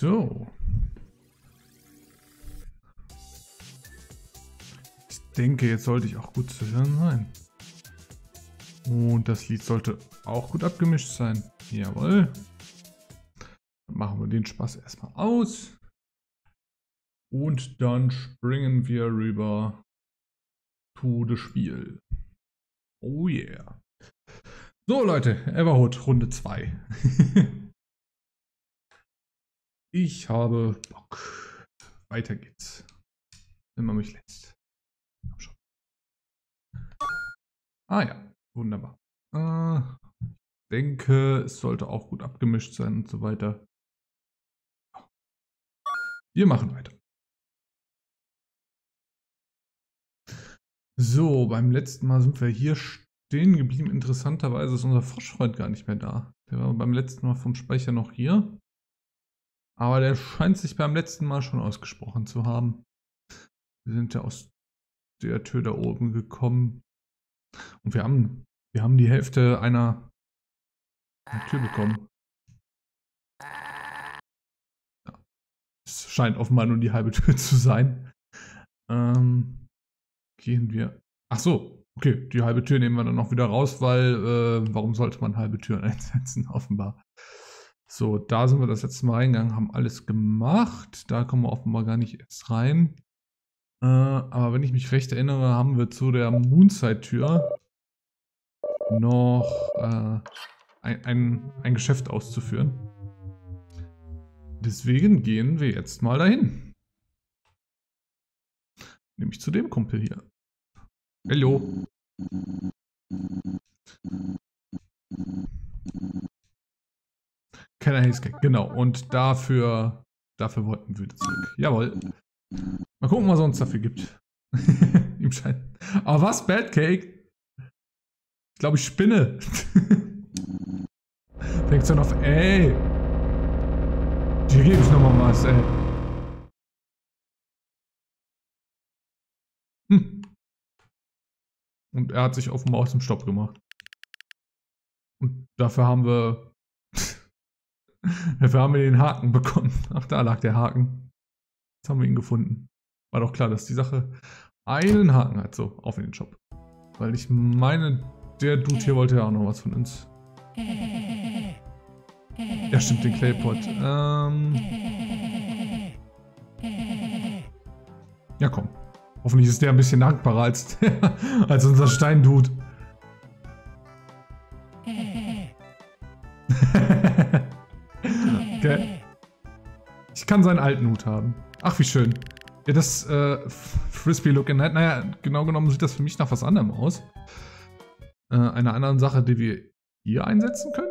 So. Ich denke, jetzt sollte ich auch gut zu hören sein. Und das Lied sollte auch gut abgemischt sein. Jawohl. Dann machen wir den Spaß erstmal aus. Und dann springen wir rüber to the Spiel. Oh yeah. So Leute, Everhood Runde 2. ich habe Bock. Weiter geht's. Wenn man mich lässt. Ah ja, wunderbar. Äh, denke, es sollte auch gut abgemischt sein und so weiter. Wir machen weiter. So, beim letzten Mal sind wir hier stehen geblieben. Interessanterweise ist unser Froschfreund gar nicht mehr da. Der war beim letzten Mal vom Speicher noch hier. Aber der scheint sich beim letzten Mal schon ausgesprochen zu haben. Wir sind ja aus der Tür da oben gekommen. Und wir haben, wir haben die Hälfte einer, einer Tür bekommen. Ja. Es scheint offenbar nur die halbe Tür zu sein. Ähm, gehen wir. Ach so, okay, die halbe Tür nehmen wir dann noch wieder raus, weil äh, warum sollte man halbe Türen einsetzen, offenbar. So, da sind wir das letzte Mal reingegangen, haben alles gemacht. Da kommen wir offenbar gar nicht erst rein. Äh, aber wenn ich mich recht erinnere, haben wir zu der Moonside-Tür noch äh, ein, ein, ein Geschäft auszuführen. Deswegen gehen wir jetzt mal dahin. Nämlich zu dem Kumpel hier. Hallo. Kenner Hazekick, genau. Und dafür, dafür wollten wir zurück. Jawohl. Mal gucken, was er uns dafür gibt. Ihm scheint. Aber was? Bad Cake? Ich glaube, ich spinne. Fängt schon auf, ey. Hier gebe ich nochmal was, ey. Hm. Und er hat sich offenbar aus dem Stopp gemacht. Und dafür haben wir. dafür haben wir den Haken bekommen. Ach, da lag der Haken. Jetzt haben wir ihn gefunden. War doch klar, dass die Sache einen Haken hat. So, auf in den Shop. Weil ich meine, der Dude hier wollte ja auch noch was von uns. Ja, stimmt, den Claypot. Ähm. Ja, komm. Hoffentlich ist der ein bisschen dankbarer als, als unser Steindude. Okay. Ich kann seinen alten Hut haben. Ach, wie schön. Ja, das äh, Frisbee Look in Night, naja, genau genommen sieht das für mich nach was anderem aus. Äh, einer anderen Sache, die wir hier einsetzen können.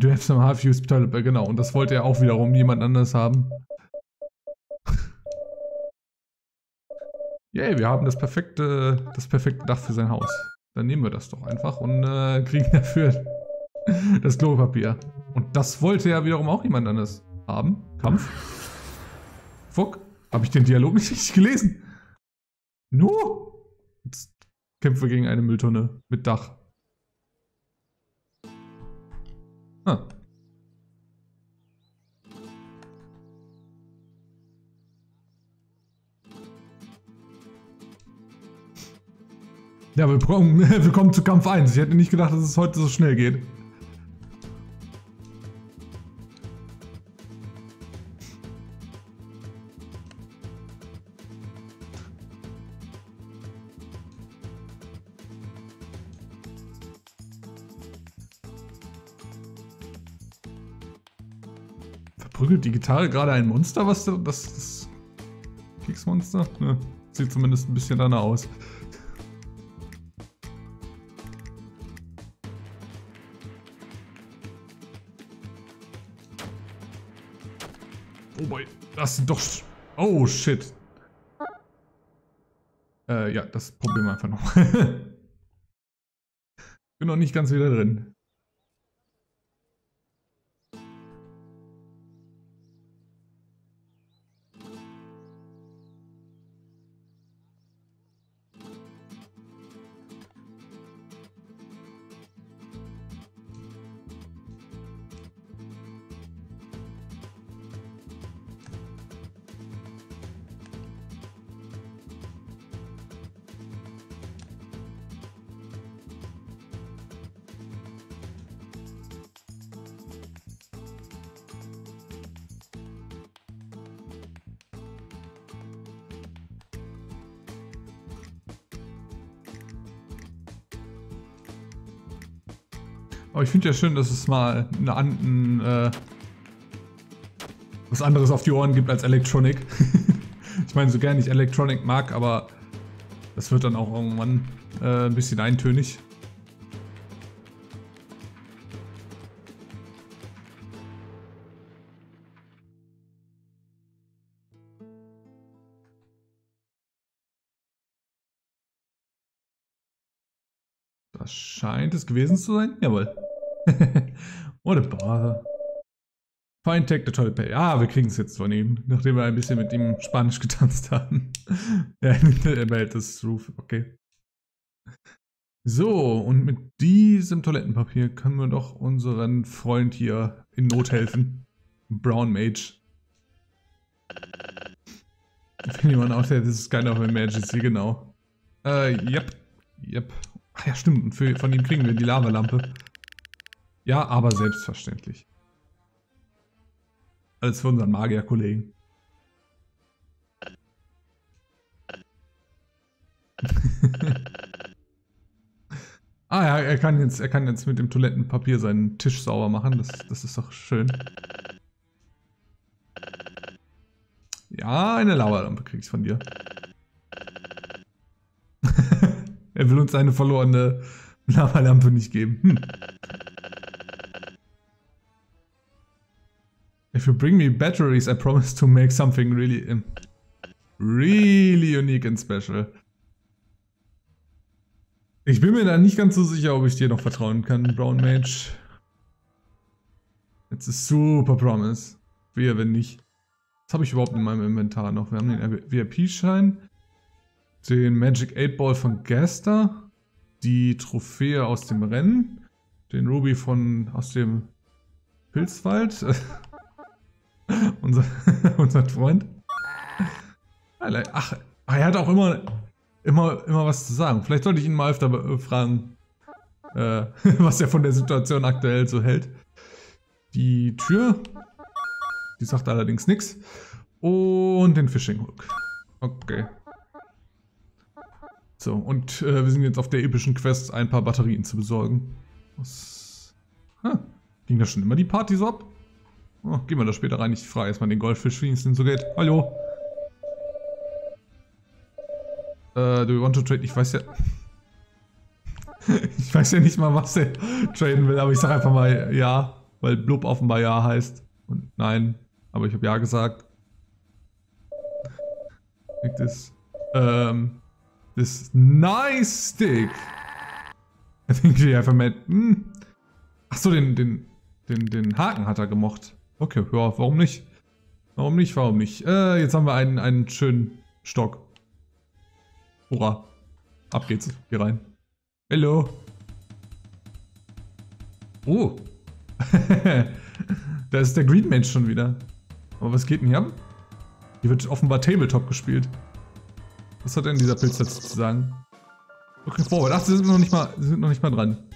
Do have some half-used toilet paper, genau. Und das wollte er auch wiederum jemand anders haben. Yay, wir haben das perfekte, das perfekte Dach für sein Haus. Dann nehmen wir das doch einfach und äh, kriegen dafür das Klopapier. Und das wollte ja wiederum auch jemand anders haben. Kampf. Fuck. Habe ich den Dialog nicht richtig gelesen? No. Jetzt kämpfen wir gegen eine Mülltonne mit Dach. Ah. Ja, willkommen, willkommen zu Kampf 1. Ich hätte nicht gedacht, dass es heute so schnell geht. Verprügelt die Gitarre gerade ein Monster? Was das, das Keksmonster? Ja, sieht zumindest ein bisschen danach aus. Das sind doch... Oh shit. Äh, ja, das probieren wir einfach noch. Bin noch nicht ganz wieder drin. Ich finde ja schön, dass es mal eine, ein, äh, was anderes auf die Ohren gibt als Electronic. ich meine, so gern ich Electronic mag, aber das wird dann auch irgendwann äh, ein bisschen eintönig. Das scheint es gewesen zu sein. Jawohl. A bother. Fine take the toilet paper. Ah, wir kriegen es jetzt von ihm, nachdem wir ein bisschen mit ihm Spanisch getanzt haben. ja, er behält das Roof. Okay. So, und mit diesem Toilettenpapier können wir doch unseren Freund hier in Not helfen. Brown Mage. Finde jemand auch, das ist kind of emergency, genau. Äh, yep. Yep. Ach ja, stimmt. Für, von ihm kriegen wir die Lavalampe. Ja, aber selbstverständlich. Alles für unseren Magier-Kollegen. ah ja, er kann, jetzt, er kann jetzt mit dem Toilettenpapier seinen Tisch sauber machen. Das, das ist doch schön. Ja, eine krieg ich von dir. Er will uns eine verlorene Lavalampe nicht geben. Hm. If you bring me batteries, I promise to make something really, really unique and special. Ich bin mir da nicht ganz so sicher, ob ich dir noch vertrauen kann, Brown Mage. Jetzt ist super Promise. Wer, wenn nicht. Was habe ich überhaupt in meinem Inventar noch? Wir haben den VIP-Schein den Magic 8 Ball von Gaster, die Trophäe aus dem Rennen, den Ruby von aus dem Pilzwald, unser, unser Freund. Ach, er hat auch immer, immer, immer was zu sagen. Vielleicht sollte ich ihn mal öfter fragen, äh, was er von der Situation aktuell so hält. Die Tür, die sagt allerdings nichts. Und den Fishing Hook. Okay. So, und äh, wir sind jetzt auf der epischen Quest, ein paar Batterien zu besorgen. Was? Ha, ging da schon immer die Party so ab? Oh, gehen wir da später rein. Ich frage erstmal den Goldfisch, wie es denn so geht. Hallo? Äh, do you want to trade? Ich weiß ja... ich weiß ja nicht mal, was er traden will, aber ich sage einfach mal ja, weil Blub offenbar ja heißt. Und nein, aber ich habe ja gesagt. Liegt es. Ähm, this nice stick. I think she have met. Hm. Achso, den, den, den, den Haken hat er gemocht. Okay, ja, warum nicht? Warum nicht, warum nicht? Äh, jetzt haben wir einen, einen schönen Stock. Hurra. Ab geht's. Hier rein. Hallo. Oh. da ist der Green Mage schon wieder. Aber was geht denn hier? Hier wird offenbar Tabletop gespielt. Was hat denn dieser Pilz dazu zu sagen? Looking forward. Ach, sie sind noch nicht mal, sind noch nicht mal dran.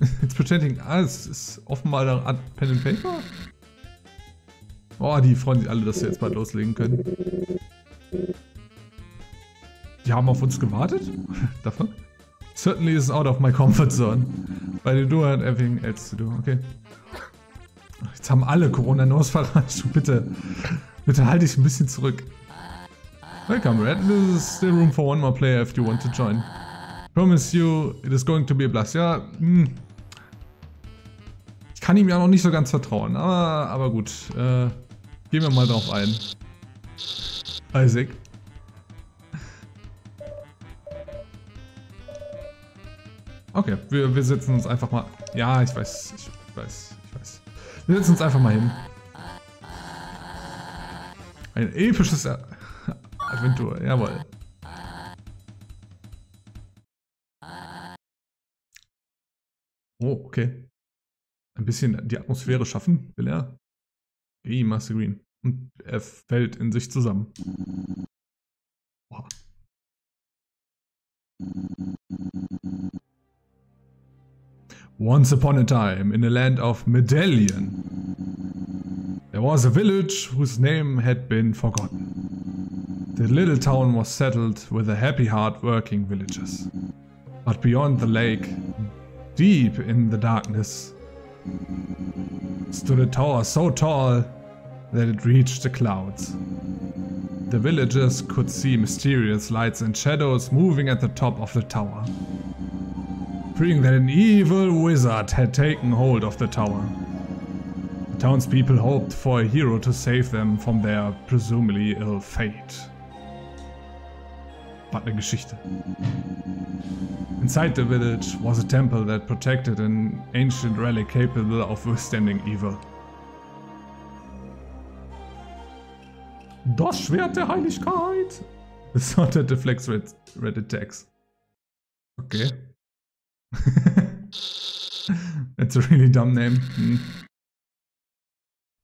It's pretending. Ah, es ist offenbar eine Art Pen and Paper? Oh, die freuen sich alle, dass sie jetzt bald loslegen können. Die haben auf uns gewartet? Davon? Certainly is out of my comfort zone. Weil du had everything else to do. Okay. Jetzt haben alle Corona-Notfall. Bitte, bitte halte dich ein bisschen zurück. Welcome, Red. This is still room for one more player if you want to join. Promise you, it is going to be a blast. Ja, hm. Kann ihm ja noch nicht so ganz vertrauen, aber, aber gut. Äh, gehen wir mal drauf ein. Isaac. Okay, wir, wir setzen uns einfach mal... Ja, ich weiß, ich weiß, ich weiß. Wir setzen uns einfach mal hin. Ein episches... Er Aventur, jawohl. Oh, okay. Ein bisschen die Atmosphäre schaffen, will er. Hey, Master Green. Und er fällt in sich zusammen. Boah. Once upon a time, in a land of Medallion, there was a village whose name had been forgotten. The little town was settled with a happy, hard-working villagers. But beyond the lake, Deep in the darkness stood a tower so tall that it reached the clouds. The villagers could see mysterious lights and shadows moving at the top of the tower, proving that an evil wizard had taken hold of the tower. The townspeople hoped for a hero to save them from their presumably ill fate. Was eine Geschichte. Inside the village was a temple that protected an ancient relic capable of withstanding evil. Das Schwert der Heiligkeit! That deflects red, red attacks. Okay. That's a really dumb name. Hmm.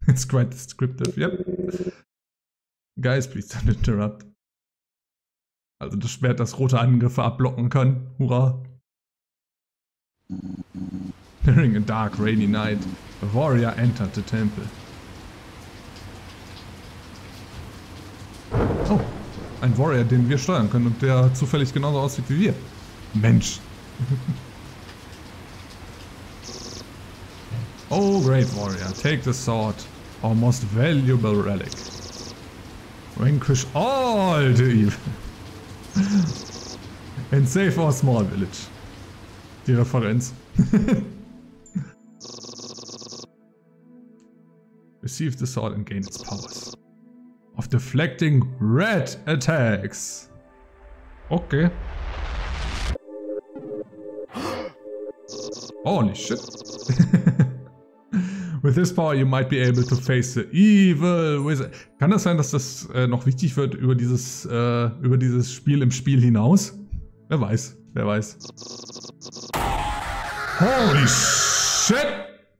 It's quite descriptive, yep. Guys, please don't interrupt. Also das Schwert, das rote Angriffe abblocken kann. Hurra. During a dark, rainy night, a warrior entered the temple. Oh, ein Warrior, den wir steuern können und der zufällig genauso aussieht wie wir. Mensch. oh, great warrior, take the sword, our most valuable relic. Vanquish all the evil. And save our small village. Die Referenz. Receive the sword and gain its powers. Of deflecting red attacks. Okay. Holy shit. With this power you might be able to face the evil wizard. Kann das sein, dass das äh, noch wichtig wird über dieses, äh, über dieses Spiel im Spiel hinaus? Wer weiß, wer weiß. Holy shit!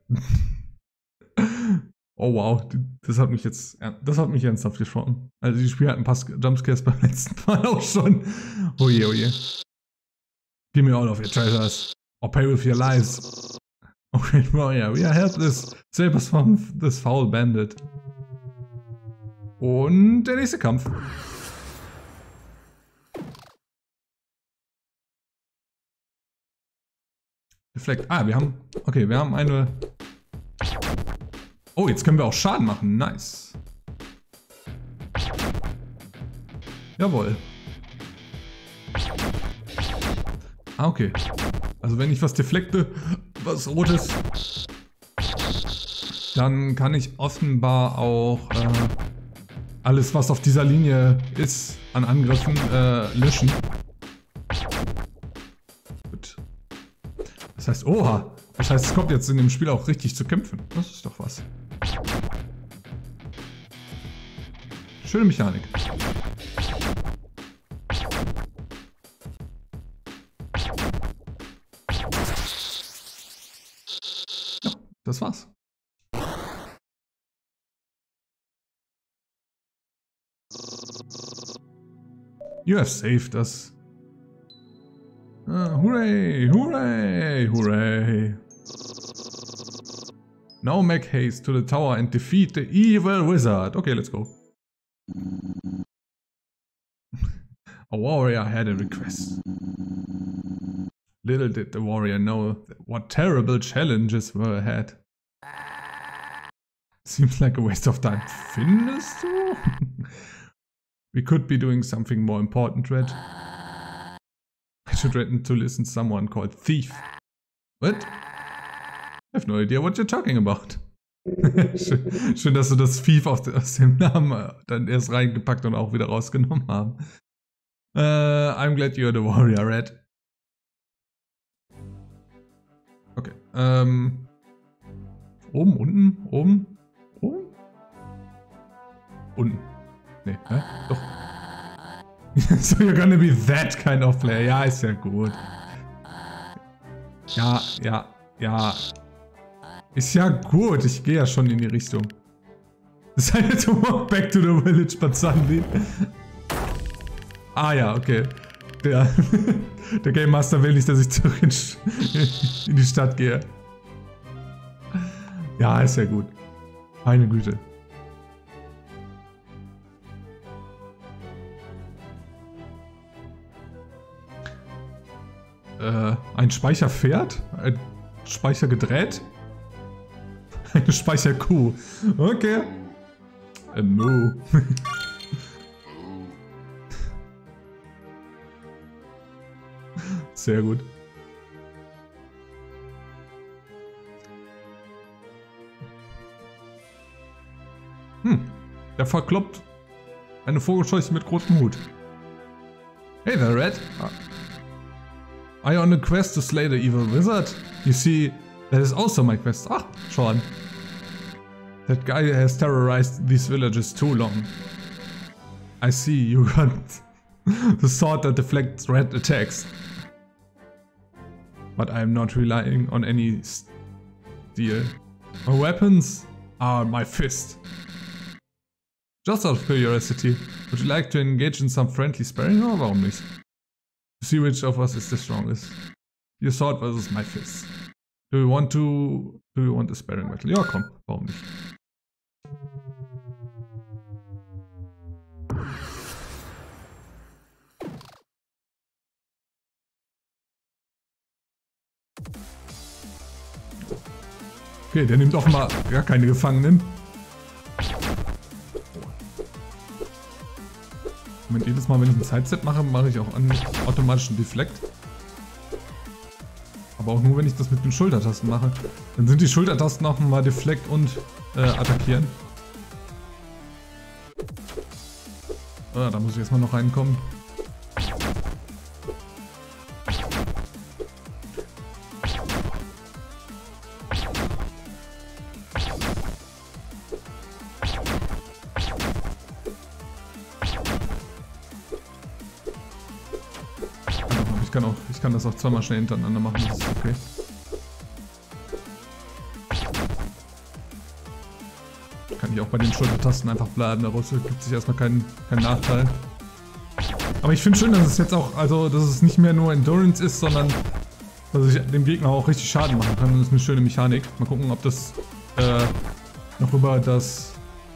oh wow, das hat mich jetzt, das hat mich ernsthaft geschrocken. Also die Spiel hat ein paar Jumpscares beim letzten Mal auch schon. Oh je, oh je. Give me all of your treasures. Or pay with your lives. Okay, Warrior, we are helpless. Save us from this foul bandit. Und der nächste Kampf. Deflect. Ah, wir haben... Okay, wir haben eine... Oh, jetzt können wir auch Schaden machen. Nice. Jawohl. Ah, okay. Also wenn ich was deflekte, was Rotes, dann kann ich offenbar auch äh, alles, was auf dieser Linie ist, an Angriffen äh, löschen. Gut. Das heißt, oha. Das heißt, es kommt jetzt in dem Spiel auch richtig zu kämpfen. Das ist doch was. Schöne Mechanik. Das war's. You have saved us. Uh, hooray! Hooray! Hooray! Now make haste to the tower and defeat the evil wizard. Okay, let's go. a warrior had a request. Little did the warrior know what terrible challenges were ahead. Seems like a waste of time. Findest du? we could be doing something more important, Red. I should threaten to listen to someone called Thief. What? I have no idea what you're talking about. schön, schön, dass du das Thief aus dem Namen dann erst reingepackt und auch wieder rausgenommen haben. Uh, I'm glad you're the warrior, Red. Ähm. Oben, unten, oben, oben? Unten. Nee, hä? Doch. so you're gonna be that kind of player. Ja, ist ja gut. Ja, ja, ja. Ist ja gut. Ich gehe ja schon in die Richtung. Decided to walk back to the village, but suddenly... Ah ja, okay. Der, der Game Master will nicht, dass ich zurück in, die Stadt gehe. Ja, ist ja gut. Meine Güte. Äh, ein Speicherpferd? Ein Speichergedreht? Eine Speicherkuh. Okay. Äh, no. Sehr gut. Hm, der verkloppt eine Vogelscheuche mit großem Hut. Hey there, Red. Are you on a quest to slay the evil wizard? You see, that is also my quest. Ah, Sean. That guy has terrorized these villages too long. I see, you got the sword that deflects red attacks. But I am not relying on any steel. My weapons are my fist. Just out of curiosity, would you like to engage in some friendly sparring or warum? To see which of us is the strongest. Your sword versus my fist. Do you want to... Do you want a sparring battle? Ja, komm, warum? Okay, der nimmt offenbar gar keine Gefangenen. Moment, jedes Mal, wenn ich ein Sideset mache, mache ich auch einen Deflect. Aber auch nur, wenn ich das mit den Schultertasten mache. Dann sind die Schultertasten auch mal Deflect und äh, Attackieren. Ah, da muss ich erstmal noch reinkommen. Das auch zweimal schnell hintereinander machen, das ist okay. Kann ich auch bei den Schultertasten einfach bleiben, daraus gibt sich erstmal keinen kein Nachteil. Aber ich finde schön, dass es jetzt auch, also dass es nicht mehr nur Endurance ist, sondern dass ich dem Gegner auch richtig Schaden machen kann. Das ist eine schöne Mechanik. Mal gucken, ob das äh, noch über das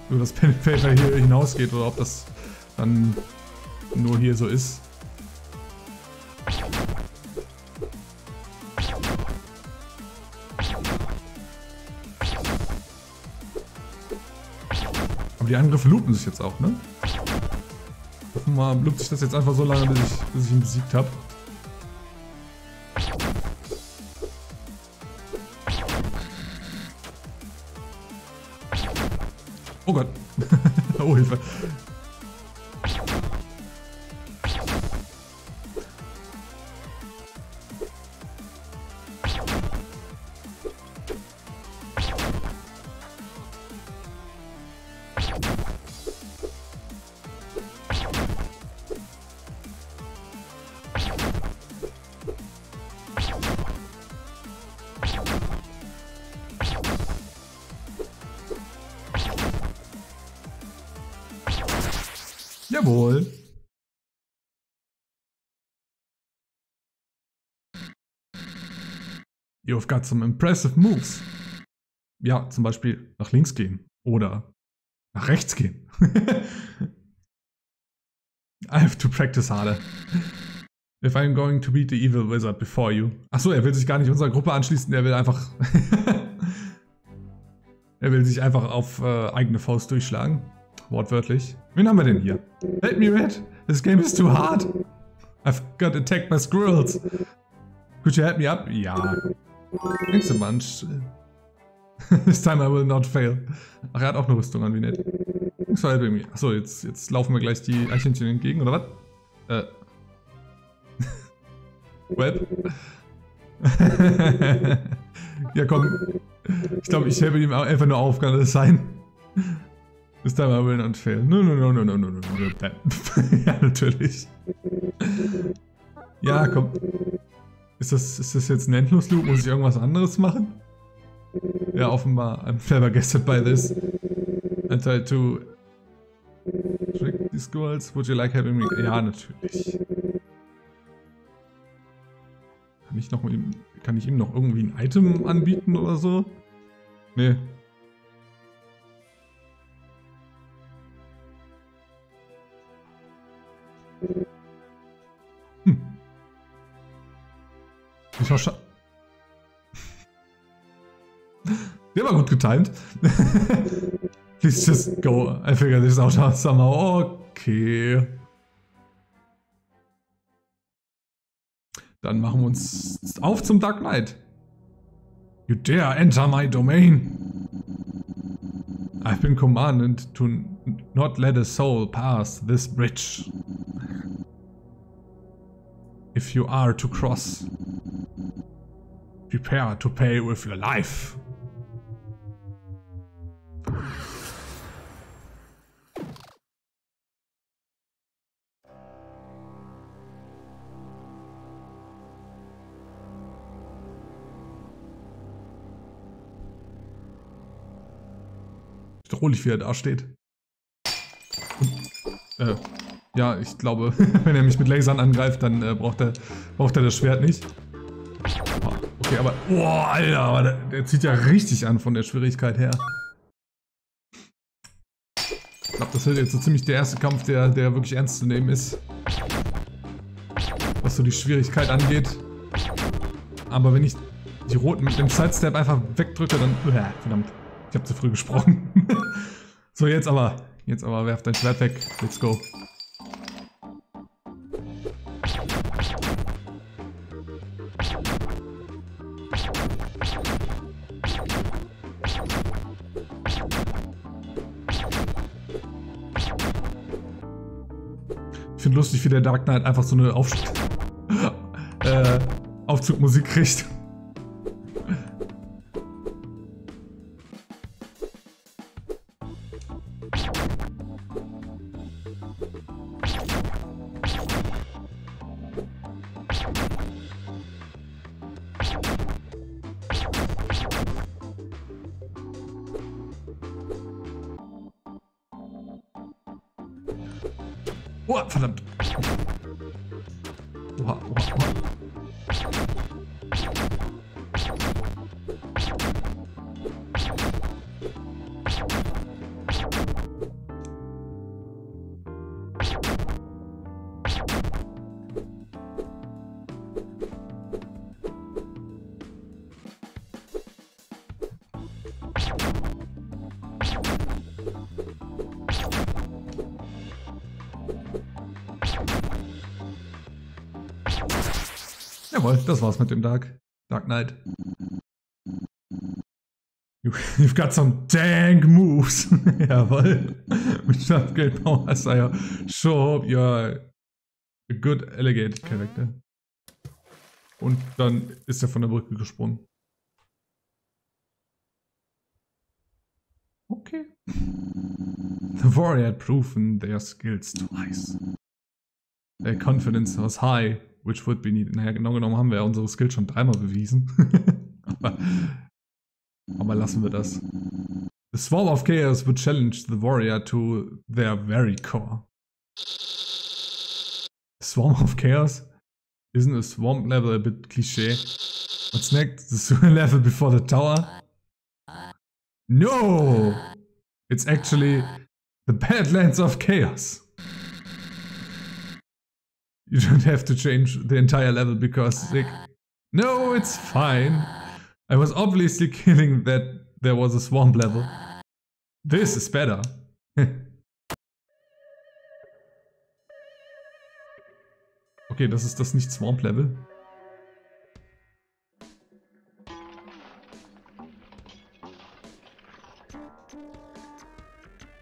über das Pen Paper hier hinausgeht oder ob das dann nur hier so ist. Die Angriffe looten sich jetzt auch, ne? Offenbar loopt sich das jetzt einfach so lange, bis ich, bis ich ihn besiegt habe. Oh Gott. oh Hilfe. You've got some impressive moves. Ja, zum Beispiel nach links gehen oder nach rechts gehen. I have to practice harder. If I'm going to beat the evil wizard before you. Achso, er will sich gar nicht unserer Gruppe anschließen, er will einfach... er will sich einfach auf äh, eigene Faust durchschlagen. Wortwörtlich. Wen haben wir denn hier? Help me, Red. This game is too hard. I've got attacked by squirrels. Could you help me up? Ja. Thanks a bunch. This time I will not fail. Ach, er hat auch eine Rüstung an, wie nett. Thanks for helping me. Achso, jetzt, jetzt laufen wir gleich die Eichhörnchen entgegen, oder was? Äh. Web. ja, komm. Ich glaube, ich helfe ihm einfach nur auf, kann das sein? This time I will not fail. No, no, no, no, no, no, no, no. ja, natürlich. Ja, komm. Ist das, ist das jetzt ein Endlosloop? Muss ich irgendwas anderes machen? Ja, offenbar. I'm flabbergasted by this. I tried to trick these girls. Would you like having me? Ja, natürlich. Kann ich, noch, kann ich ihm noch irgendwie ein Item anbieten oder so? Nee, Ich auch Der war gut getimed. Please just go. I figured this out somehow. Okay. Dann machen wir uns auf zum Dark Knight. You dare enter my domain. I've been commanded to not let a soul pass this bridge. If you are to cross, prepare to pay with your life. Bedrohlich, wie er da steht. äh, ja, ich glaube, wenn er mich mit Lasern angreift, dann äh, braucht, er, braucht er das Schwert nicht. Okay, aber... Boah, Alter, aber der, der zieht ja richtig an von der Schwierigkeit her. Ich glaube, das wird jetzt so ziemlich der erste Kampf, der, der wirklich ernst zu nehmen ist. Was so die Schwierigkeit angeht. Aber wenn ich die roten mit dem Sidestep einfach wegdrücke, dann... Äh, verdammt. Ich habe zu früh gesprochen. so, jetzt aber. Jetzt aber werf dein Schwert weg. Let's go. Lustig, wie der Dark Knight einfach so eine Auf äh, Aufzugmusik kriegt. Das war's mit dem Dark, Dark Knight. You've got some dang moves. Jawohl. Not great power, sire. Show up you're a good alligator character. Und dann ist er von der Brücke gesprungen. Okay. The warrior had proven their skills twice. Their confidence was high, which would be needed. Naja, genau genommen haben wir ja unsere Skills schon dreimal bewiesen. aber, aber lassen wir das. The Swarm of Chaos would challenge the warrior to their very core. Swarm of Chaos? Isn't a swamp level a bit cliché? What's next? The sewer level before the tower? No! It's actually the Badlands of Chaos. You don't have to change the entire level because like, no, it's fine. I was obviously killing that there was a swamp level. This is better. okay, das ist das nicht Swamp Level.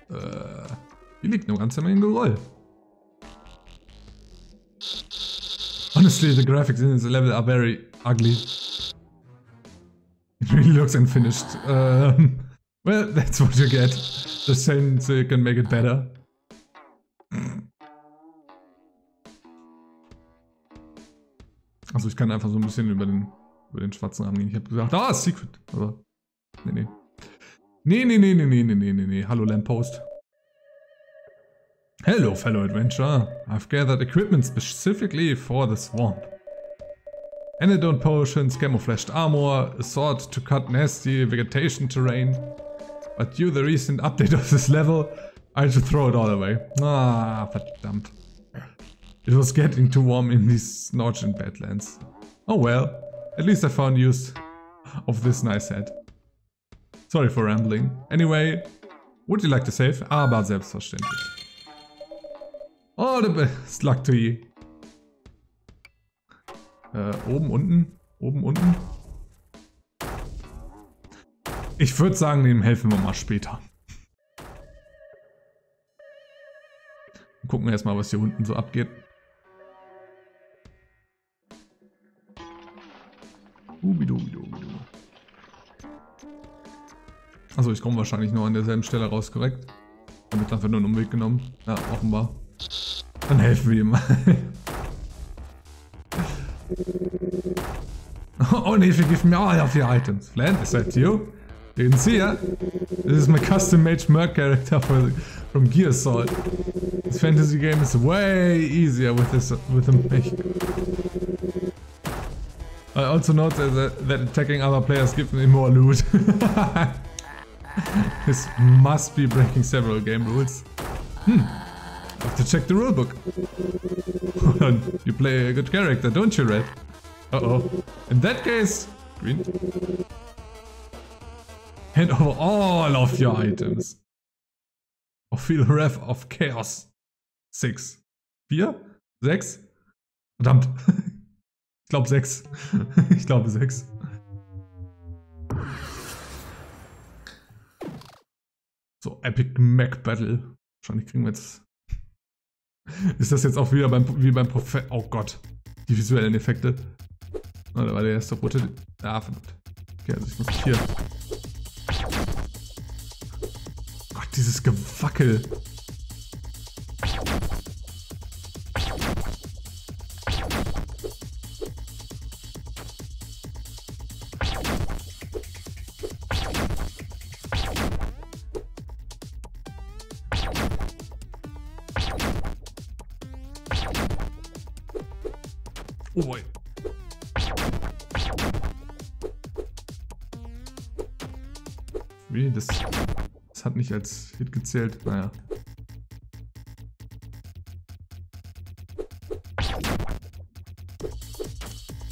Äh, hier liegt eine ganze Menge Roll. Honestly, the graphics in this level are very ugly. It really looks unfinished. Um, well, that's what you get. Just saying so you can make it better. Also ich kann einfach so ein bisschen über den, über den schwarzen Rahmen gehen. Ich habe gesagt, ah, Secret. Aber, nee, nee. Nee, nee, nee, nee, nee, nee, nee, nee. Hallo Lamppost. Hello, fellow adventurer. I've gathered equipment specifically for the swamp. Antidote potions, camouflaged armor, a sword to cut nasty vegetation terrain. But due to the recent update of this level, I should throw it all away. Ah, verdammt. It was getting too warm in these northern badlands. Oh well. At least I found use of this nice hat. Sorry for rambling. Anyway, would you like to save? Aber selbstverständlich. All the best luck to you. Äh, oben, unten? Oben, unten? Ich würde sagen, dem helfen wir mal später. Gucken wir erstmal, was hier unten so abgeht. Ubidubidubidu. Also ich komme wahrscheinlich nur an derselben Stelle raus, korrekt? Damit einfach nur einen Umweg genommen. Ja, offenbar. Ihm mal. oh nee, forgive me all of your items. Flan, is that you? Didn't see ya. This is my custom made Merc character for, from Gear Assault. This fantasy game is way easier with this with a mech. I also note that, that attacking other players gives me more loot. this must be breaking several game rules. Hmm. Have to check the rulebook. You play a good character, don't you, Red? Uh-oh. In that case, green. Hand over all of your items. Or feel wrath of chaos. Six. Vier? Sechs? Verdammt. Ich glaube sechs. ich glaube sechs. So, Epic Mac Battle. Wahrscheinlich kriegen wir jetzt. Ist das jetzt auch wieder beim, wie beim Prophet. Oh Gott. Die visuellen Effekte. Oh, da war der erste rote. Ah, verdammt. Okay, also ich muss hier. Gott, dieses Gewackel. Hit gezählt. Naja.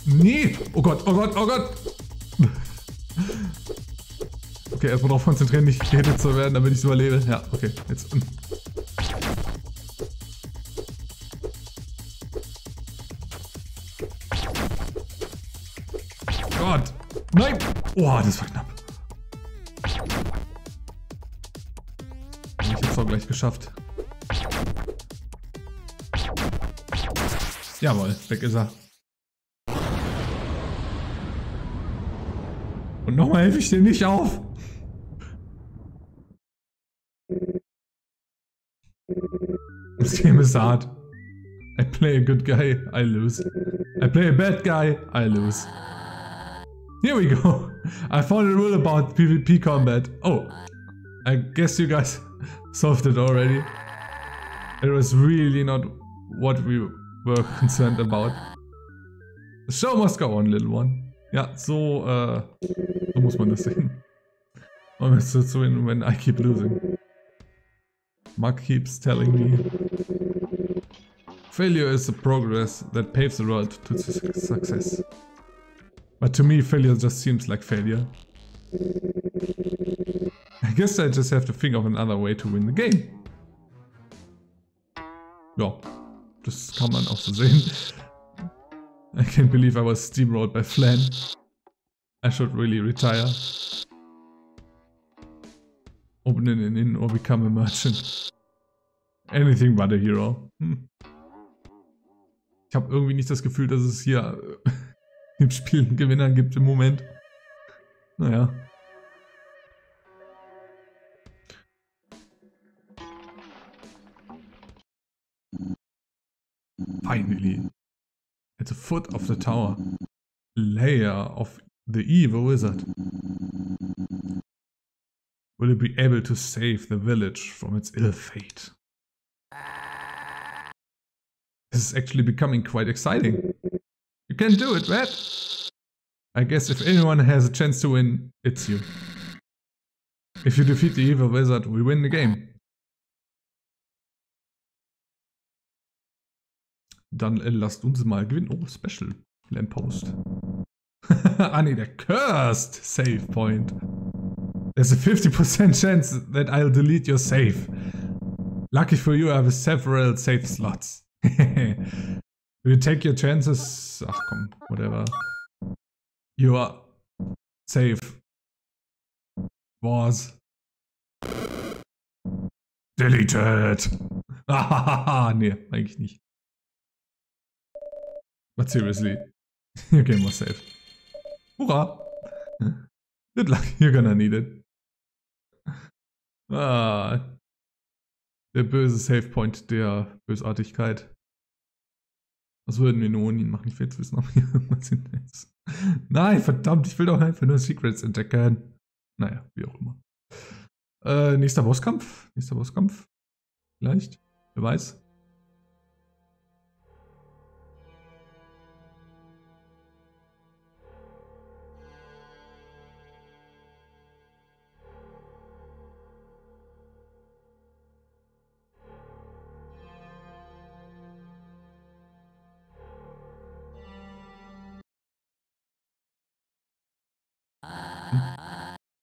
Nee! Oh Gott, oh Gott, oh Gott! Okay, erstmal darauf konzentrieren, nicht gehittet zu werden, damit ich es überlebe. Ja, okay, jetzt. Gott! Nein! Oh, das war knapp. Geschafft. Jawohl, weg ist er. Und nochmal helfe ich dir nicht auf. This game is hard. I play a good guy, I lose. I play a bad guy, I lose. Here we go. I found a rule about PvP combat. Oh, I guess you guys solved it already. It was really not what we were concerned about. The show must go on, little one. Ja, so, äh, so muss man das sehen. To win when I keep losing. Mark keeps telling me. Failure is the progress that paves the road to success. But to me, failure just seems like failure. Guess I just have to think of another way to win the game. Ja, das kann man auch so sehen. I can't believe I was steamrolled by Flan. I should really retire. Open an inn or become a merchant. Anything but a hero. Hm. Ich habe irgendwie nicht das Gefühl, dass es hier im Spiel einen Gewinner gibt im Moment. Naja. Finally. At the foot of the tower. Layer of the evil wizard. Will it be able to save the village from its ill fate? This is actually becoming quite exciting. You can do it, Red! I guess if anyone has a chance to win, it's you. If you defeat the evil wizard, we win the game. Dann äh, lasst uns mal gewinnen. Oh, Special. Lamppost. ah nee, der Cursed Save Point. There's a 50% chance that I'll delete your save. Lucky for you, I have several save slots. you take your chances. Ach komm, whatever. Your save was deleted. Ah, nee, eigentlich nicht. But seriously, your game was safe. Hurra! Good luck, you're gonna need it. Ah, der böse Savepoint der Bösartigkeit. Was würden wir nur ohne ihn machen? Ich will jetzt wissen, ob hier irgendwas hin ist. Nein, verdammt, ich will doch einfach nur Secrets entdecken. Naja, wie auch immer. Äh, nächster Bosskampf. Nächster Bosskampf. Vielleicht. Wer weiß.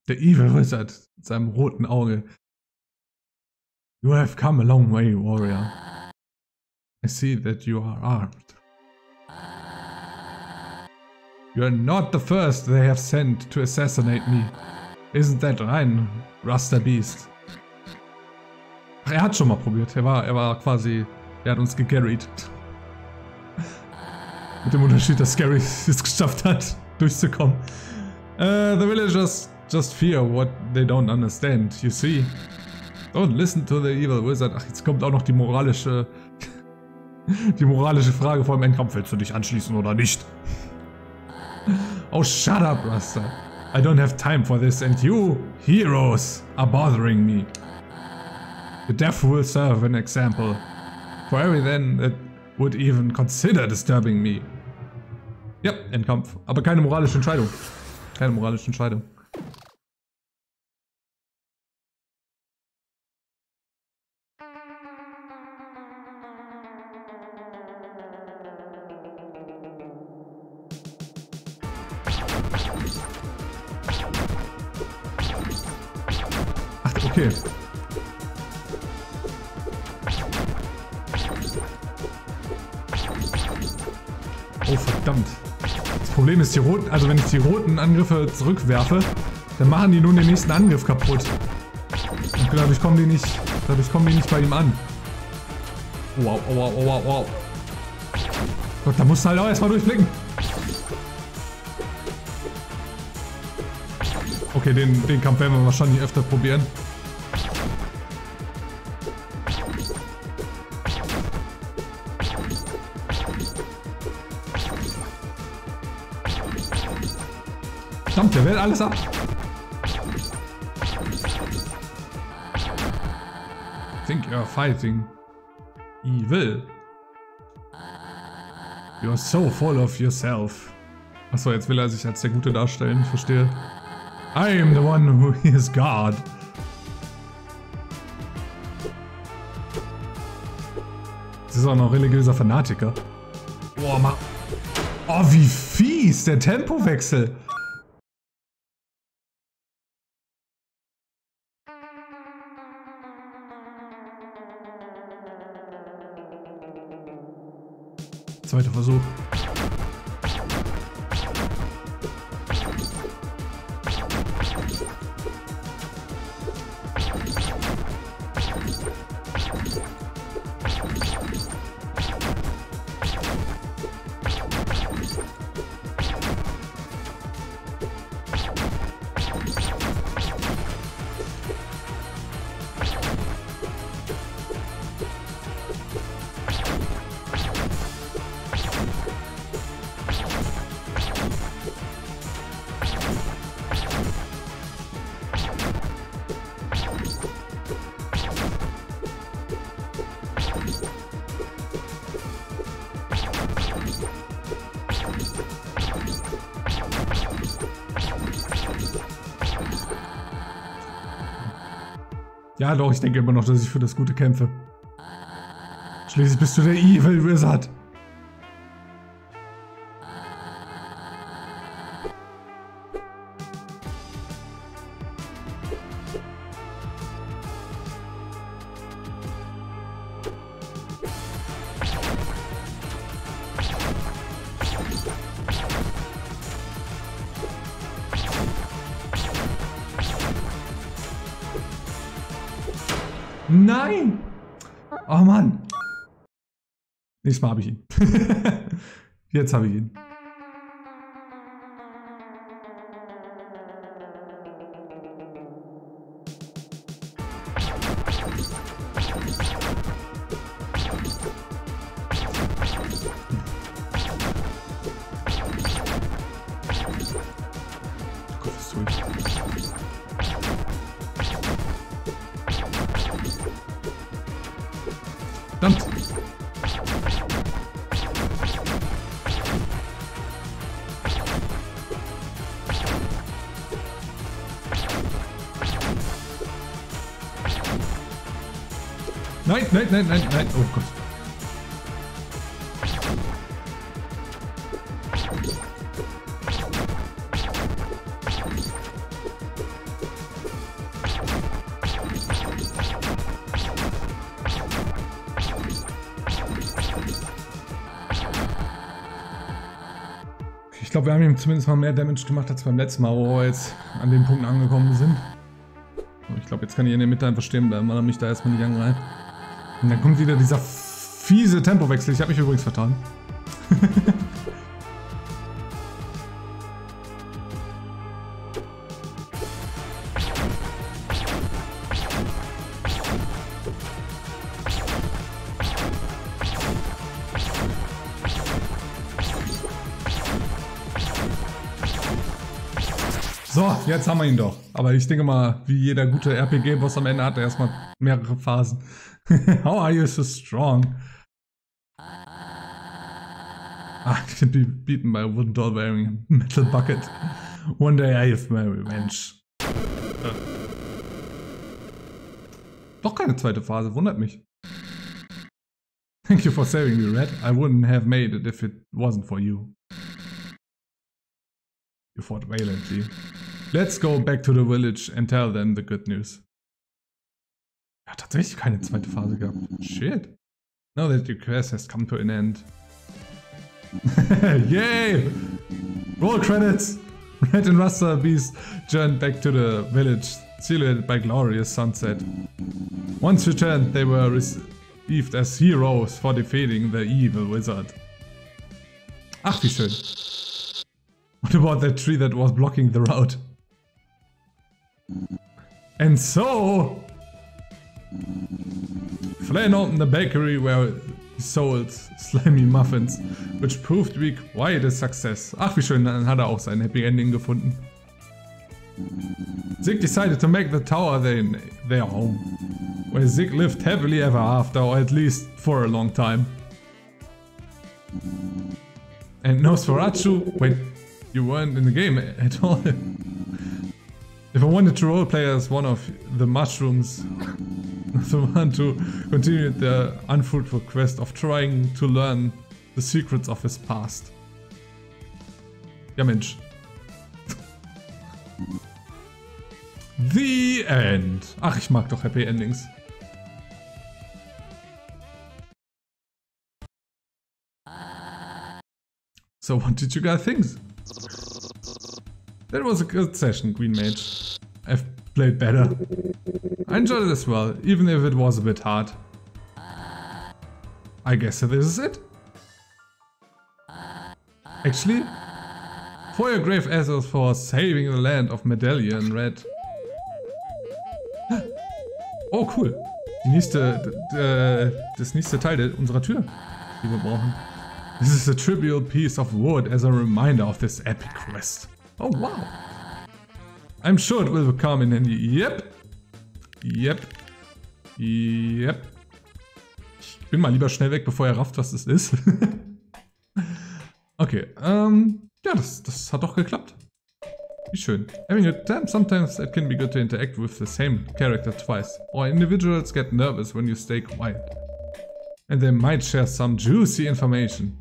Der Evil Wizard mit seinem roten Auge. You have come a long way, warrior. I see that you are armed. You are not the first they have sent to assassinate me. Isn't that right, Raster Beast? Ach, er hat schon mal probiert. Er war, er war quasi, er hat uns gegarried. Mit dem Unterschied, dass Scary es geschafft hat, durchzukommen. Uh, the villagers just fear what they don't understand, you see. Don't listen to the evil wizard. Ach, jetzt kommt auch noch die moralische... die moralische Frage vor dem Endkampf. Willst du dich anschließen oder nicht? Oh, shut up, Rasta. I don't have time for this and you, heroes, are bothering me. The death will serve an example. For every then that would even consider disturbing me. Ja, Endkampf. Aber keine moralische Entscheidung. Keine moralische Entscheidung. Ist, die roten, also wenn ich die roten Angriffe zurückwerfe, dann machen die nun den nächsten Angriff kaputt. Und dadurch kommen die nicht, dadurch kommen die nicht bei ihm an. Wow, wow, wow, wow. Gott, da musst du halt auch erstmal durchblicken. Okay, den, den Kampf werden wir wahrscheinlich öfter probieren. Der wehrt alles ab. Think you're fighting evil. You're so full of yourself. Achso, jetzt will er sich als der Gute darstellen, verstehe. I am the one who is God. Das ist auch noch religiöser Fanatiker. Boah, ma. Oh, wie fies, der Tempowechsel. Zweiter Versuch. Ja, doch, ich denke immer noch, dass ich für das Gute kämpfe. Schließlich bist du der Evil Wizard. Nächstes Mal habe ich ihn. Jetzt habe ich ihn. Nein, nein, nein. Oh Gott. Ich glaube, wir haben ihm zumindest mal mehr Damage gemacht als beim letzten Mal, wo wir jetzt an den Punkten angekommen sind. Ich glaube, jetzt kann ich in der Mitte einfach stehen bleiben, weil er mich da erstmal nicht angreift. Und dann kommt wieder dieser fiese Tempowechsel. Ich habe mich übrigens vertan. So, jetzt haben wir ihn doch. Aber ich denke mal, wie jeder gute RPG-Boss am Ende hat er erstmal mehrere Phasen. How are you so strong? Ah, I can be beaten by a wooden doll wearing a metal bucket. One day I have my revenge. Äh. Doch keine zweite Phase, wundert mich. Thank you for saving me, Red. I wouldn't have made it if it wasn't for you. You fought valiantly. Let's go back to the village and tell them the good news. Ja, tatsächlich keine zweite Phase gehabt. Shit. Now that your quest has come to an end. Yay! Roll credits! Red and Rasta Beast journeyed back to the village, silhouetted by glorious sunset. Once returned, they were received as heroes for defeating the evil wizard. Ach, wie schön. What about that tree that was blocking the road? And so... Flynn opened the bakery where he sold slimy muffins, which proved to be quite a success. Ach, wie schön, dann hat er auch sein Happy Ending gefunden. Zig decided to make the tower their, their home, where Zig lived happily ever after, or at least for a long time. And Nosferatu, wait, you weren't in the game at all. if I wanted to roleplay as one of the mushrooms, the one to continue the unfruitful quest of trying to learn the secrets of his past. Ja Mensch. The End. Ach, ich mag doch Happy Endings. So what did you guys think? That was a good session, Green Mage. I've played better. I enjoyed it as well, even if it was a bit hard. I guess this is it. Actually, for your grave assets for saving the land of Medallion Red. Oh, cool. Die nächste, äh, das nächste Teil unserer Tür, die wir brauchen. This is a trivial piece of wood as a reminder of this epic quest. Oh, wow. I'm sure it will come in handy. Yep. Yep. Yep. Ich bin mal lieber schnell weg, bevor er rafft, was das ist. okay, ähm, ja, das, das hat doch geklappt. Wie schön. Having a time, sometimes it can be good to interact with the same character twice. Or individuals get nervous when you stay quiet. And they might share some juicy information.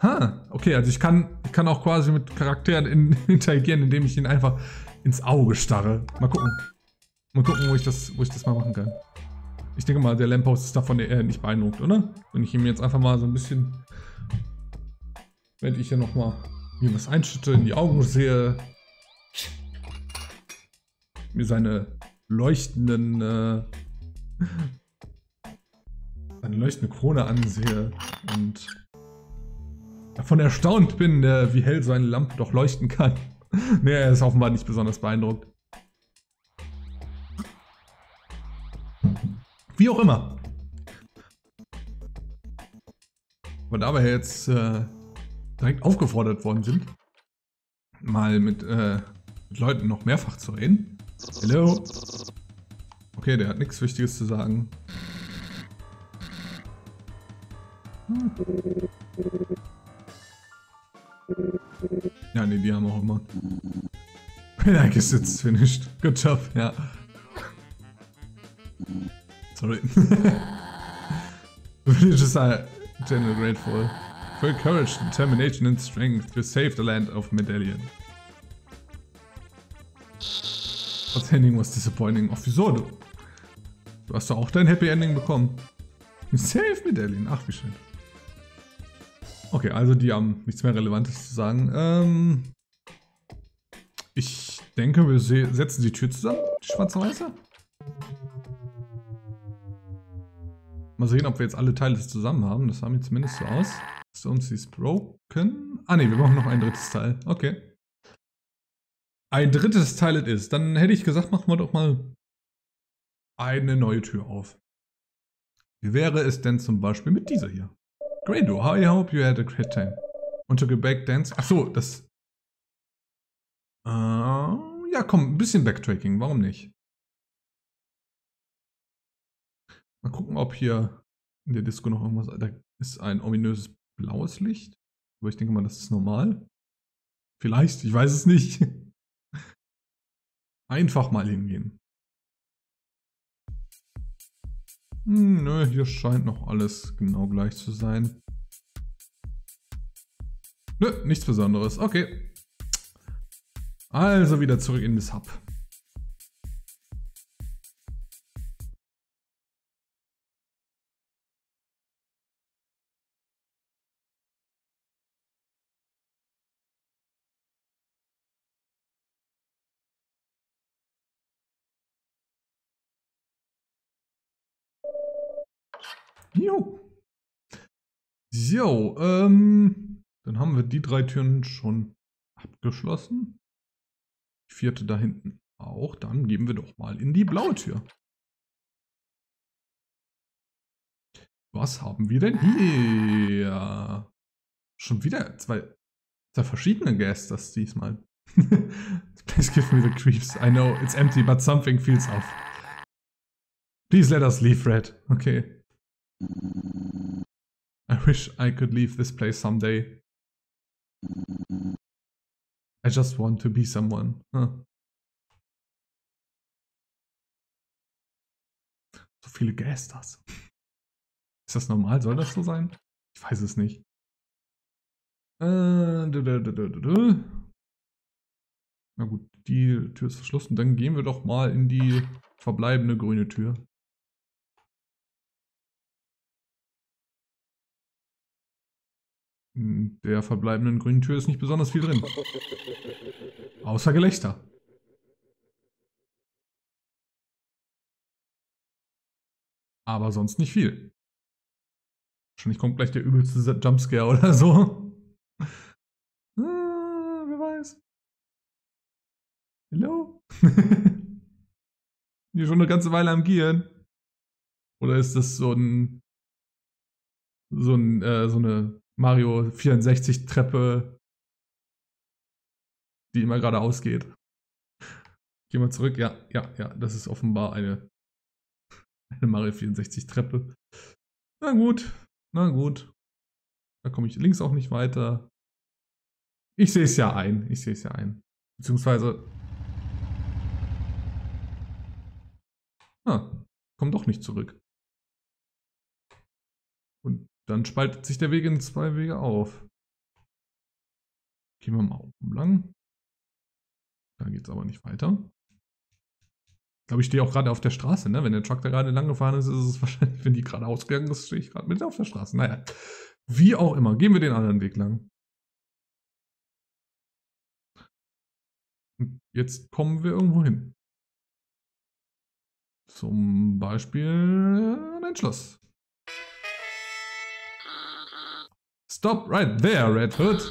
Ha, okay, also ich kann, ich kann auch quasi mit Charakteren in, interagieren, indem ich ihn einfach ins Auge starre. Mal gucken. Mal gucken, wo ich das, wo ich das mal machen kann. Ich denke mal, der Lamppost ist davon eher nicht beeindruckt, oder? Wenn ich ihm jetzt einfach mal so ein bisschen, wenn ich hier nochmal mir was einschütte, in die Augen sehe, mir seine leuchtenden äh, Eine leuchtende Krone ansehe und davon erstaunt bin, äh, wie hell so eine Lampe doch leuchten kann. nee, er ist offenbar nicht besonders beeindruckt. Wie auch immer. Aber da wir jetzt äh, direkt aufgefordert worden sind, mal mit, äh, mit Leuten noch mehrfach zu reden. Hallo. Okay, der hat nichts Wichtiges zu sagen. Hm. Ja, nee, die haben auch immer. I guess it's finished. Good job, ja. Sorry. Villages are generally grateful for courage, determination and strength to save the land of Medallion. Das Ending was disappointing. Ach, wieso? Du, du hast doch auch dein Happy Ending bekommen. Save Medallion. Ach, wie schön. Okay, also die haben nichts mehr Relevantes zu sagen. Ähm, ich denke, wir setzen die Tür zusammen, die schwarze-weiße. Mal sehen, ob wir jetzt alle Teile zusammen haben. Das sah mir zumindest so aus. Stones is broken. Ah ne, wir brauchen noch ein drittes Teil. Okay. Ein drittes Teil es ist. Dann hätte ich gesagt, machen wir doch mal eine neue Tür auf. Wie wäre es denn zum Beispiel mit dieser hier? Grado, I hope you had a great time. Und took a back dance. Achso, das... Äh, ja, komm, ein bisschen Backtracking. Warum nicht? Mal gucken, ob hier in der Disco noch irgendwas... Da ist ein ominöses blaues Licht. Aber ich denke mal, das ist normal. Vielleicht, ich weiß es nicht. Einfach mal hingehen. Hm, nö, hier scheint noch alles genau gleich zu sein. Nö, nichts Besonderes. Okay. Also wieder zurück in das Hub. So, ähm, dann haben wir die drei Türen schon abgeschlossen. Die vierte da hinten auch. Dann gehen wir doch mal in die blaue Tür. Was haben wir denn hier? Schon wieder zwei, zwei verschiedene Gäste diesmal. This place gives me the creeps. I know it's empty, but something feels off. Please let us leave, Fred. Okay. I wish I could leave this place someday. I just want to be someone. Huh. So viele Gasters. Ist das normal? Soll das so sein? Ich weiß es nicht. Äh, Na gut, die Tür ist verschlossen. Dann gehen wir doch mal in die verbleibende grüne Tür. Der verbleibenden grünen Tür ist nicht besonders viel drin. Außer Gelächter. Aber sonst nicht viel. Wahrscheinlich kommt gleich der übelste Jumpscare oder so. Ah, wer weiß. Hallo? Hier schon eine ganze Weile am Gieren. Oder ist das so ein so, ein, äh, so eine Mario 64 Treppe, die immer geradeaus geht. Gehen wir zurück. Ja, ja, ja, das ist offenbar eine, eine Mario 64 Treppe. Na gut, na gut. Da komme ich links auch nicht weiter. Ich sehe es ja ein. Ich sehe es ja ein. Beziehungsweise. Ah, komm doch nicht zurück. Dann spaltet sich der Weg in zwei Wege auf. Gehen wir mal oben lang. Da geht es aber nicht weiter. Ich glaube, ich stehe auch gerade auf der Straße, ne? Wenn der Truck da gerade lang gefahren ist, ist es wahrscheinlich, wenn die gerade ausgegangen ist, stehe ich gerade mitten auf der Straße. Naja, wie auch immer, gehen wir den anderen Weg lang. Und jetzt kommen wir irgendwo hin. Zum Beispiel ein Schloss. Stop right there, Red Hood.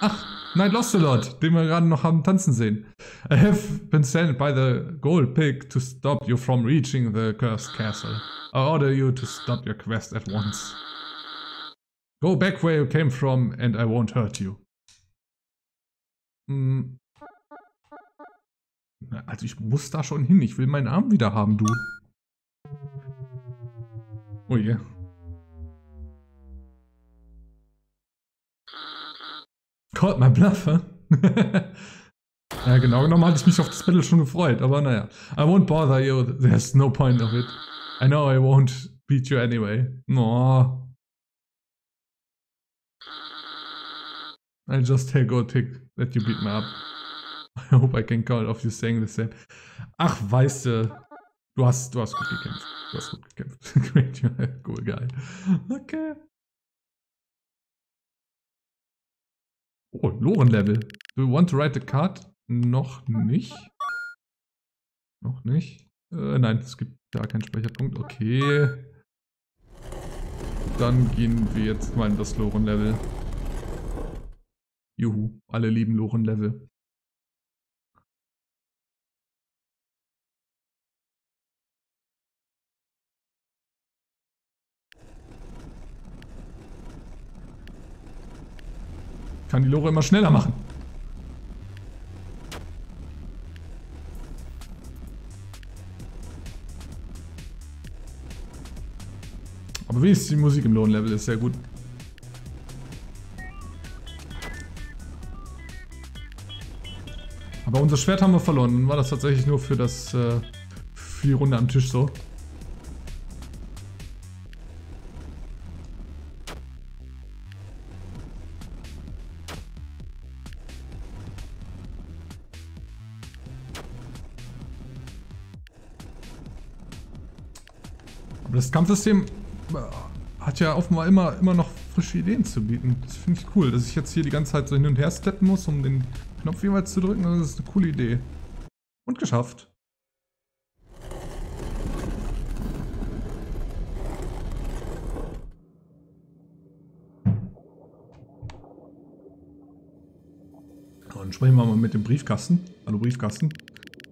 Ach, Night Lost-A-Lot, den wir gerade noch haben tanzen sehen. I have been sent by the gold pig to stop you from reaching the cursed castle. I order you to stop your quest at once. Go back where you came from and I won't hurt you. Hm. Also ich muss da schon hin. Ich will meinen Arm wieder haben, du. Oh je. Yeah. Called my bluff, huh? ja, genau genommen hatte ich mich auf das Battle schon gefreut, aber naja. I won't bother you, there's no point of it. I know I won't beat you anyway. No. I just take a tick that you beat me up. I hope I can count off you saying the same. Ach, weißt du, du hast, du hast gut gekämpft. Du hast gut gekämpft. Great, cool, geil. Okay. Oh, Loren-Level. Do you want to write the card? Noch nicht. Noch nicht. Äh, nein, es gibt da keinen Speicherpunkt. Okay. Dann gehen wir jetzt mal in das Loren-Level. Juhu, alle lieben Loren-Level. Kann die Lore immer schneller machen. Aber wie ist die Musik im Lohnlevel? Ist sehr gut. Aber unser Schwert haben wir verloren. War das tatsächlich nur für das äh, für die Runde am Tisch so. Kampfsystem äh, hat ja offenbar immer, immer noch frische Ideen zu bieten. Das finde ich cool, dass ich jetzt hier die ganze Zeit so hin und her steppen muss, um den Knopf jeweils zu drücken. Das ist eine coole Idee. Und geschafft. Und sprechen wir mal mit dem Briefkasten. Hallo Briefkasten.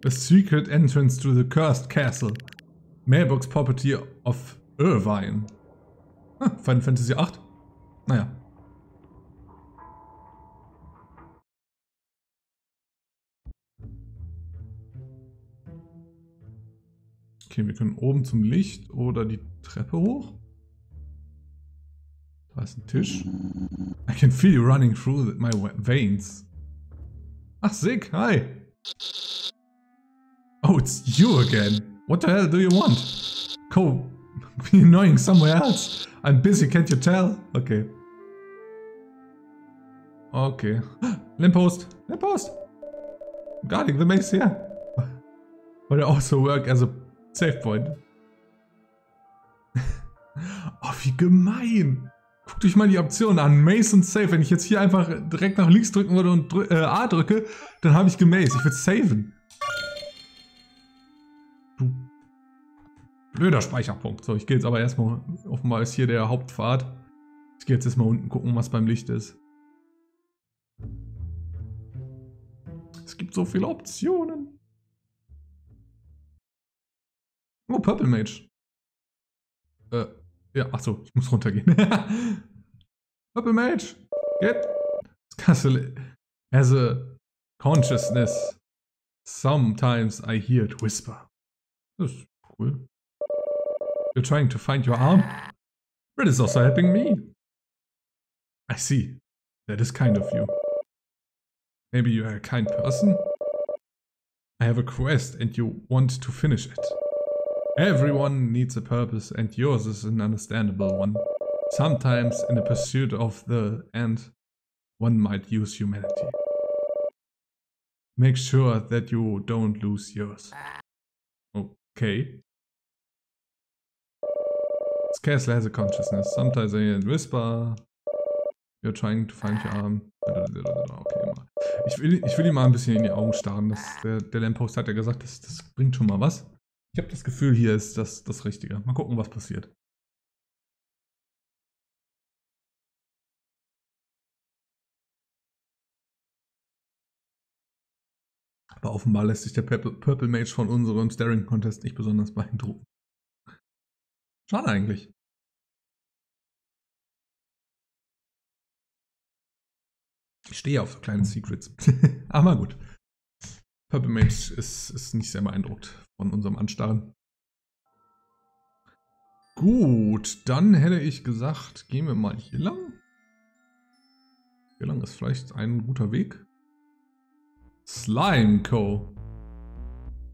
A secret entrance to the cursed castle. Mailbox Property of Irvine. Ah, Final Fantasy 8. Naja. Okay, wir können oben zum Licht oder die Treppe hoch. Da ist ein Tisch. I can feel you running through my veins. Ach, Sig, hi. Oh, it's you again. What the hell do you want? Go be annoying somewhere else. I'm busy, can't you tell? Okay. Okay. Lamppost! Lamppost! Guarding the maze here. But I also work as a safe point. oh, wie gemein! Guckt euch mal die Optionen an. Maze und Save. Wenn ich jetzt hier einfach direkt nach links drücken würde und drück, äh, A drücke, dann habe ich gemaze. Ich würde saven. Blöder Speicherpunkt. So, ich gehe jetzt aber erstmal, offenbar ist hier der Hauptpfad. Ich gehe jetzt erstmal unten gucken, was beim Licht ist. Es gibt so viele Optionen. Oh, Purple Mage. Äh, ja, achso, ich muss runtergehen. Purple Mage, get. Castle has a consciousness. Sometimes I hear it whisper. Das ist cool. You're trying to find your arm? Red is also helping me. I see. That is kind of you. Maybe you are a kind person? I have a quest and you want to finish it. Everyone needs a purpose and yours is an understandable one. Sometimes in the pursuit of the end, one might use humanity. Make sure that you don't lose yours. Okay. Castle has a consciousness. Sometimes I hear it whisper. You're trying to find your arm. Okay, ich will, ich will ihm mal ein bisschen in die Augen starren. Das, der, der Lamppost hat ja gesagt, das, das bringt schon mal was. Ich habe das Gefühl, hier ist das das Richtige. Mal gucken, was passiert. Aber offenbar lässt sich der Purple Mage von unserem Staring Contest nicht besonders beeindrucken. Schade eigentlich. Ich stehe auf so kleine Secrets. Aber gut. Purple Mage ist, ist nicht sehr beeindruckt von unserem Anstarren. Gut, dann hätte ich gesagt, gehen wir mal hier lang. Hier lang ist vielleicht ein guter Weg. Slime Co.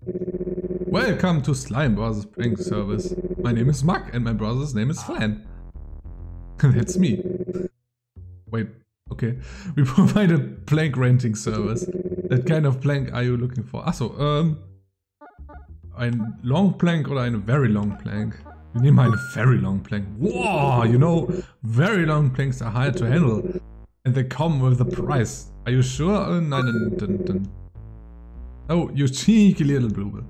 Welcome to Slime Brothers Prank Service. My name is Muck and my brother's name is Flan. That's me. Wait, okay. We provide a plank renting service. That kind of plank are you looking for? Achso, ähm... Um, Ein Long Plank oder eine Very Long Plank? Wir nehmen eine Very Long Plank. Wow, you know, Very Long Planks are hard to handle. And they come with a price. Are you sure? Uh, Nein. Oh, you cheeky little bluebell.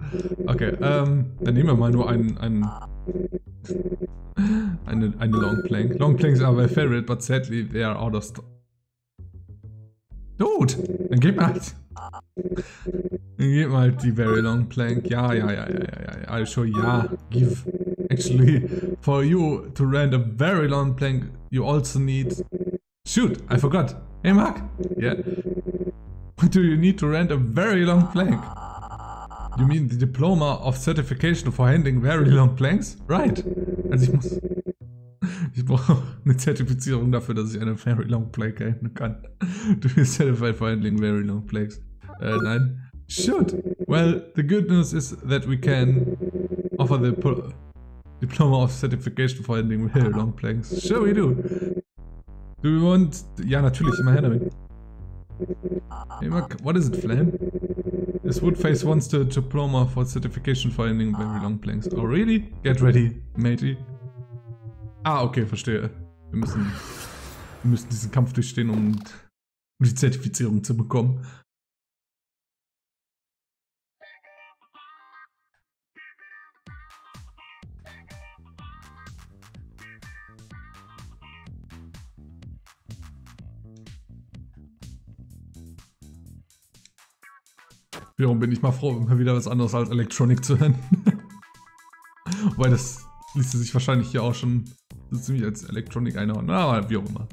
Okay, ähm, dann nehmen wir mal nur einen, einen eine, eine Long Plank. Long Planks are my favorite, but sadly they are out of stock. Dude, dann gib mal halt. Dann mal halt die Very Long Plank. Ja, ja, ja, ja, ja, ja. Are you? Ja, give. Actually, for you to rent a very long plank, you also need... Shoot, I forgot. Hey, Mark. Yeah. What do you need to rent a very long plank? You mean the diploma of certification for handling very long planks? Right. Also ich muss... Ich brauche eine Zertifizierung dafür, dass ich eine very long plank halten kann. Du bist certified for handling very long planks. Äh, nein. Shoot. Well, the good news is that we can offer the diploma of certification for handling very long planks. Sure we do. Do we want... Ja, natürlich, immer her damit. What is it, Flan? This Woodface wants the diploma for certification for handling very long planks. Oh, really? Get ready, matey. Ah, okay, verstehe. Wir müssen, wir müssen diesen Kampf durchstehen, um die Zertifizierung zu bekommen. Wiederum bin ich mal froh, mal wieder was anderes als Electronic zu hören. Wobei das ließe sich wahrscheinlich hier auch schon so ziemlich als Electronic einhauen. Aber wie auch immer.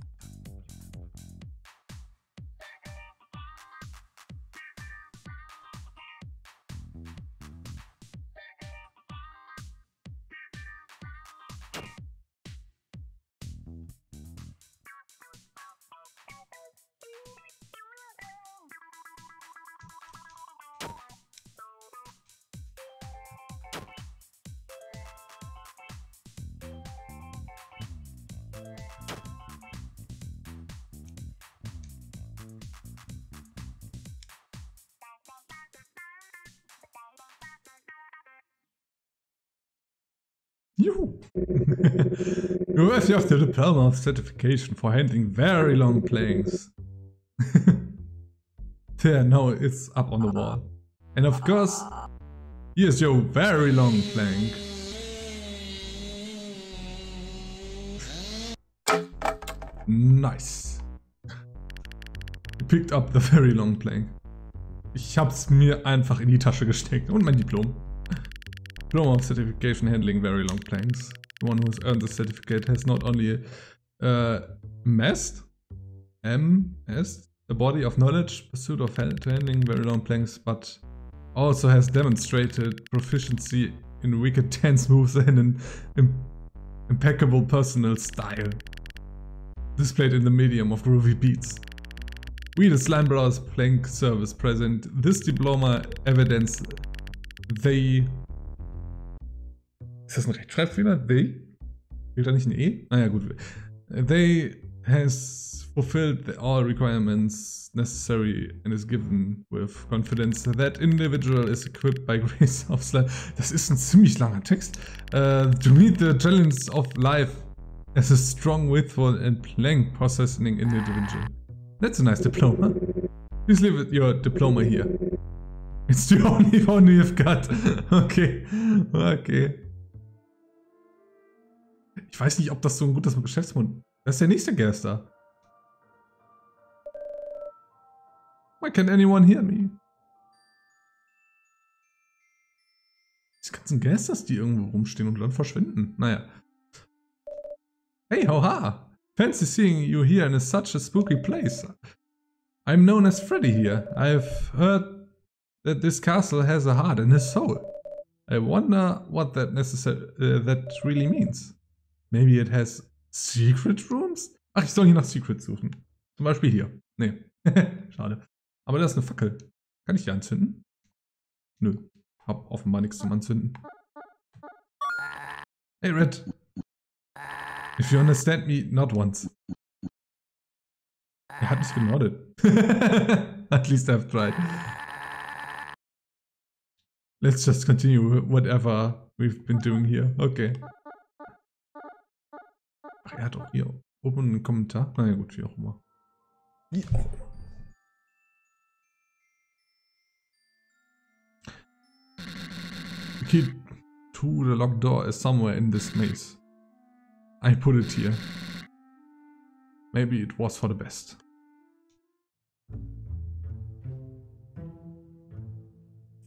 University of the Diploma of Certification for handling very long planks. there, now it's up on the wall. And of course, here's your very long plank. Nice. You picked up the very long plank. Ich hab's mir einfach in die Tasche gesteckt und mein Diplom. Diploma of Certification Handling Very Long Planks. One who has earned the certificate has not only uh, massed, MS, a body of knowledge, pursuit of handling very long planks, but also has demonstrated proficiency in wicked tense moves and an Im impeccable personal style, displayed in the medium of groovy beats. We, the Slime Brothers Plank Service, present this diploma evidence they Ist das ein Rechtschreibfehler? They? Fehlt da nicht ein E? Naja, gut. They has fulfilled all requirements necessary and is given with confidence that individual is equipped by grace of slime. Das ist ein ziemlich langer Text. Uh, to meet the challenge of life as a strong, willful and plank processing individual. That's a nice diploma. Please leave your diploma here. It's the only one you've got. Okay. Okay. Ich weiß nicht, ob das so ein gutes Geschäftsmodell Das ist der nächste Gerster. Why can't anyone hear me? Diese ganzen Gasters, die irgendwo rumstehen und dann verschwinden. Naja. Hey, hoha! Fancy seeing you here in such a spooky place. I'm known as Freddy here. I've heard that this castle has a heart and a soul. I wonder what that necessary uh, that really means. Maybe it has secret rooms? Ach, ich soll hier nach Secrets suchen. Zum Beispiel hier. Nee. Schade. Aber das ist eine Fackel. Kann ich die anzünden? Nö. Hab offenbar nichts zum Anzünden. Hey, Red. If you understand me, not once. Er hat mich genordet. At least I've tried. Let's just continue whatever we've been doing here. Okay. Ach, er hat auch hier oben einen Kommentar. Na ja, gut, wie auch immer. Wie auch immer. The key to the locked door is somewhere in this maze. I put it here. Maybe it was for the best.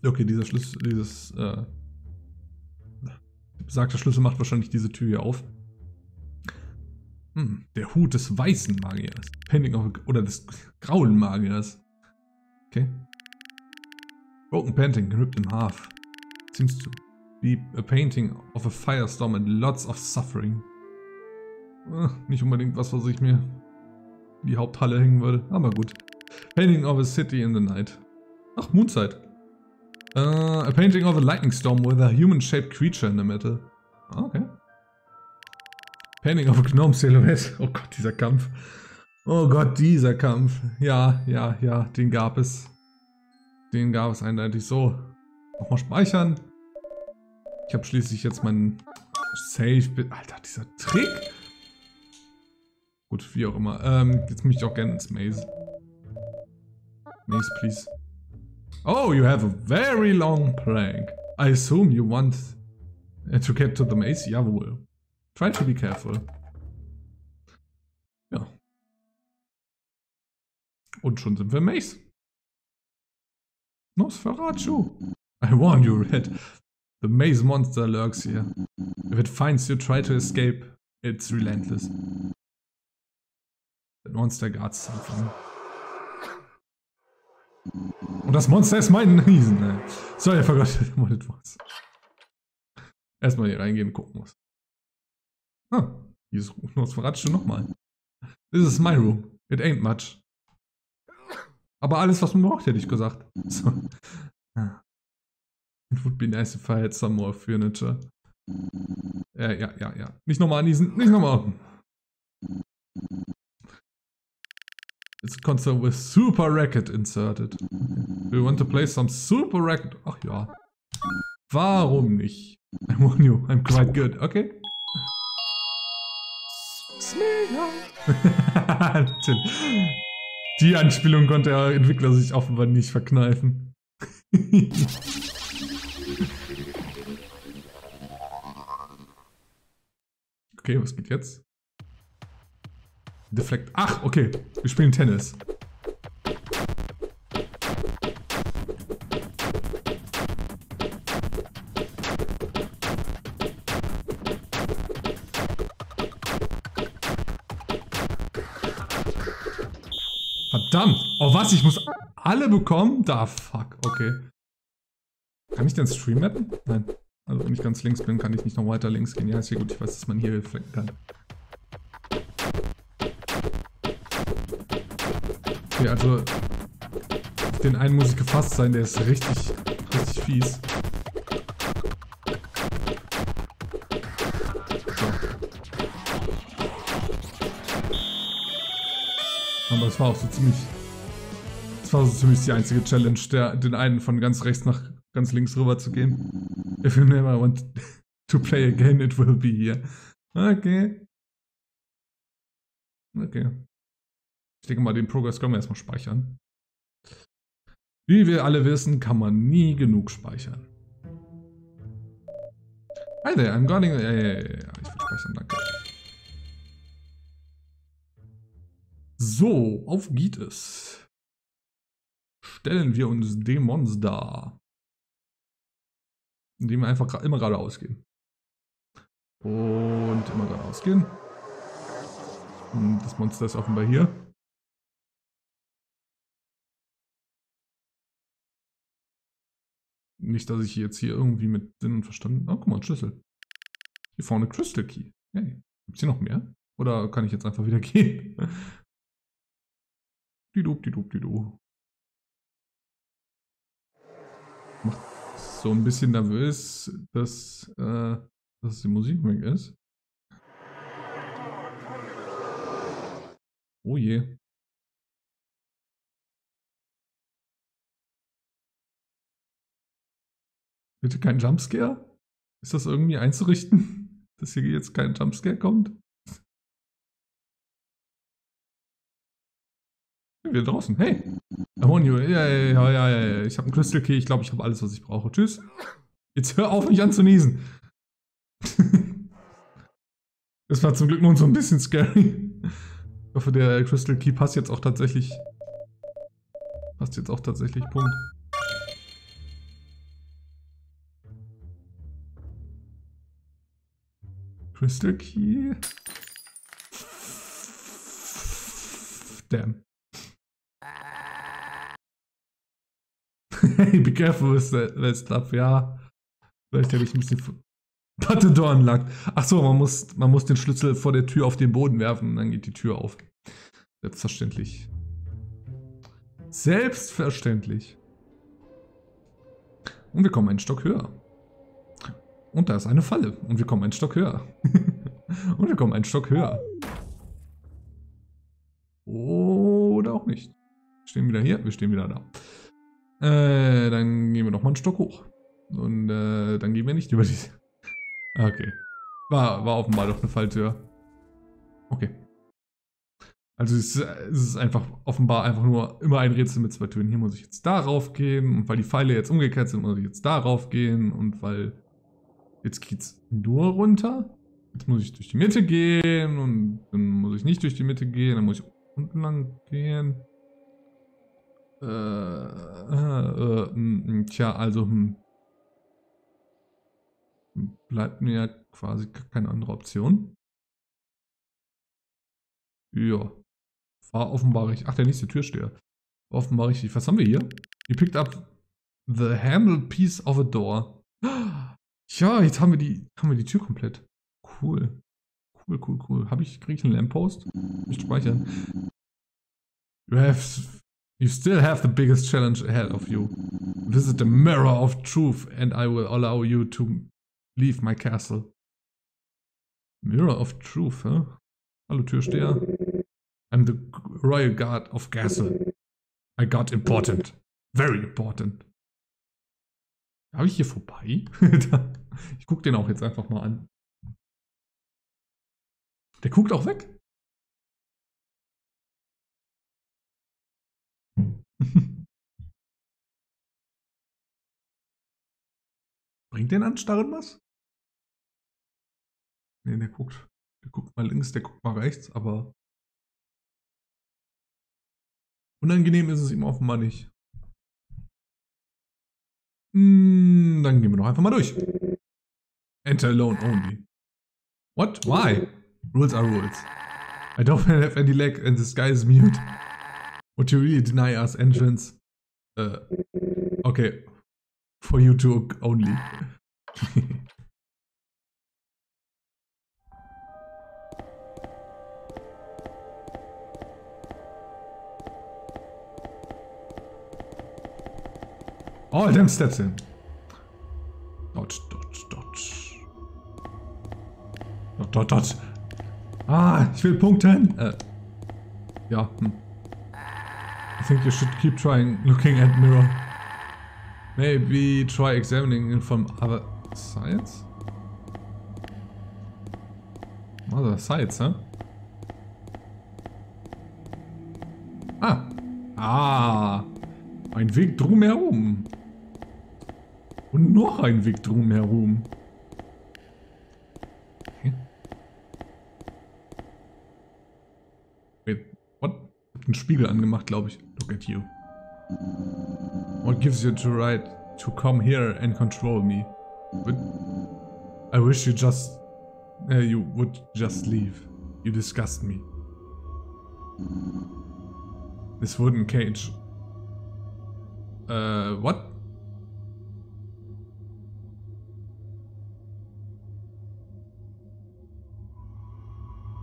Okay, dieser Schlüssel, dieses, äh, besagter Schlüssel macht wahrscheinlich diese Tür hier auf. Hm, der Hut des weißen Magiers. Painting of, oder des grauen Magiers. Okay. Broken painting, ripped in half. Seems to be a painting of a firestorm and lots of suffering. Äh, nicht unbedingt was, was ich mir in die Haupthalle hängen würde, aber gut. Painting of a city in the night. Ach, Moonside. Uh, a painting of a lightning storm with a human-shaped creature in the middle. Ah, okay. Painting of a gnome silhouette. Oh Gott, dieser Kampf. Oh Gott, dieser Kampf. Ja, ja, ja, den gab es. Den gab es eindeutig so. Nochmal speichern. Ich habe schließlich jetzt meinen Save. Alter, dieser Trick. Gut, wie auch immer. Ähm, jetzt möchte ich auch gerne ins Maze. Maze, please. Oh, you have a very long plank. I assume you want to get to the maze? Jawohl. Try to be careful. Ja. Und schon sind wir im Maze. Nosferatu. I warn you, Red. The maze monster lurks here. If it finds you, try to escape. It's relentless. The monster guards something. Und das Monster ist mein Riesen. Ne? So, ja, vergott, was. Erstmal hier reingehen und gucken muss. Ah, hier ist Nosferatu nochmal. This is my room. It ain't much. Aber alles, was man braucht, hätte ich gesagt. So. It would be nice if I had some more furniture. Ja, ja, ja, ja. Nicht nochmal anniesen. Nicht nochmal. It's a console with Super Racket inserted. Do you want to play some Super Racket? Ach ja. Warum nicht? I warn you, I'm quite good. Okay. Die Anspielung konnte der Entwickler sich offenbar nicht verkneifen. okay, was geht jetzt? Deflekt. Ach, okay. Wir spielen Tennis. Verdammt. Oh was, ich muss alle bekommen? Da, fuck. Okay. Kann ich den Stream mappen? Nein. Also wenn ich ganz links bin, kann ich nicht noch weiter links gehen. Ja, ist ja gut. Ich weiß, dass man hier reflekten kann. Okay, also den einen muss ich gefasst sein, der ist richtig, richtig fies. Es war auch so ziemlich. Das war so ziemlich die einzige Challenge, der, den einen von ganz rechts nach ganz links rüber zu gehen. If you never want to play again, it will be here. Okay. Okay. Ich denke mal, den Progress können wir erstmal speichern. Wie wir alle wissen, kann man nie genug speichern. Hi there, I'm going... Ja, ja, ja, ja, ich will speichern, danke. So, auf geht es. Stellen wir uns Dämons dar. Indem wir einfach immer geradeaus gehen. Und immer geradeaus gehen. Und das Monster ist offenbar hier. Nicht, dass ich jetzt hier irgendwie mit Sinn und Verstand... Oh, guck mal, ein Schlüssel. Hier vorne Crystal Key. Hey, gibt's hier noch mehr? Oder kann ich jetzt einfach wieder gehen? Die dup, die dup, die du. Macht so ein bisschen nervös, dass, äh, dass die Musik weg ist. Oh je. Bitte kein Jumpscare? Ist das irgendwie einzurichten, dass hier jetzt kein Jumpscare kommt? Wir draußen. Hey. Ammonio. Ja, ja, ja, ja. Ich habe einen Crystal Key. Ich glaube, ich habe alles, was ich brauche. Tschüss. Jetzt hör auf, mich an zu niesen. das war zum Glück nur so ein bisschen scary. Ich hoffe, der Crystal Key passt jetzt auch tatsächlich. Passt jetzt auch tatsächlich. Punkt. Crystal Key. Damn. hey, be careful with that, that stuff. Ja. Vielleicht hätte ich ein bisschen Patte Dornlack. Ach so, man muss, man muss den Schlüssel vor der Tür auf den Boden werfen und dann geht die Tür auf. Selbstverständlich. Selbstverständlich. Und wir kommen einen Stock höher. Und da ist eine Falle. Und wir kommen einen Stock höher. und wir kommen einen Stock höher. Oder auch nicht. Wir stehen wieder hier, wir stehen wieder da. Äh, dann gehen wir noch mal einen Stock hoch. Und äh, dann gehen wir nicht über die... Okay. War, war offenbar doch eine Falltür. Okay. Also es, es, ist einfach offenbar einfach nur immer ein Rätsel mit zwei Türen. Hier muss ich jetzt darauf gehen und weil die Pfeile jetzt umgekehrt sind, muss ich jetzt darauf gehen und weil jetzt geht's nur runter. Jetzt muss ich durch die Mitte gehen und dann muss ich nicht durch die Mitte gehen, dann muss ich unten lang gehen. Äh, äh, äh, tja, also hm, bleibt mir ja quasi keine andere Option. Ja. War offenbar richtig. Ach, der nächste Türsteher. Offenbar richtig. Was haben wir hier? You picked up the handle piece of a door. Ja, jetzt haben wir die, haben wir die Tür komplett. Cool. Cool, cool, cool. Habe ich, kriege ich einen Lamppost? Nicht speichern. You have You still have the biggest challenge ahead of you. Visit the Mirror of Truth and I will allow you to leave my castle. Mirror of Truth, huh? Hallo Türsteher. I'm the Royal Guard of Castle. I got important. Very important. Habe ich hier vorbei? ich guck den auch jetzt einfach mal an. Der guckt auch weg. Bringt den Anstarren was? Ne, der guckt. Der guckt mal links, der guckt mal rechts, aber unangenehm ist es ihm offenbar nicht. Hm, dann gehen wir doch einfach mal durch. Enter alone only. What? Why? Rules are rules. I don't have any leg and the sky is mute. Would you really deny us entrance? Uh, okay. For you two only. All them steps in. Dodge, dodge, dodge. Dot, dot, dot. Ah, ich will punkten. Äh, ja, hm. I think you should keep trying looking at mirror. Maybe try examining it from other sides? Other sides, huh? Ah. Ah. Ein Weg drumherum. Und noch ein Weg drumherum. Okay. Wait, what? Ich hab den Spiegel angemacht, glaube ich. At you. What gives you the right to come here and control me? But I wish you just... Uh, you would just leave. You disgust me. This wooden cage. Uh, what?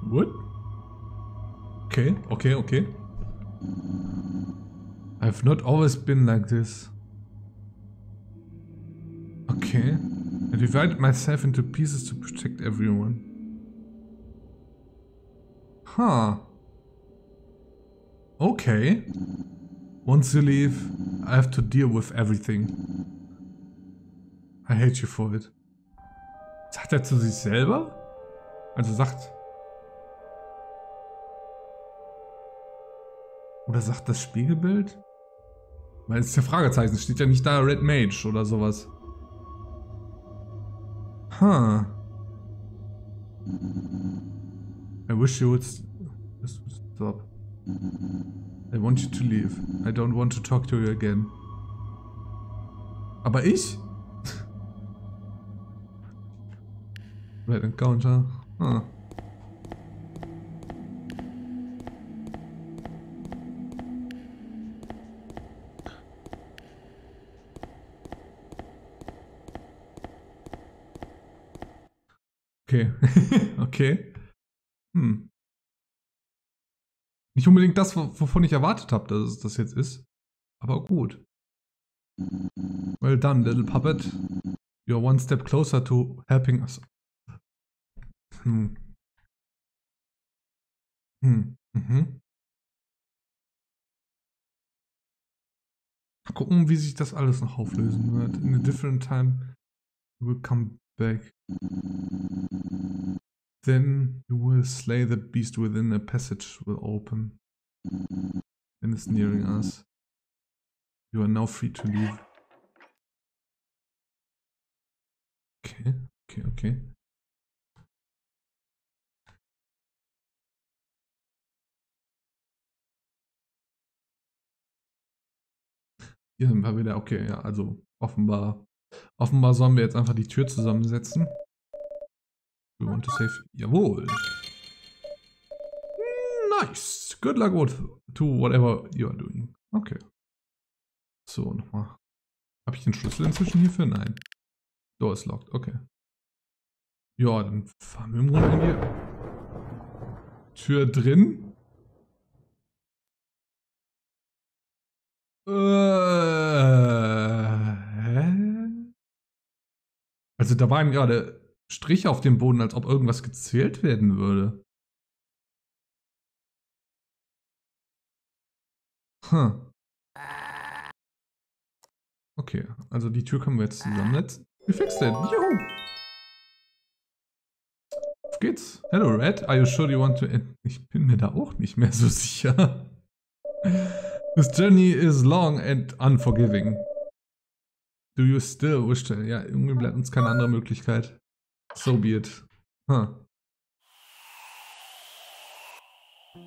Wood? Okay, okay, okay. I've not always been like this. Okay. I divided myself into pieces to protect everyone. Huh. Okay. Once you leave, I have to deal with everything. I hate you for it. Sagt er zu sich selber? Also sagt... Oder sagt das Spiegelbild? Weil es ist ja Fragezeichen, steht ja nicht da Red Mage oder sowas. Huh. I wish you would stop. I want you to leave. I don't want to talk to you again. Aber ich? Red Encounter. Huh. Okay. okay. Hm. Nicht unbedingt das, wovon ich erwartet habe, dass es das jetzt ist. Aber gut. Well done, little puppet. You're one step closer to helping us. Hm. Hm. Mhm. Gucken, wie sich das alles noch auflösen wird. In a different time, we'll come back. Then you will slay the beast within a passage will open. And it's nearing us. You are now free to leave. Okay, okay, okay. Hier sind wir wieder, okay, ja, also offenbar Offenbar sollen wir jetzt einfach die Tür zusammensetzen. We want to save. Jawohl. Nice. Good luck to whatever you are doing. Okay. So, nochmal. Habe ich den Schlüssel inzwischen hierfür? Nein. Door is locked. Okay. Ja, dann fahren wir im Grunde in die Tür drin. Äh? Also da waren gerade Striche auf dem Boden, als ob irgendwas gezählt werden würde. Hm. Okay, also die Tür können wir jetzt zusammensetzen. We fixed it. Juhu. Auf geht's. Hello Red, are you sure you want to... Ich bin mir da auch nicht mehr so sicher. This journey is long and unforgiving. Do you still wish to? Ja, irgendwie bleibt uns keine andere Möglichkeit. So be it. Huh.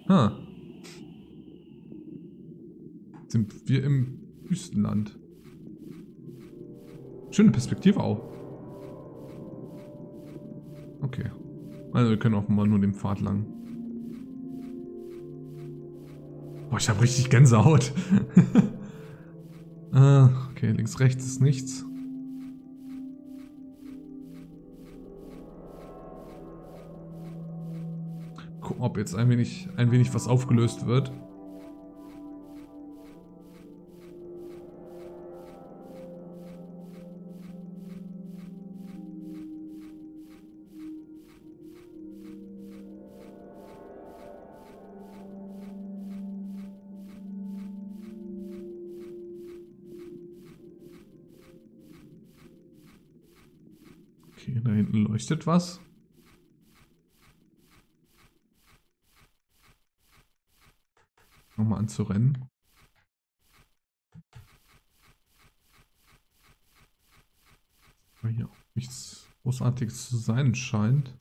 Huh. Sind wir im Wüstenland. Schöne Perspektive auch. Okay. Also wir können offenbar nur den Pfad lang. Boah, ich habe richtig Gänsehaut. ah. Okay, links, rechts ist nichts. Gucken, ob jetzt ein wenig, ein wenig was aufgelöst wird. mich das was? Nochmal anzurennen. Aber hier auch nichts Großartiges zu sein scheint.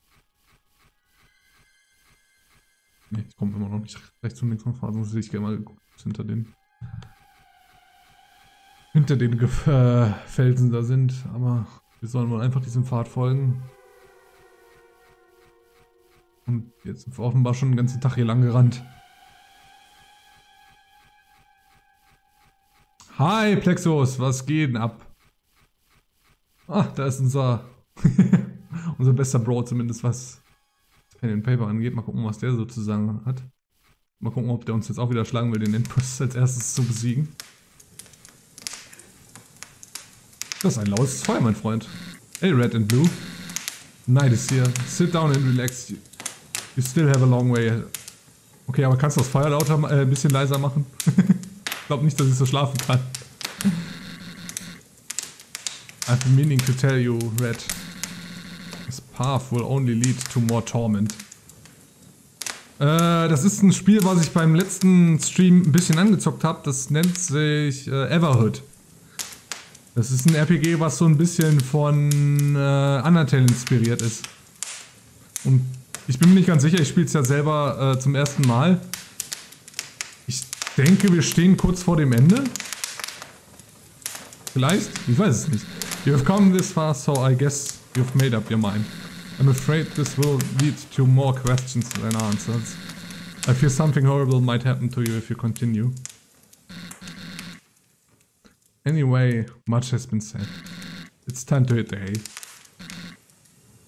Ne, ich komme immer noch nicht rechts und recht zum Mikrofaser. Ich sehe mal hinter den hinter den Ge äh, Felsen da sind. Aber wir sollen wohl einfach diesem Pfad folgen. Und jetzt sind wir offenbar schon den ganzen Tag hier lang gerannt. Hi Plexus, was geht denn ab? Ah, da ist unser unser bester Bro zumindest, was Pen and Paper angeht. Mal gucken, was der sozusagen hat. Mal gucken, ob der uns jetzt auch wieder schlagen will, den Endboss als erstes zu besiegen. Das ist ein lautes Feuer, mein Freund. Hey, Red and Blue. Night is here. Sit down and relax. You still have a long way. Okay, aber kannst du das Feuer lauter, äh, ein bisschen leiser machen? ich glaube nicht, dass ich so schlafen kann. I've been meaning to tell you, Red. This path will only lead to more torment. Äh, das ist ein Spiel, was ich beim letzten Stream ein bisschen angezockt habe. Das nennt sich äh, Everhood. Das ist ein RPG, was so ein bisschen von äh, Undertale inspiriert ist. Und ich bin mir nicht ganz sicher, ich spiele es ja selber äh, zum ersten Mal. Ich denke, wir stehen kurz vor dem Ende. Vielleicht? Ich weiß es nicht. You have come this far, so I guess you've made up your mind. I'm afraid this will lead to more questions than answers. I fear something horrible might happen to you if you continue. Anyway, much has been said. It's time to hit the hay.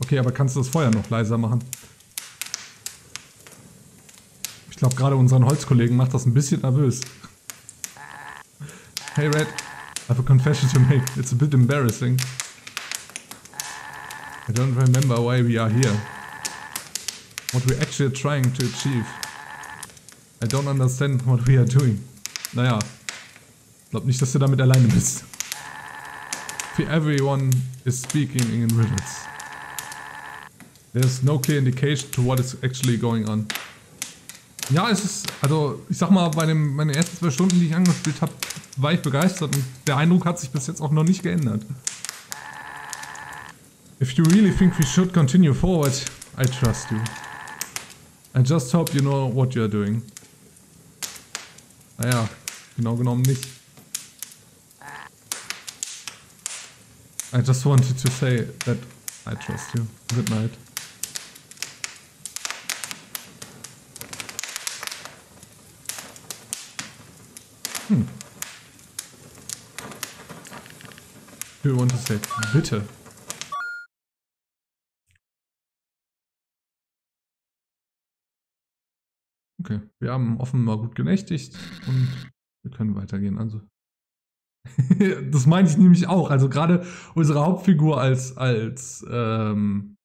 Okay, aber kannst du das Feuer noch leiser machen? Ich glaube, gerade unseren Holzkollegen macht das ein bisschen nervös. Hey Red, I have a confession to make. It's a bit embarrassing. I don't remember why we are here. What we're actually trying to achieve. I don't understand what we are doing. Naja, Glaub nicht, dass du damit alleine bist. Everyone is speaking in riddles. There's no clear indication to what is actually going on. Ja, es ist, also ich sag mal, bei den, meinen ersten zwei Stunden, die ich angespielt habe, war ich begeistert und der Eindruck hat sich bis jetzt auch noch nicht geändert. If you really think we should continue forward, I trust you. I just hope you know what you are doing. Naja, genau genommen nicht. I just wanted to say that I trust you. Good night. Hm. You want to say bitte? Okay, wir haben offenbar gut genächtigt und wir können weitergehen. Also das meine ich nämlich auch. Also gerade unsere Hauptfigur als, als, ähm,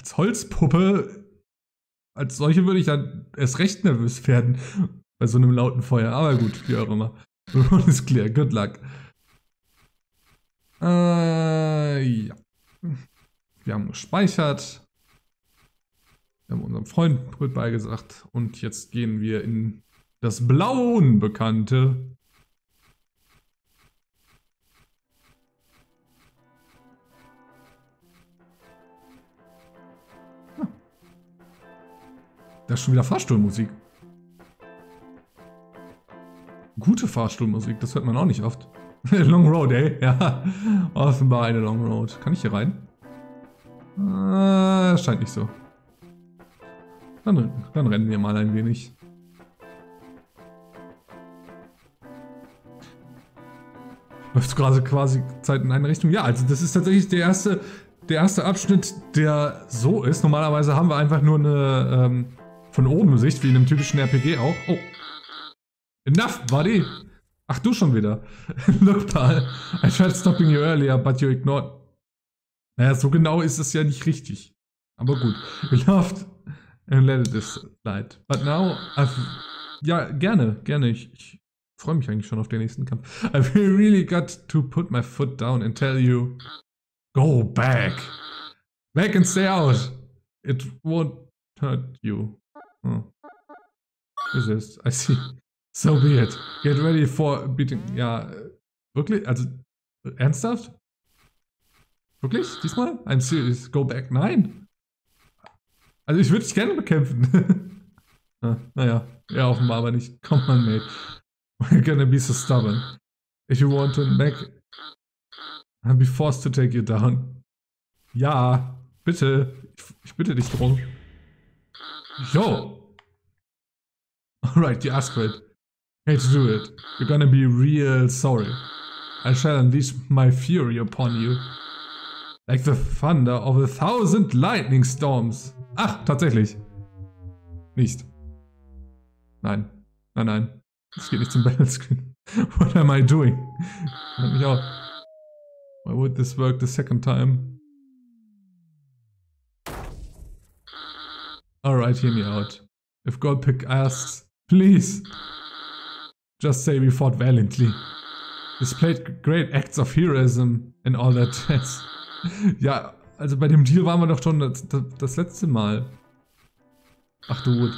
als Holzpuppe, als solche würde ich dann erst recht nervös werden bei so einem lauten Feuer. Aber gut, wie auch immer. ist clear. Good luck. Äh, ja. Wir haben gespeichert. Wir haben unserem Freund Goodbye gesagt. Und jetzt gehen wir in das blaue Unbekannte. Das ist schon wieder Fahrstuhlmusik. Gute Fahrstuhlmusik, das hört man auch nicht oft. Long Road, ey. Ja, offenbar eine Long Road. Kann ich hier rein? Äh, scheint nicht so. Dann, dann rennen wir mal ein wenig. Läuft gerade quasi Zeit in eine Richtung. Ja, also das ist tatsächlich der erste, der erste Abschnitt, der so ist. Normalerweise haben wir einfach nur eine ähm, von oben Sicht, wie in einem typischen RPG auch. Oh. Enough, buddy. Ach, du schon wieder. Look, pal. I tried stopping you earlier, but you ignored. Naja, so genau ist es ja nicht richtig. Aber gut. We loved and let it slide. But now, I've... Ja, gerne, gerne. Ich, ich freue mich eigentlich schon auf den nächsten Kampf. I've really got to put my foot down and tell you... Go back. Back and stay out. It won't hurt you. Oh. Resist. I see. So be it. Get ready for beating. Ja, wirklich? Also, ernsthaft? Wirklich? Diesmal? I'm serious. Go back. Nein. Also ich würde dich gerne bekämpfen. ah, naja, ja, offenbar aber nicht. Come on, mate. We're gonna be so stubborn. If you want to back, I'll be forced to take you down. Ja, bitte. Ich, ich bitte dich drum. Yo. Alright, you asked for. To do it. You're gonna be real sorry. I shall unleash my fury upon you. Like the thunder of a thousand lightning storms. Ach, tatsächlich. Nicht. Nein. Nein, nein. Es geht nicht zum Battlescreen. What am I doing? mich auch. Why would this work the second time? Alright, hear me out. If Goldpick asks, please, just say we fought valiantly. Displayed great acts of heroism in all that jazz. ja, also bei dem Deal waren wir doch schon das, das, das letzte Mal. Ach du gut.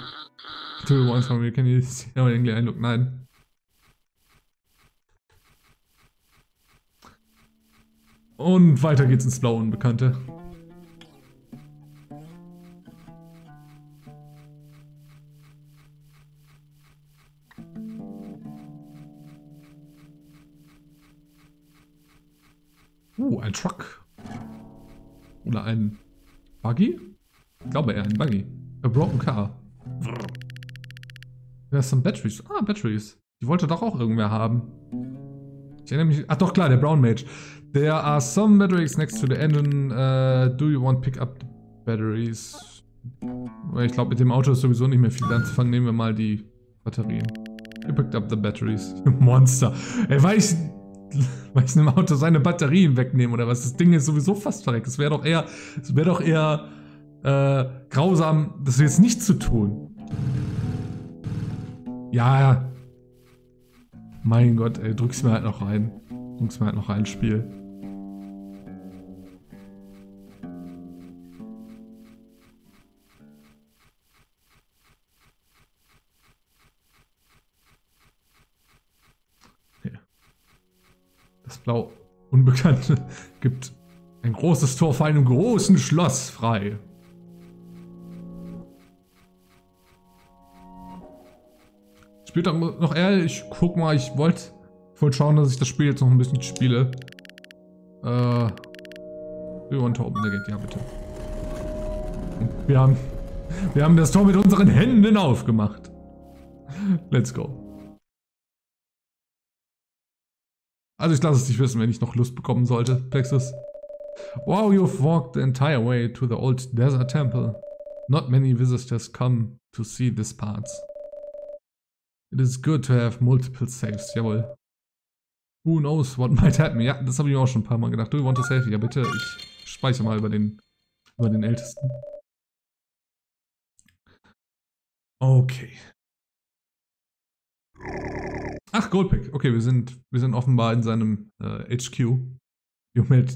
Two ones from me, can you see how I look? Nein. Und weiter geht's ins blaue Unbekannte. Uh, ein Truck. Oder ein Buggy? Ich glaube eher ein Buggy. A broken car. Da sind Batteries. Ah, Batteries. Die wollte doch auch irgendwer haben. Ich erinnere mich. Ach doch, klar, der Brown Mage. There are some batteries next to the engine. Uh, do you want pick up the batteries? Ich glaube, mit dem Auto ist sowieso nicht mehr viel anzufangen. Nehmen wir mal die Batterien. You picked up the batteries. Monster. Ey, weil ich weil ich einem Auto seine Batterien wegnehme oder was. Das Ding ist sowieso fast verreckt. Es wäre doch eher, es wäre doch eher äh, grausam, das jetzt nicht zu tun. Ja. Mein Gott, ey, drück's mir halt noch rein. Drück's mir halt noch rein, Spiel. Das Blau Unbekannte gibt ein großes Tor vor einem großen Schloss frei. Spielt noch eher, ich guck mal, ich wollte wollt schauen, dass ich das Spiel jetzt noch ein bisschen spiele. Äh. Wir wollen Tor open the gate, ja bitte. Wir haben, wir haben das Tor mit unseren Händen aufgemacht. Let's go. Also ich lasse es dich wissen, wenn ich noch Lust bekommen sollte, Plexus. Wow, you've walked the entire way to the old desert temple. Not many visitors come to see this parts. It is good to have multiple saves, jawohl. Who knows what might happen? Ja, das habe ich mir auch schon ein paar Mal gedacht. Do you want to save? Ja bitte, ich speichere mal über den, über den Ältesten. Okay. Ach, Goldpick. Okay, wir sind, wir sind offenbar in seinem äh, HQ. Junge,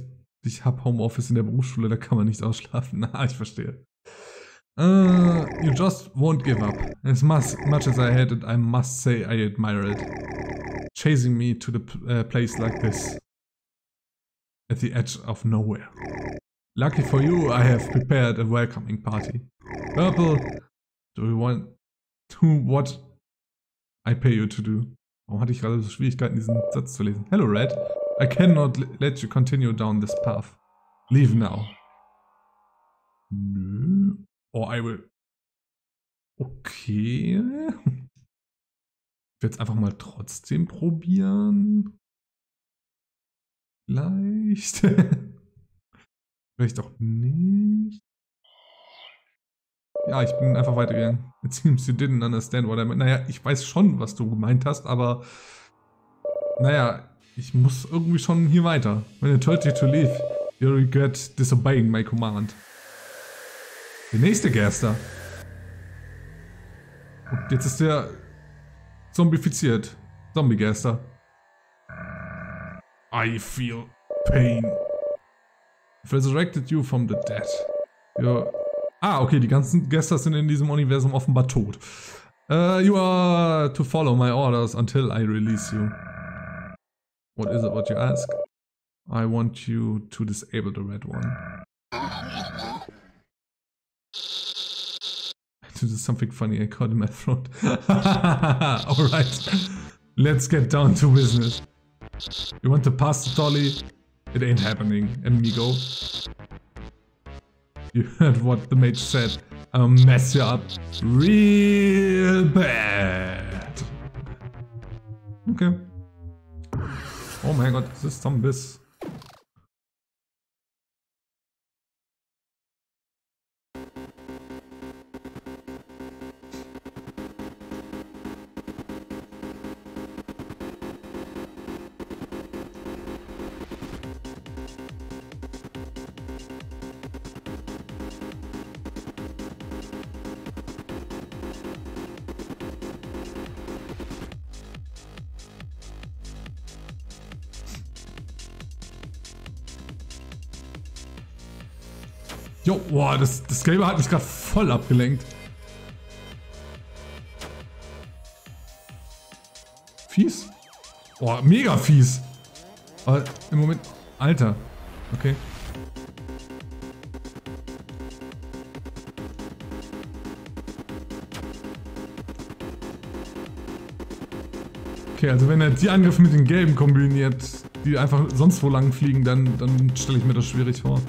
ich hab Homeoffice in der Berufsschule, da kann man nicht ausschlafen. Na, ich verstehe. Uh, you just won't give up. As much, much as I had it, I must say I admire it. Chasing me to the uh, place like this. At the edge of nowhere. Lucky for you, I have prepared a welcoming party. Purple, do you want to what I pay you to do? Warum hatte ich gerade so Schwierigkeiten, diesen Satz zu lesen? Hello, Red. I cannot let you continue down this path. Leave now. Nö. Oh, I will. Okay. Ich werde es einfach mal trotzdem probieren. Vielleicht. Vielleicht auch nicht. Ja, ich bin einfach weitergegangen. It seems you didn't understand what I meant. Naja, ich weiß schon, was du gemeint hast, aber... Naja, ich muss irgendwie schon hier weiter. When I told you to leave, you regret disobeying my command. Der nächste Gerster. Und jetzt ist der zombifiziert. Zombie-Gerster. I feel pain. I've resurrected you from the dead. You're Ah, okay, die ganzen Gäste sind in diesem Universum offenbar tot. Uh, you are to follow my orders until I release you. What is it what you ask? I want you to disable the red one. To do something funny, I caught in my throat. Alright, let's get down to business. You want to pass the dolly? It ain't happening, amigo. You heard what the mage said. I'll mess you up real bad. Okay. Oh my god, this is zombies. Jo, boah, das, das Gelbe hat mich gerade voll abgelenkt. Fies? Boah, mega fies. Aber im Moment... Alter. Okay. Okay, also wenn er die Angriffe mit den Gelben kombiniert, die einfach sonst wo lang fliegen, dann, dann stelle ich mir das schwierig vor.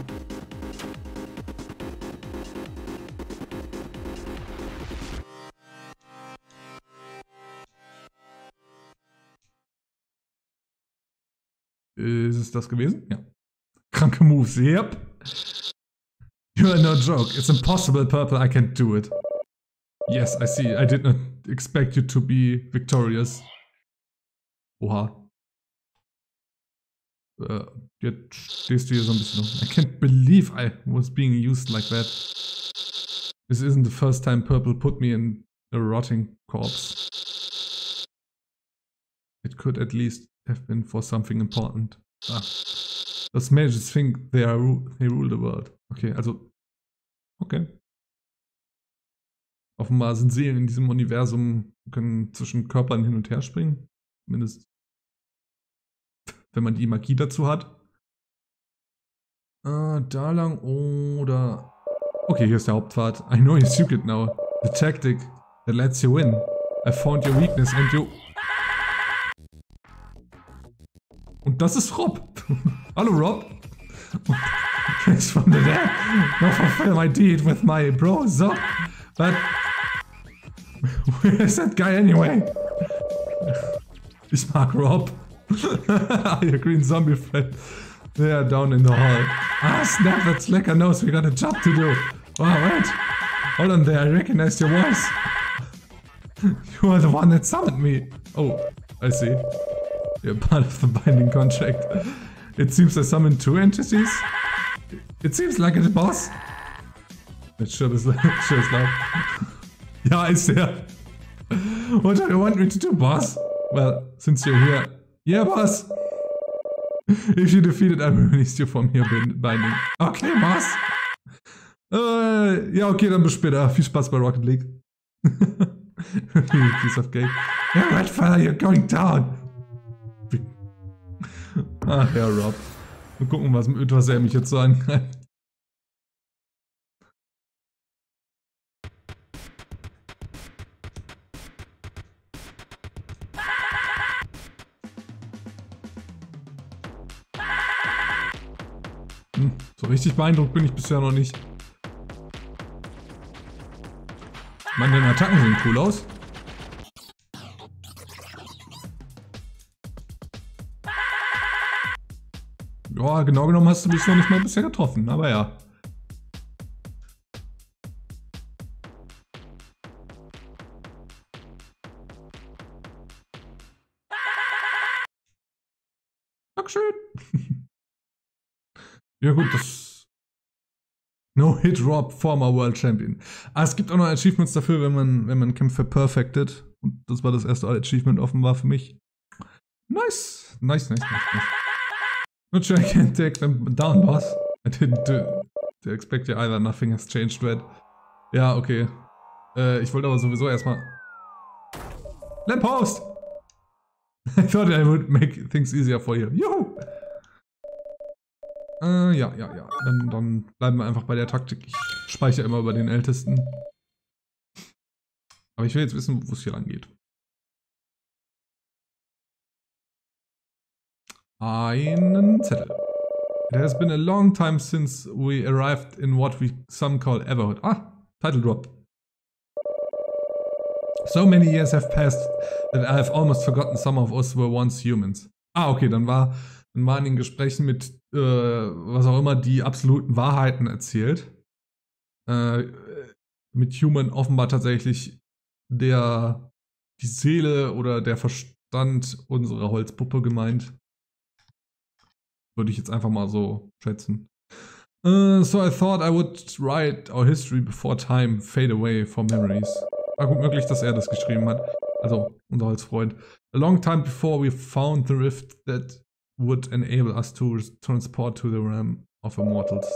Ist das gewesen? Ja. Kranke Moves, yep. You are no joke. It's impossible, Purple. I can't do it. Yes, I see. I did not expect you to be victorious. Oha. Äh, jetzt stehst du hier so ein bisschen. I can't believe I was being used like that. This isn't the first time Purple put me in a rotting corpse. It could at least have been for something important. Ah. Those mages think they, are, they rule the world. Okay, also. Okay. Offenbar sind Seelen in diesem Universum, können zwischen Körpern hin und her springen. Zumindest. Wenn man die Magie dazu hat. Ah, da lang oder. Okay, hier ist der Hauptpfad. I know your secret now. The tactic that lets you win. I found your weakness and you. Und das ist Rob. Hallo Rob. Thanks from the dead. Not fulfill my deed with my bro, so. But where is that guy anyway? Ich mag Rob. Your green zombie friend. They are down in the hall. Ah, snap, that Slacker knows we got a job to do. Wow, wait. Hold on there, I recognize your voice. You are the one that summoned me. Oh, I see. You're part of the binding contract. It seems I summoned two entities. It seems like it, boss. That sure is, sure is loud. ja, ist er. What do you want me to do, boss? Well, since you're here. Yeah, boss. If you defeat it, I will release you from here binding. Okay, boss. Äh, ja, okay, dann bis später. Viel Spaß bei Rocket League. Piece of cake. Yeah, fella, you're going down. Ach ja, Rob. Mal gucken, was, was er mich jetzt so angreift. Hm, so richtig beeindruckt bin ich bisher noch nicht. Ich meine, deine Attacken sehen cool aus. Ja, genau genommen hast du mich noch nicht mal bisher getroffen, aber ja. Dankeschön. ja gut, das... No Hit Rob, former World Champion. Ah, es gibt auch noch Achievements dafür, wenn man, wenn man Kämpfe perfected. Und das war das erste Achievement offenbar für mich. Nice. Nice, nice, nice, nice. Not sure I can take them down, boss. I didn't do, to expect you either. Nothing has changed, Red. Ja, okay. Äh, ich wollte aber sowieso erstmal... Lamppost! I thought I would make things easier for you. Juhu! Äh, ja, ja, ja. Dann, dann bleiben wir einfach bei der Taktik. Ich speichere immer über den Ältesten. Aber ich will jetzt wissen, wo es hier lang geht. Einen Zettel. It has been a long time since we arrived in what we some call Everhood. Ah, title drop. So many years have passed that I have almost forgotten some of us were once humans. Ah, okay, dann war, dann waren in Gesprächen mit, äh, was auch immer, die absoluten Wahrheiten erzählt. Äh, mit Human offenbar tatsächlich der, die Seele oder der Verstand unserer Holzpuppe gemeint. Würde ich jetzt einfach mal so schätzen. Uh, so I thought I would write our history before time fade away for memories. War gut möglich, dass er das geschrieben hat. Also, unser Holzfreund. A long time before we found the rift that would enable us to transport to the realm of immortals.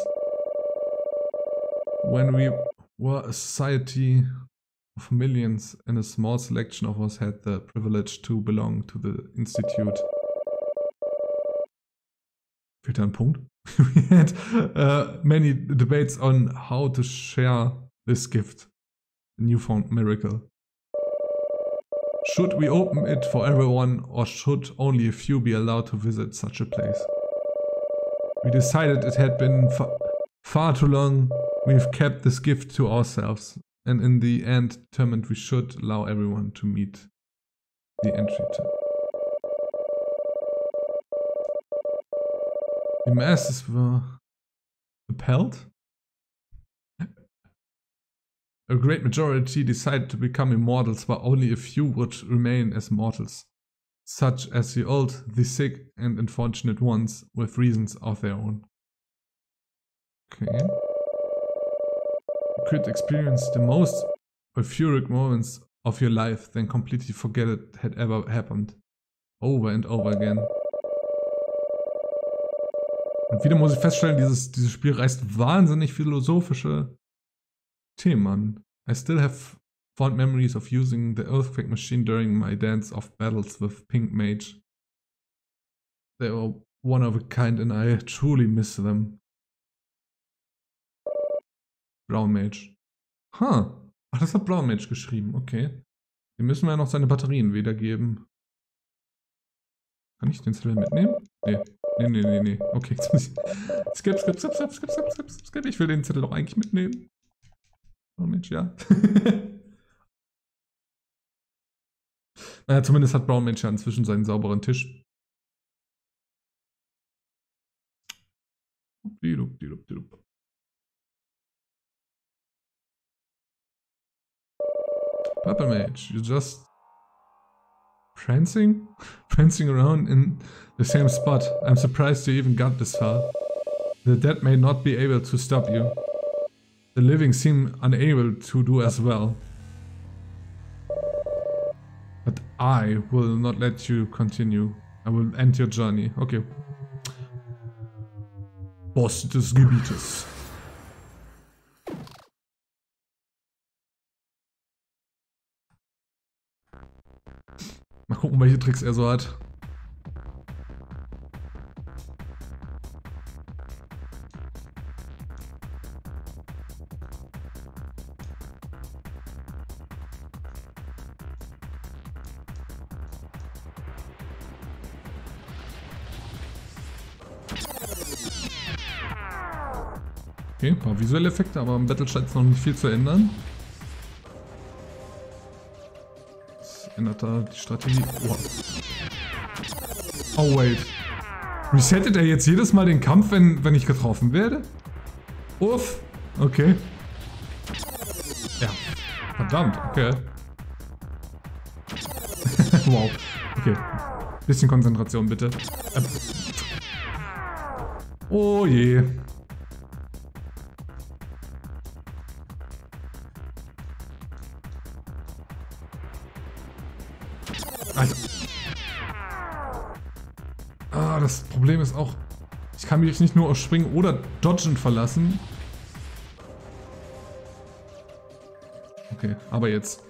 When we were a society of millions and a small selection of us had the privilege to belong to the institute. Fehlt ein Punkt? We had uh, many debates on how to share this gift, a newfound miracle. Should we open it for everyone or should only a few be allowed to visit such a place? We decided it had been fa far too long we've kept this gift to ourselves and in the end determined we should allow everyone to meet the entry to. Die masses were repelled. A great majority decided to become immortals, while only a few would remain as mortals, such as the old, the sick, and unfortunate ones with reasons of their own. Okay. You could experience the most euphoric moments of your life, then completely forget it had ever happened. Over and over again. Und wieder muss ich feststellen, dieses, dieses Spiel reißt wahnsinnig philosophische Themen an. I still have fond memories of using the earthquake machine during my dance of battles with Pink Mage. They were one of a kind and I truly miss them. Brown Mage. Huh. Ach, das hat Brown Mage geschrieben, okay. Dem müssen wir ja noch seine Batterien wiedergeben. Kann ich den Zettel mitnehmen? Nee. Nee, nee, nee, nee. Okay, jetzt muss ich. Skip, skip, skip, skip, skip, skip, skip, skip. Ich will den Zettel doch eigentlich mitnehmen. Oh Mensch, ja. naja, zumindest hat Brown Mensch ja inzwischen seinen sauberen Tisch. Purple Mage, you just prancing? prancing around in the same spot. I'm surprised you even got this far. The dead may not be able to stop you. The living seem unable to do as well. But I will not let you continue. I will end your journey. Okay. Boss des Gebietes. Mal gucken, welche Tricks er so hat. Okay, ein paar visuelle Effekte, aber im Battle scheint es noch nicht viel zu ändern. Das ändert da die Strategie. Oh, oh wait. Resettet er jetzt jedes Mal den Kampf, wenn, wenn ich getroffen werde? Uff. Okay. Ja. Verdammt, okay. wow. Okay. Bisschen Konzentration bitte. Äh. Oh je. Ich kann mich nicht nur auf Springen oder Dodgen verlassen. Okay, aber jetzt.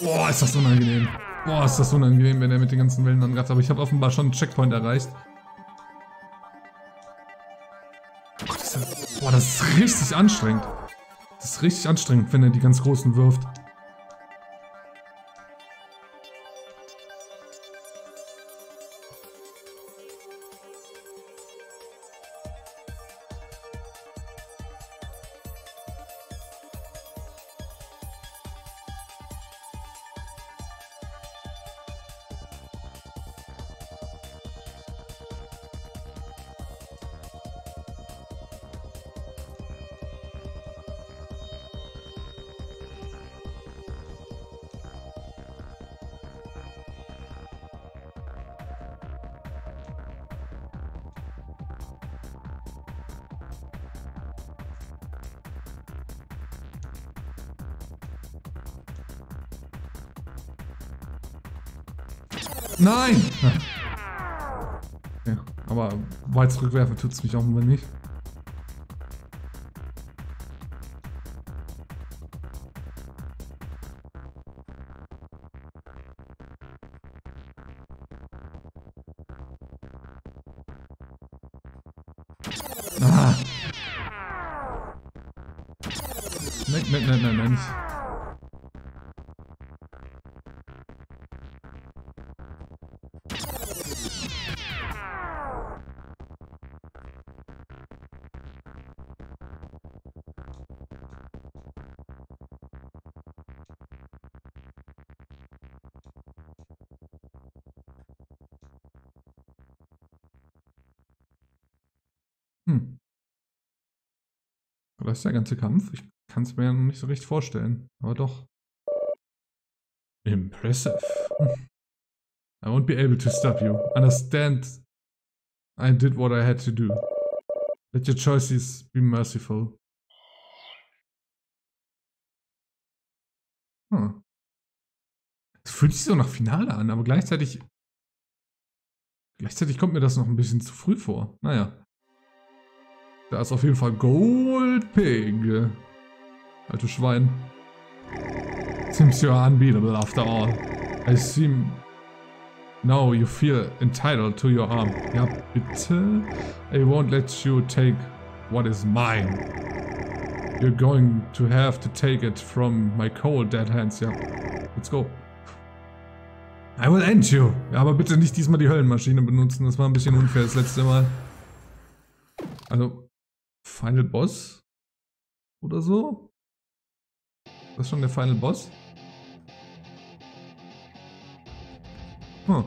Boah, ist das unangenehm. Boah, ist das unangenehm, wenn er mit den ganzen Wellen angreift. Aber ich habe offenbar schon einen Checkpoint erreicht. Boah, das ist richtig anstrengend. Ist richtig anstrengend, wenn er die ganz großen wirft. Nein! Ja, aber weit zurückwerfen tut es mich auch immer nicht. Hm. Das ist der ganze Kampf. Ich kann es mir ja noch nicht so richtig vorstellen. Aber doch. Impressive. I won't be able to stop you. Understand I did what I had to do. Let your choices be merciful. Hm. Es fühlt sich so nach Finale an, aber gleichzeitig gleichzeitig kommt mir das noch ein bisschen zu früh vor. Naja. Da ist auf jeden Fall Gold Pig. Alte Schwein. Seems you're unbeatable after all. I seem... Now you feel entitled to your arm. Ja, bitte? I won't let you take what is mine. You're going to have to take it from my cold dead hands. Ja, let's go. I will end you. Ja, aber bitte nicht diesmal die Höllenmaschine benutzen. Das war ein bisschen unfair das letzte Mal. Also, Final Boss oder so. Das ist schon der Final Boss? Hm.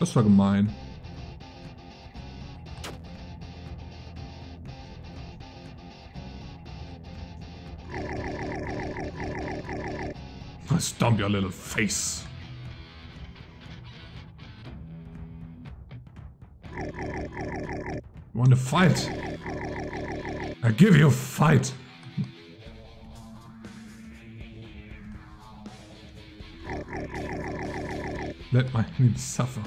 Das war gemein. Stomp your little face. Want to fight? I give you a fight. Let my enemies suffer.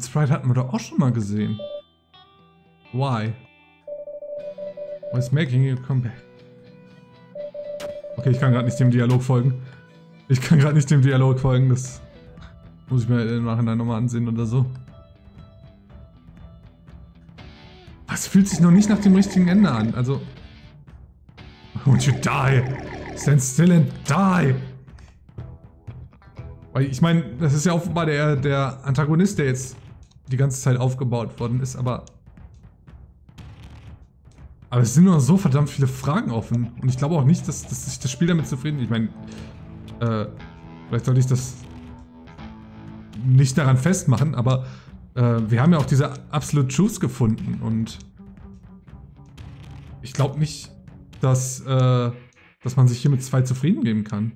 Den Sprite hatten wir doch auch schon mal gesehen. Why? What's making you come back? Okay, ich kann gerade nicht dem Dialog folgen. Ich kann gerade nicht dem Dialog folgen, das muss ich mir im Nachhinein nochmal ansehen oder so. Was fühlt sich noch nicht nach dem richtigen Ende an? Also. Won't you die? Stand still and die! Weil ich meine, das ist ja offenbar der, der Antagonist, der jetzt die ganze Zeit aufgebaut worden ist, aber aber es sind nur so verdammt viele Fragen offen. Und ich glaube auch nicht, dass, dass sich das Spiel damit zufrieden. Ich meine, äh, vielleicht sollte ich das nicht daran festmachen, aber äh, wir haben ja auch diese Absolute Truths gefunden und ich glaube nicht, dass, äh, dass man sich hier mit zwei zufrieden geben kann.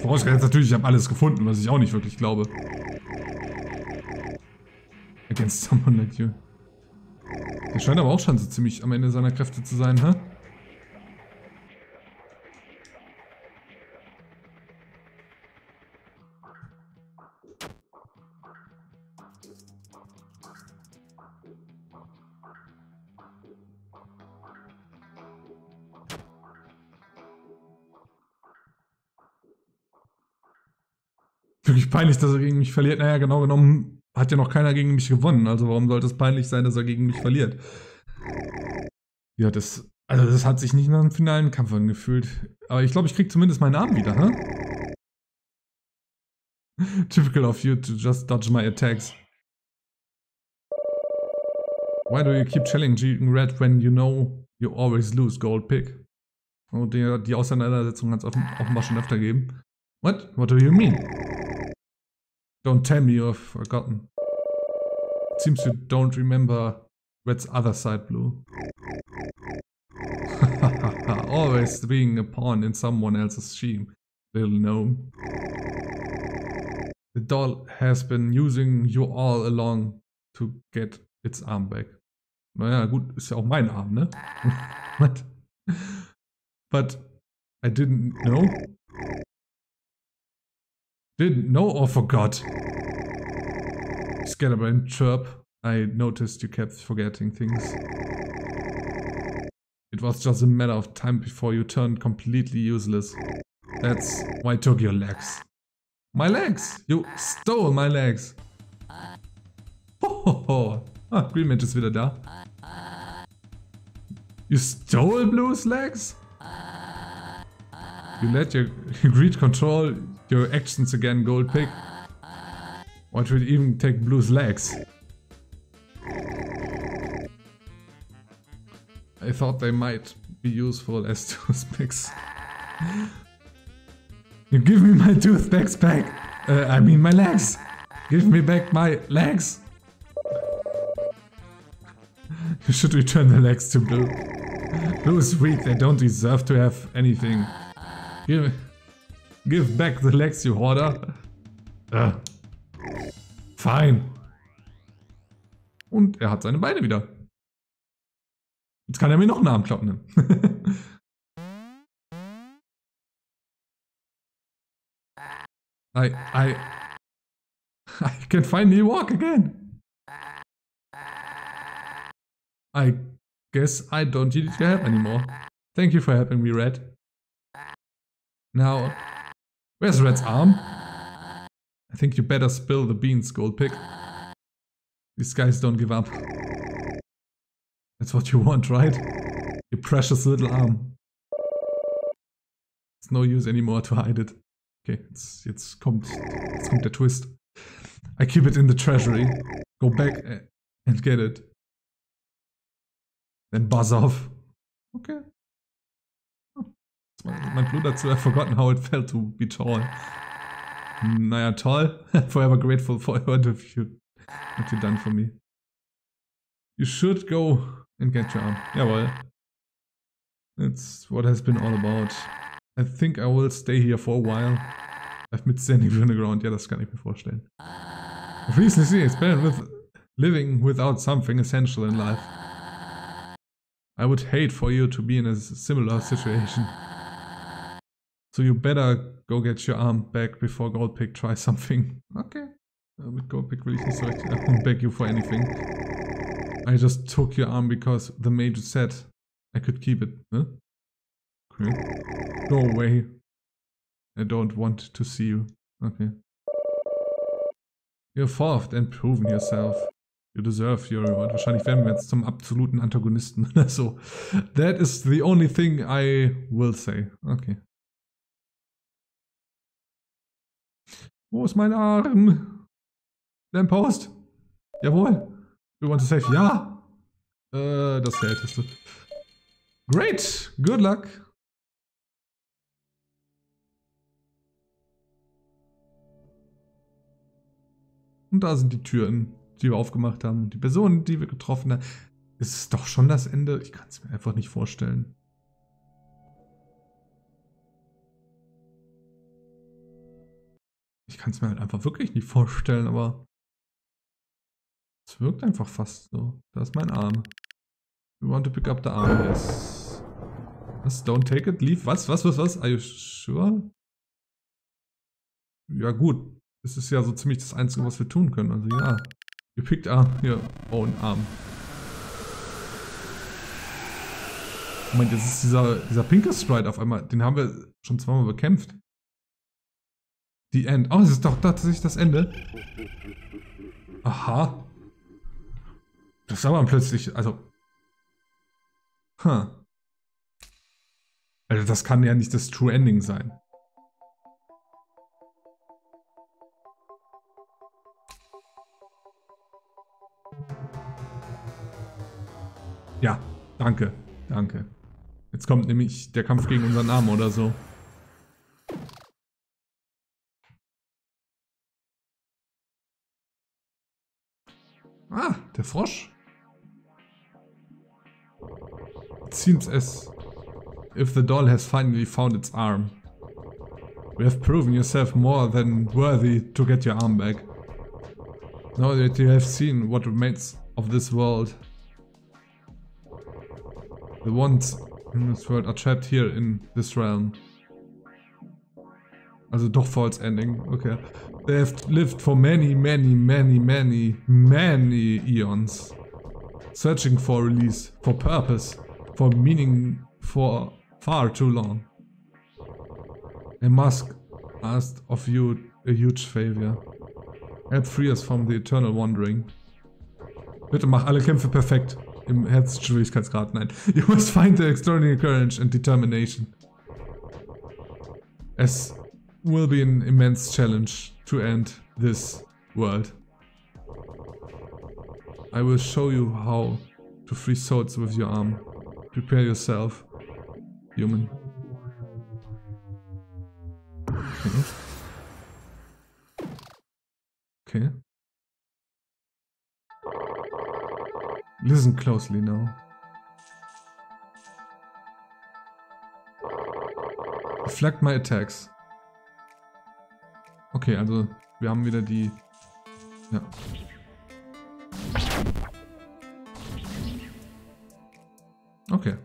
Vorausgesetzt natürlich, ich habe alles gefunden, was ich auch nicht wirklich glaube. Someone like you. Der scheint aber auch schon so ziemlich am Ende seiner Kräfte zu sein, hä? Wirklich peinlich, dass er gegen mich verliert. Naja, genau genommen hat ja noch keiner gegen mich gewonnen. Also warum sollte es peinlich sein, dass er gegen mich verliert? Ja, das... Also das hat sich nicht nach einem finalen Kampf angefühlt. Aber ich glaube, ich krieg zumindest meinen Arm wieder, hä? Typical of you to just dodge my attacks. Why do you keep challenging Red when you know you always lose, Gold Pig? Oh, die, die Auseinandersetzung hat es offenbar schon öfter gegeben. What? What do you mean? Don't tell me you've forgotten. It seems you don't remember Red's other side, Blue. Always being a pawn in someone else's scheme, little gnome. The doll has been using you all along to get its arm back. Naja, gut, ist ja auch mein Arm, ne? What? But I didn't know. Didn't know or forgot. Scatterbrain chirp. I noticed you kept forgetting things. It was just a matter of time before you turned completely useless. That's why I took your legs. My legs! You stole my legs! Ho, ho, ho. Ah, Greenmage ist wieder da. You stole Blue's legs? You let your greed control your actions again, Gold Pig. Why should even take Blue's legs? I thought they might be useful as toothpicks. you give me my toothpicks back! Uh, I mean my legs! Give me back my legs! You should return the legs to Blue. Blue is weak, they don't deserve to have anything. Give, give back the legs, you hoarder. Uh, fine. Und er hat seine Beine wieder. Jetzt kann er mir noch einen Arm kloppen. I, I, I can finally walk again. I guess I don't need your help anymore. Thank you for helping me, Red. Now, where's Red's arm? I think you better spill the beans, Goldpick. These guys don't give up. That's what you want, right? Your precious little arm. It's no use anymore to hide it. Okay, jetzt, jetzt, kommt, jetzt kommt der Twist. I keep it in the treasury. Go back eh, and get it. Then buzz off. Okay. Mein Blut dazu, I've forgotten how it felt to be tall. Naja, toll. Forever grateful for what you, what you done for me. You should go and get your arm. Jawohl. That's what has been all about. I think I will stay here for a while. I've been standing on the ground. Ja, das kann ich mir vorstellen. Recently, better with living without something essential in life. I would hate for you to be in a similar situation. So you better go get your arm back before Goldpick tries something. Okay. Uh, mit Goldpick ich nicht. I won't beg you for anything. I just took your arm because the major said I could keep it. Huh? Okay. Go away. I don't want to see you. Okay. You're fourth and proven yourself. You deserve your reward. Wahrscheinlich werden wir jetzt zum absoluten Antagonisten so. That is the only thing I will say. Okay. Wo ist mein Arm? Lamppost? Jawohl. We want to save. Ja. Äh, das älteste. Great. Good luck. Und da sind die Türen, die wir aufgemacht haben. Die Personen, die wir getroffen haben. Ist es doch schon das Ende? Ich kann es mir einfach nicht vorstellen. Ich kann es mir halt einfach wirklich nicht vorstellen, aber es wirkt einfach fast so. Da ist mein Arm. We want to pick up the arm, yes. Was? Don't take it, leave? Was? Was? Was? Was? Are you sure? Ja gut, es ist ja so ziemlich das Einzige, was wir tun können. Also ja, ihr pickt Arm, hier, oh, ein Arm. Moment, jetzt ist dieser, dieser pinke Sprite auf einmal, den haben wir schon zweimal bekämpft. Die End. Oh, es ist doch tatsächlich das Ende. Aha. Das ist aber plötzlich, also... Huh. Also das kann ja nicht das True Ending sein. Ja, danke, danke. Jetzt kommt nämlich der Kampf gegen unseren Arm oder so. Ah, der Frosch. It seems as if the doll has finally found its arm. You have proven yourself more than worthy to get your arm back. Now that you have seen what remains of this world, the ones in this world are trapped here in this realm. Also doch false ending, okay. They have lived for many, many, many, many, many eons. Searching for release, for purpose, for meaning, for far too long. I must ask of you a huge favor. Help free us from the eternal wandering. Bitte mach alle Kämpfe perfekt. Im Herzschwierigkeitsgrad, nein. You must find the extraordinary courage and determination. Es will be an immense challenge to end this world. I will show you how to free swords with your arm. Prepare yourself, human. Okay. Listen closely now. Reflect my attacks. Okay, also wir haben wieder die... Ja. Okay.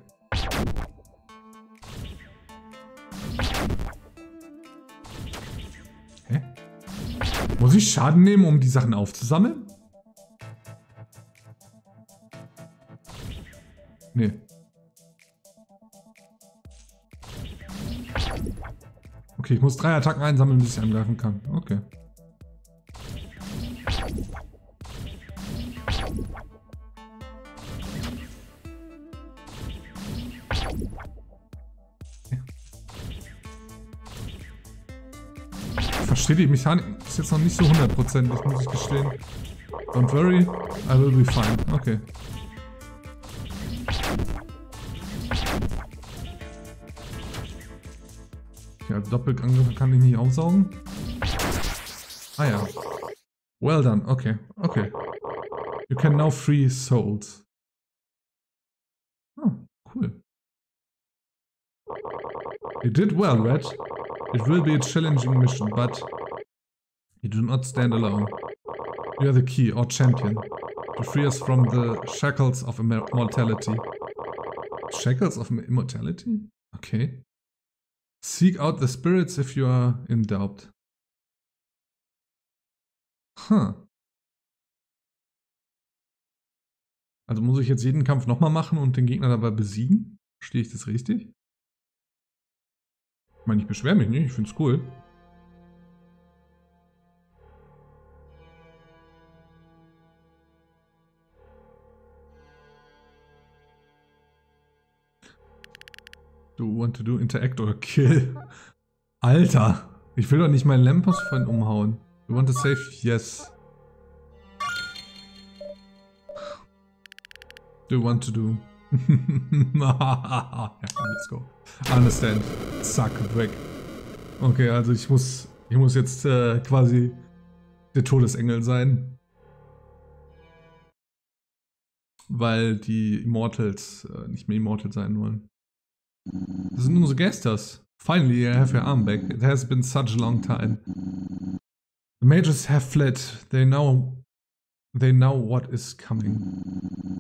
Hä? Muss ich Schaden nehmen, um die Sachen aufzusammeln? Nee. Okay, ich muss drei Attacken einsammeln, bis ich angreifen kann. Okay. Verstehe die Mechanik ist jetzt noch nicht so hundertprozentig, muss ich gestehen. Don't worry, I will be fine. Okay. Ja, Doppelangriffe kann ich nicht aufsaugen. Ah ja. Well done. Okay, okay. You can now free souls. Oh, cool. You did well, Red. It will be a challenging mission, but you do not stand alone. You are the key, or champion, to free us from the shackles of immortality. Shackles of immortality? Okay. Seek out the spirits if you are in doubt. Huh. Also muss ich jetzt jeden Kampf nochmal machen und den Gegner dabei besiegen? Verstehe ich das richtig? Ich meine, ich beschwere mich nicht, ich finde es cool. Do want to do interact or kill? Alter, ich will doch nicht meinen Lampos-Freund umhauen. You want to save? Yes. Do you want to do? let's go. Understand. Zack, weg. Okay, also ich muss, ich muss jetzt äh, quasi der Todesengel sein. Weil die Immortals äh, nicht mehr Immortal sein wollen. Unsere Gasters. Finally, I have your arm back. It has been such a long time. The mages have fled. They know they know what is coming.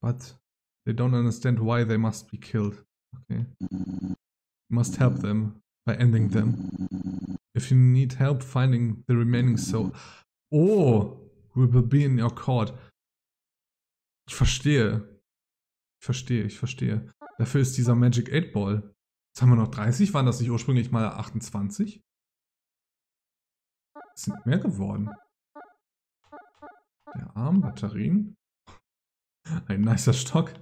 But they don't understand why they must be killed. Okay. You must help them by ending them. If you need help finding the remaining soul. Oh, we will be in your court. Ich verstehe. Ich verstehe, ich verstehe. Dafür ist dieser Magic 8 Ball. Jetzt haben wir noch 30. Waren das nicht ursprünglich mal 28? Es sind mehr geworden. Der Arm, Batterien. Ein nicer Stock.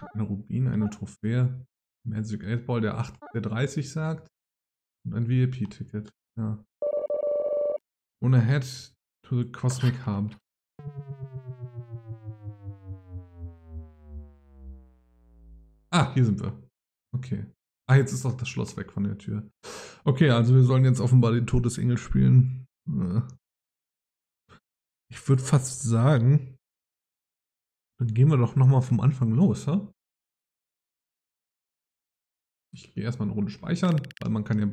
Ein Rubin, eine Trophäe. Magic 8 Ball, der, 8, der 30 sagt. Und ein VIP-Ticket. Ja. Ohne Head to the Cosmic Hub. Ah, hier sind wir. Okay. Ah, jetzt ist auch das Schloss weg von der Tür. Okay, also wir sollen jetzt offenbar den Todesengel spielen. Äh. Ich würde fast sagen, dann gehen wir doch nochmal vom Anfang los, ha? Ich gehe erstmal eine Runde speichern, weil man kann ja...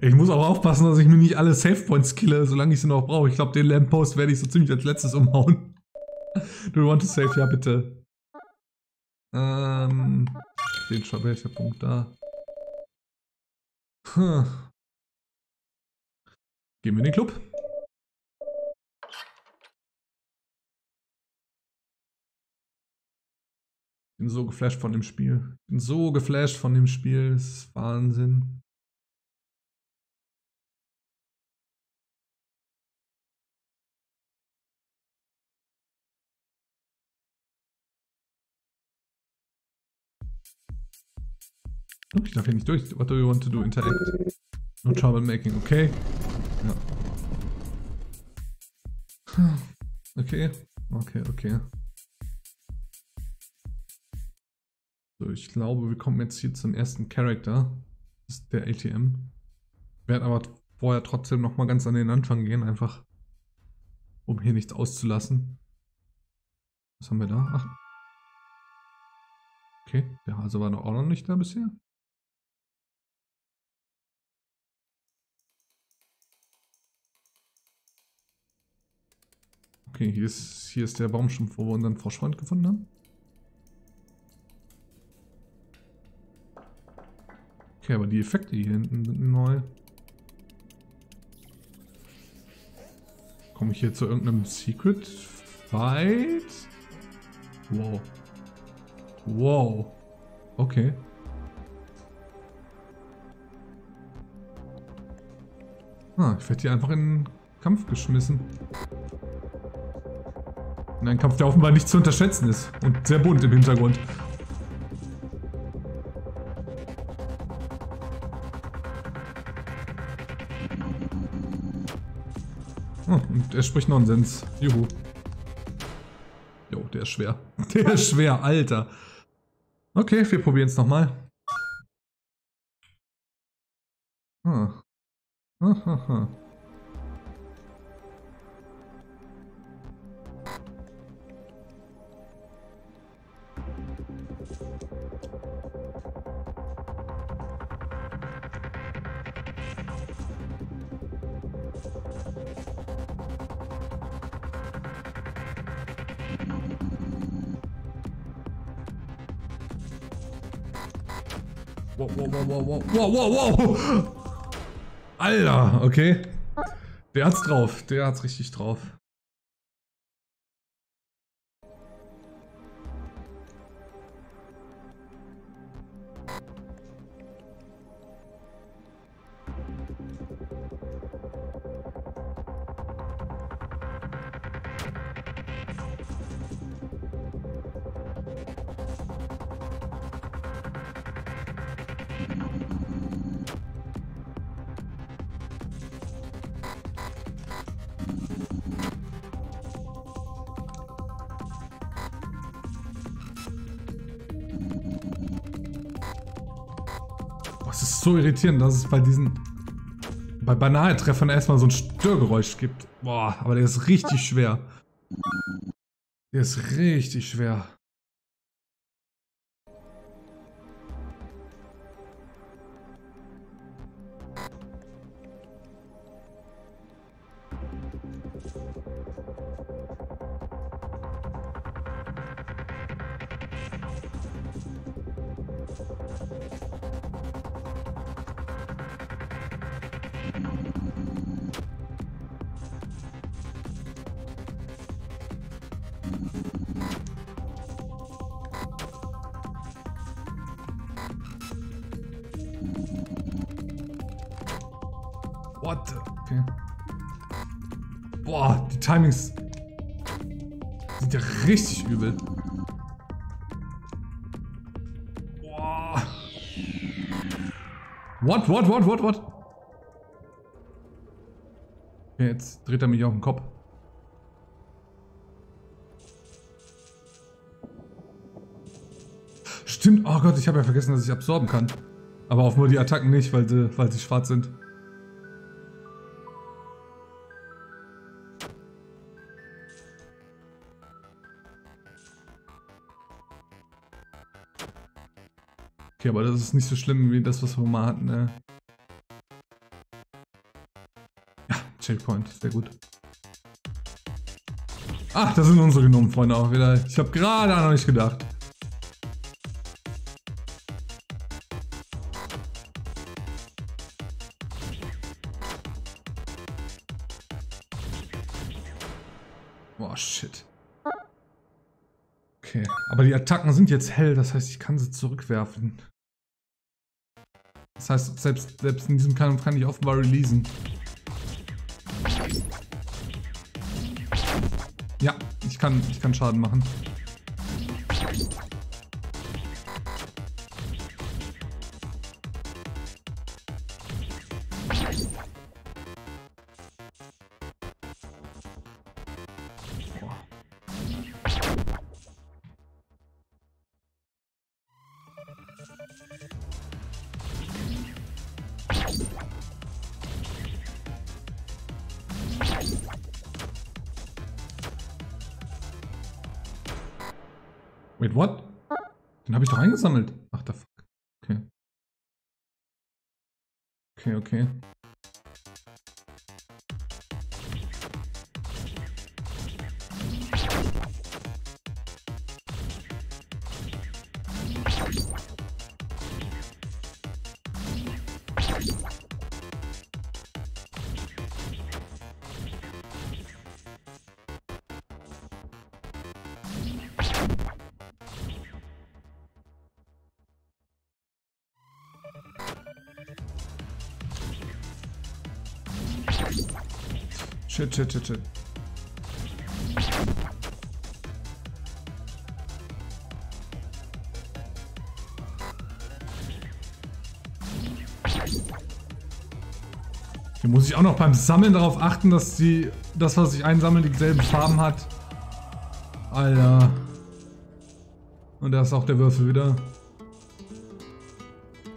Ich muss auch aufpassen, dass ich mir nicht alle Save Points kille, solange ich sie noch brauche. Ich glaube, den Lamppost werde ich so ziemlich als letztes umhauen. Do you want to save? Ja, bitte. Ähm, den schon welcher Punkt da. Hm. Gehen wir in den Club. Bin so geflasht von dem Spiel. Bin so geflasht von dem Spiel. Das ist Wahnsinn. Ich darf hier nicht durch. What do you want to do? Interact. No troublemaking, okay. Ja. Okay. Okay, okay. So, ich glaube, wir kommen jetzt hier zum ersten Charakter. Das ist der ATM. Ich werde aber vorher trotzdem nochmal ganz an den Anfang gehen, einfach um hier nichts auszulassen. Was haben wir da? Ach. Okay, der Hase war noch auch noch nicht da bisher. Okay, hier ist, hier ist der Baumstumpf, wo wir unseren Froschfreund gefunden haben. Okay, aber die Effekte hier hinten sind neu. Komme ich hier zu irgendeinem Secret Fight? Wow. Wow. Okay. Ah, ich werde hier einfach in den Kampf geschmissen. In einem Kampf, der offenbar nicht zu unterschätzen ist. Und sehr bunt im Hintergrund. Oh, und er spricht Nonsens. Juhu. Jo, der ist schwer. Der ist schwer, Alter. Okay, wir probieren es nochmal. Ah. Ah, ah, ah. Wow, wow, wow, wow, wow. Alter, okay. Der hat's drauf. Der hat's richtig drauf. So irritierend, dass es bei diesen bei Banaltreffern erstmal so ein Störgeräusch gibt. Boah, aber der ist richtig schwer. Der ist richtig schwer. Übel. Boah. What, what, what, what, what? Okay, jetzt dreht er mich auf den Kopf. Stimmt, oh Gott, ich habe ja vergessen, dass ich absorben kann. Aber auf nur die Attacken nicht, weil sie, weil sie schwarz sind. Okay, aber das ist nicht so schlimm wie das, was wir mal hatten. Ne? Ja, Checkpoint, sehr gut. Ach, da sind unsere Gnomenfreunde auch wieder. Ich habe gerade noch nicht gedacht. Boah, shit. Okay, aber die Attacken sind jetzt hell, das heißt, ich kann sie zurückwerfen. Das heißt, selbst, selbst in diesem Kampf kann ich offenbar releasen. Ja, ich kann, ich kann Schaden machen. Wait, what? Den habe ich doch eingesammelt. Ach, der fuck. Okay. Okay, okay. Shit, shit, shit, shit. Hier muss ich auch noch beim Sammeln darauf achten, dass die, das, was ich einsammle, dieselben Farben hat. Alter. Und da ist auch der Würfel wieder.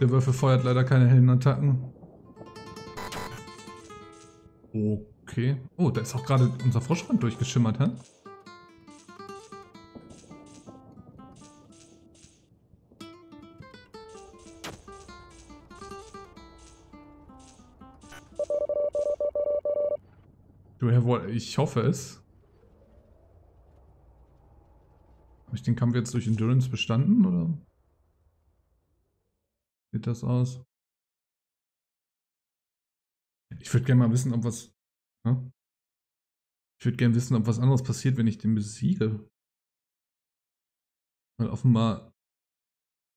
Der Würfel feuert leider keine hellen Attacken. Okay. Oh, da ist auch gerade unser Froschrand durchgeschimmert, hä? Du, Herr Wohl, ich hoffe es. Habe ich den Kampf jetzt durch Endurance bestanden, oder? Sieht das aus? Ich würde gerne mal wissen, ob was Ne? Ich würde gerne wissen, ob was anderes passiert, wenn ich den besiege. Weil offenbar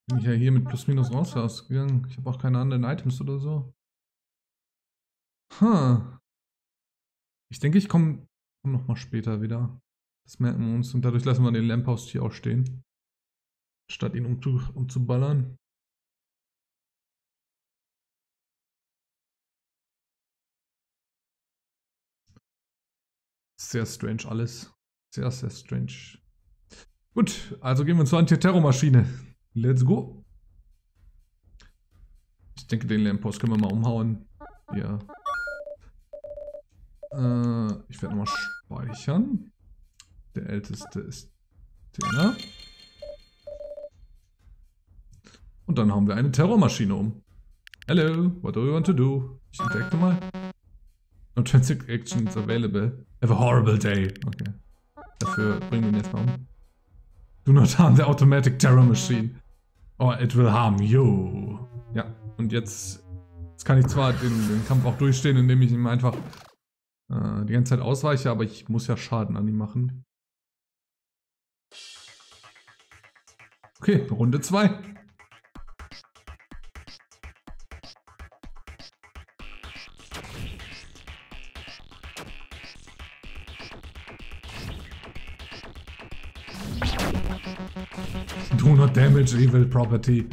bin ich ja hier mit plus minus raus rausgegangen. Ich habe auch keine anderen Items oder so. Huh. Ich denke, ich komme komm noch mal später wieder. Das merken wir uns. Und dadurch lassen wir den Lamppost hier auch stehen. Statt ihn umzuballern. Sehr strange alles. Sehr, sehr strange. Gut, also gehen wir zur Antiterrormaschine. Let's go. denke, den Lamppost können wir mal umhauen. Ja. Äh, ich werde nochmal speichern. Der älteste ist der. Und dann haben wir eine Terrormaschine um. Hello, what do you want to do? Ich entdecke mal. No transactions available. Have a horrible day. Okay. Dafür bringen wir ihn jetzt mal um. Do not harm the automatic terror machine. Or it will harm you. Ja, und jetzt, jetzt kann ich zwar den, den Kampf auch durchstehen, indem ich ihm einfach äh, die ganze Zeit ausweiche, aber ich muss ja Schaden an ihm machen. Okay, Runde 2. Do not damage evil property.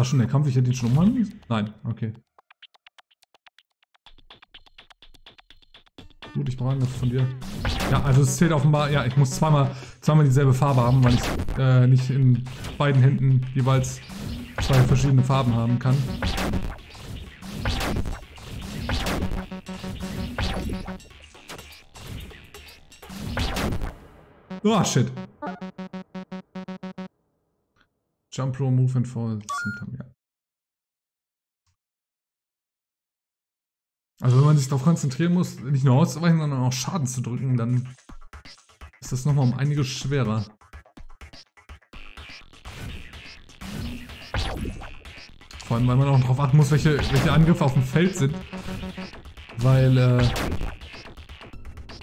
War schon der Kampf, ich hätte ihn schon umhandeln? Nein, okay. Gut, ich brauche Angriff von dir. Ja, also es zählt offenbar, ja, ich muss zweimal, zweimal dieselbe Farbe haben, weil ich äh, nicht in beiden Händen jeweils zwei verschiedene Farben haben kann. Oh, shit. Jump, Roll, Move and Fall, Symptom, ja. Also wenn man sich darauf konzentrieren muss, nicht nur auszuweichen, sondern auch Schaden zu drücken, dann ist das nochmal um einiges schwerer. Vor allem, weil man auch darauf achten muss, welche, welche Angriffe auf dem Feld sind. Weil äh,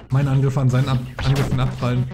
meine Angriffe an seinen Ab Angriffen abprallen.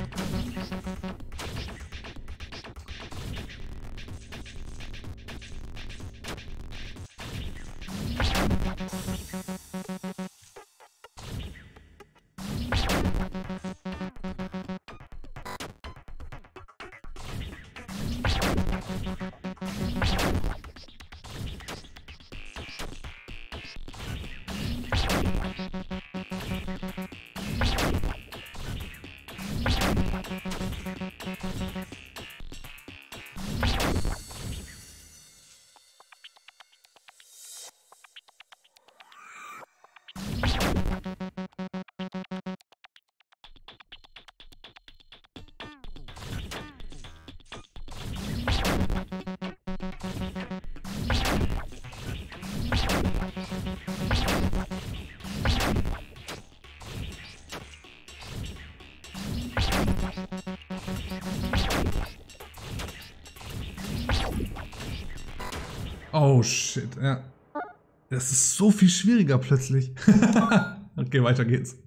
So viel schwieriger plötzlich. okay, weiter geht's.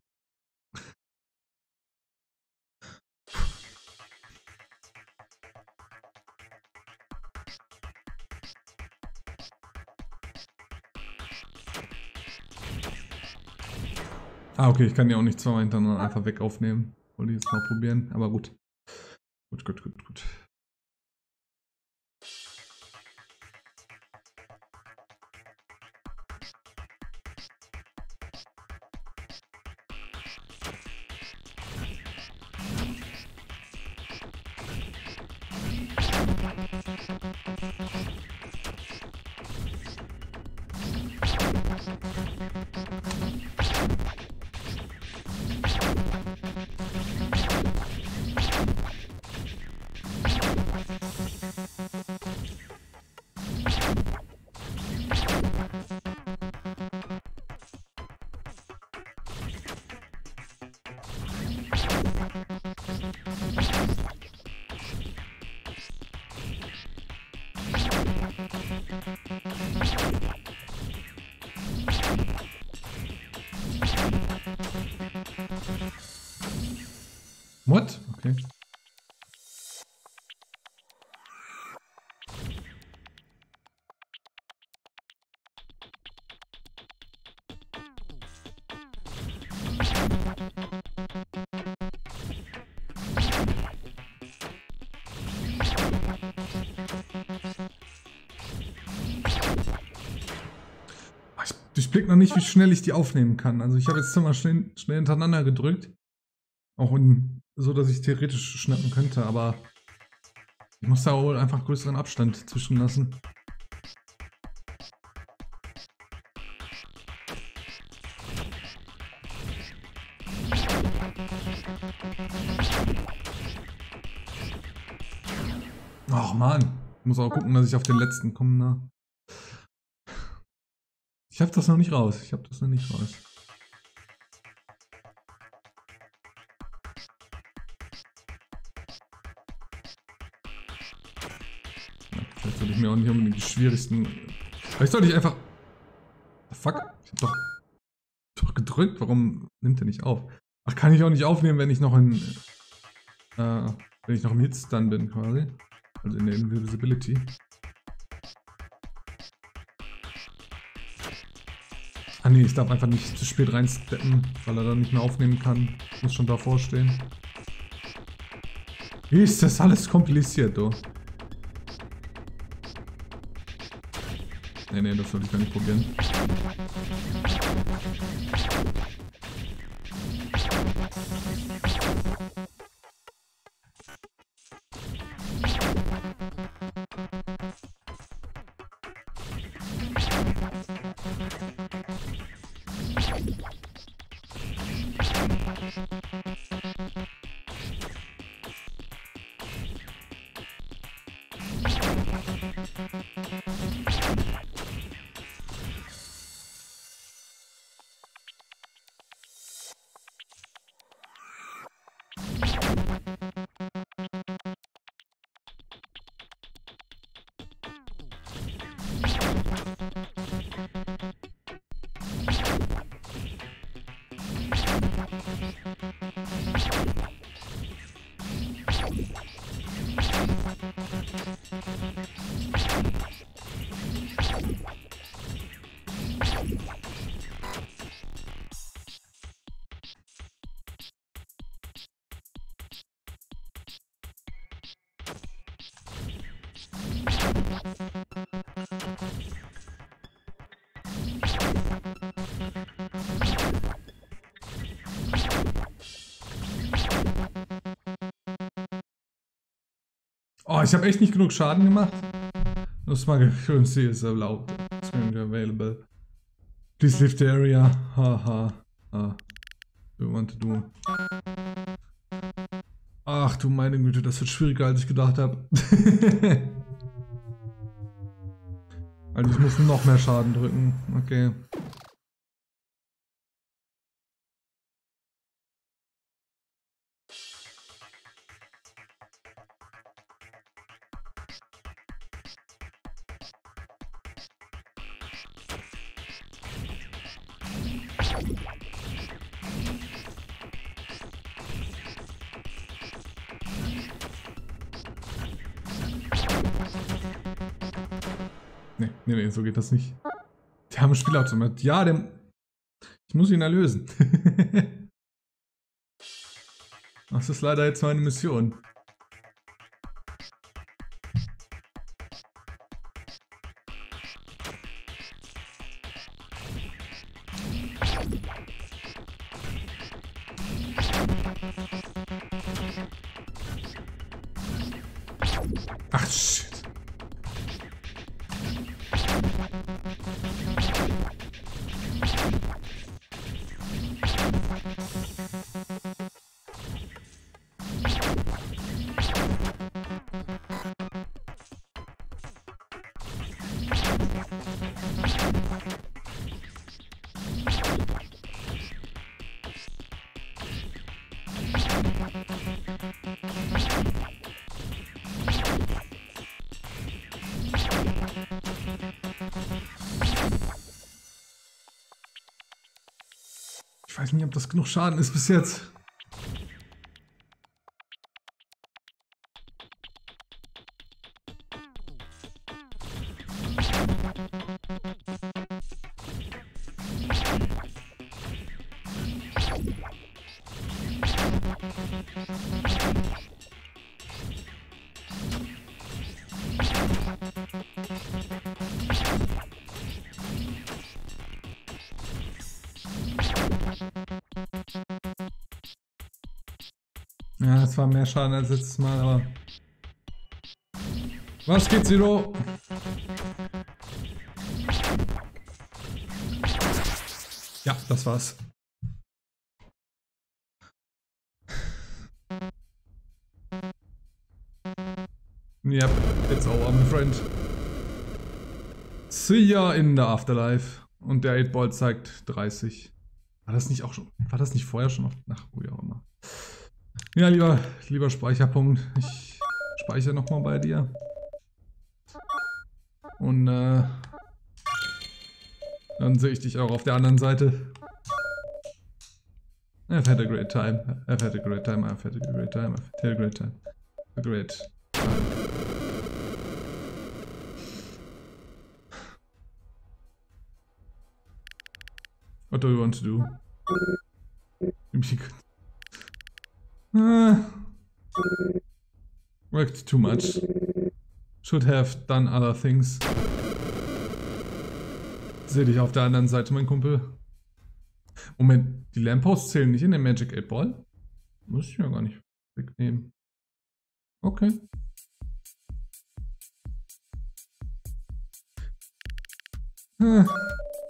Ah, okay, ich kann die auch nicht zweimal hintereinander einfach weg aufnehmen. Wollte ich jetzt mal probieren, aber gut. Gut, gut, gut, gut. Ich blick noch nicht, wie schnell ich die aufnehmen kann. Also ich habe jetzt mal schnell, schnell hintereinander gedrückt. Auch in, so, dass ich theoretisch schnappen könnte, aber ich muss da wohl einfach größeren Abstand zwischen lassen. Ach man, muss auch gucken, dass ich auf den letzten komme. Ne? Ich habe das noch nicht raus. Ich habe das noch nicht raus. Vielleicht soll ich mir auch nicht unbedingt die schwierigsten... Vielleicht sollte ich einfach... Fuck, ich hab doch, doch gedrückt. Warum nimmt er nicht auf? Ach, kann ich auch nicht aufnehmen, wenn ich noch in... Äh, wenn ich noch im Hitstun bin quasi. Also in der Invisibility. Ah nee, ich darf einfach nicht zu spät reinsteppen, weil er dann nicht mehr aufnehmen kann. Ich muss schon davor stehen. Wie ist das alles kompliziert, du? Nee, nee, das sollte ich gar nicht probieren. Ich habe echt nicht genug Schaden gemacht. Das mal currency is allowed. Stranger available. Please leave the area. Haha. Ah. We want to do. Ach du meine Güte, das wird schwieriger als ich gedacht habe. also ich muss noch mehr Schaden drücken. Okay. Geht das nicht. Der arme Spielautomat. Ja, der... Ich muss ihn erlösen. das ist leider jetzt meine Mission. Genug Schaden ist bis jetzt. Ja, das war mehr Schaden als letztes Mal, aber... Was geht, Zero? Ja, das war's. Yep, it's over, my friend. See ya in the afterlife. Und der 8-Ball zeigt 30. War das nicht auch schon, war das nicht vorher schon auf, ach. Ja, lieber, lieber Speicherpunkt, ich speichere nochmal bei dir. Und äh, dann sehe ich dich auch auf der anderen Seite. I've had a great time. I've had a great time. I've had a great time. I've had a great time. A great time. What do you want to do? Uh, worked too much. Should have done other things. Sehe dich auf der anderen Seite, mein Kumpel. Moment, die Lampposts zählen nicht in den Magic 8 Ball? Muss ich ja gar nicht wegnehmen. Okay.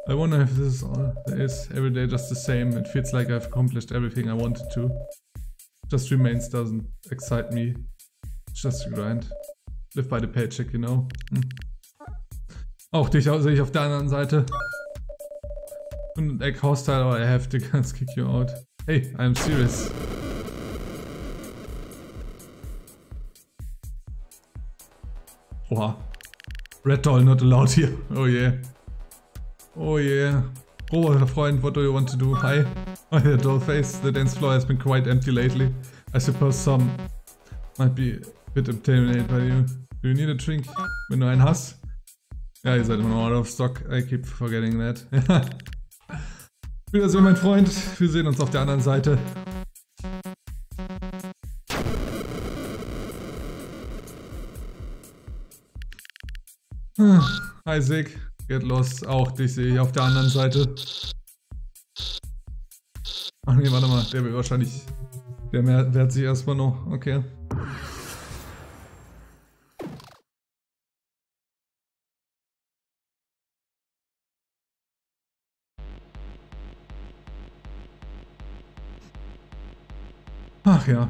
I wonder if this is all there is. Every day just the same. It feels like I've accomplished everything I wanted to. Just remains doesn't excite me. It's just a grind. Live by the paycheck, you know. Hm. Auch dich sehe ich auf der anderen Seite. Und egg hostile or I have to guns kick you out. Hey, I'm serious. Oha. Red doll not allowed here. Oh yeah. Oh yeah. Oh, Robert, Freund, what do you want to do? Hi. Oh yeah, doll face. The dance floor has been quite empty lately. I suppose some might be a bit intimidated by you. Do you need a drink? Wenn du einen hast? Ja, ihr out of stock. I keep forgetting that. Wiedersehen, mein Freund. Wir sehen uns auf der anderen Seite. Hm. Isaac, get lost. Auch dich sehe ich auf der anderen Seite. Ach nee, warte mal. Der will wahrscheinlich... Der wehrt sich erstmal noch. Okay. Ach ja.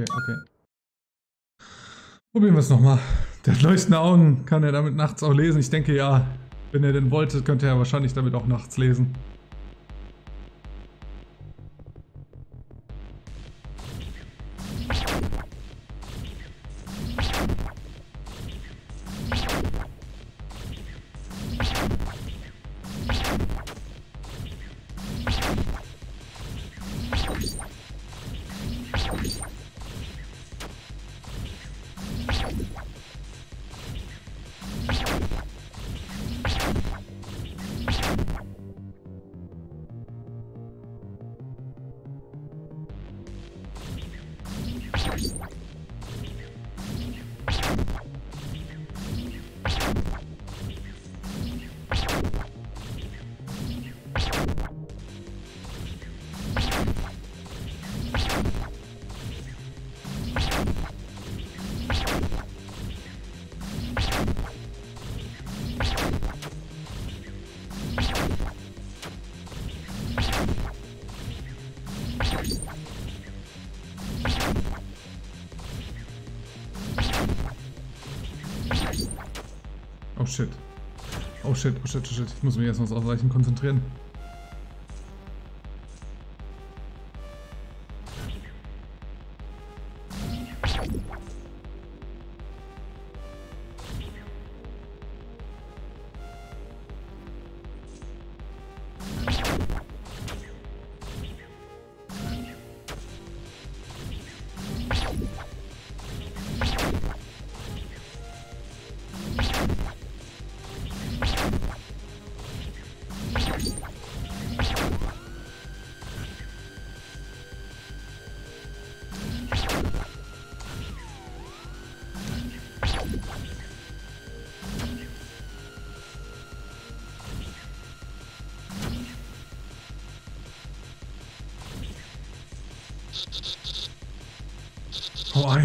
Okay, okay. Probieren wir es nochmal. Der hat leuchtende Augen. Kann er damit nachts auch lesen? Ich denke ja. Wenn er denn wollte, könnte er wahrscheinlich damit auch nachts lesen. Shit, oh shit, oh shit. Ich muss mich erstmal aufs Ausweichen konzentrieren.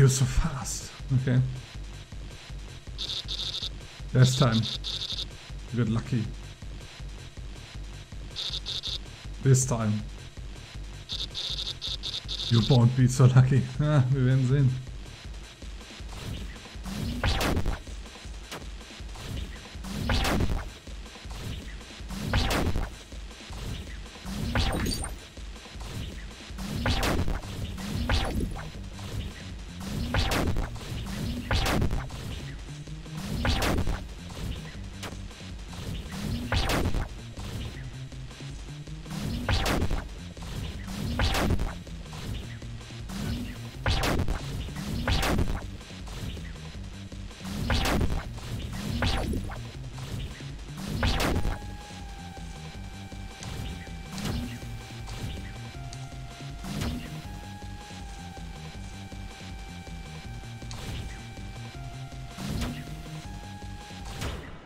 How are you so fast? Okay. Last time. You got lucky. This time. You won't be so lucky. Wir werden sehen.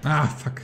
Ah, fuck.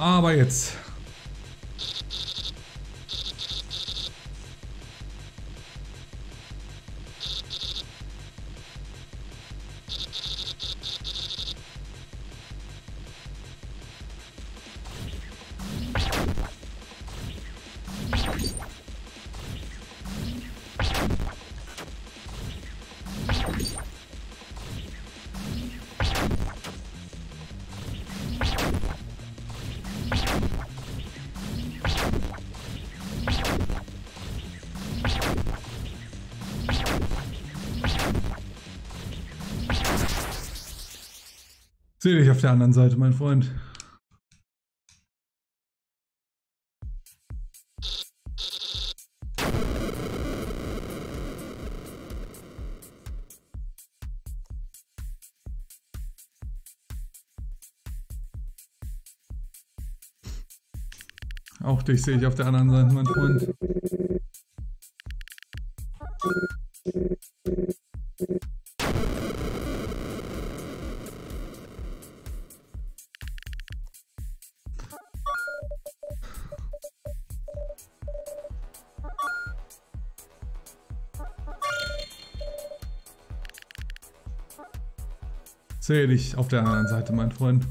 Aber jetzt. Sehe dich auf der anderen Seite, mein Freund. Auch dich sehe ich auf der anderen Seite, mein Freund. Sehe dich auf der anderen Seite, mein Freund.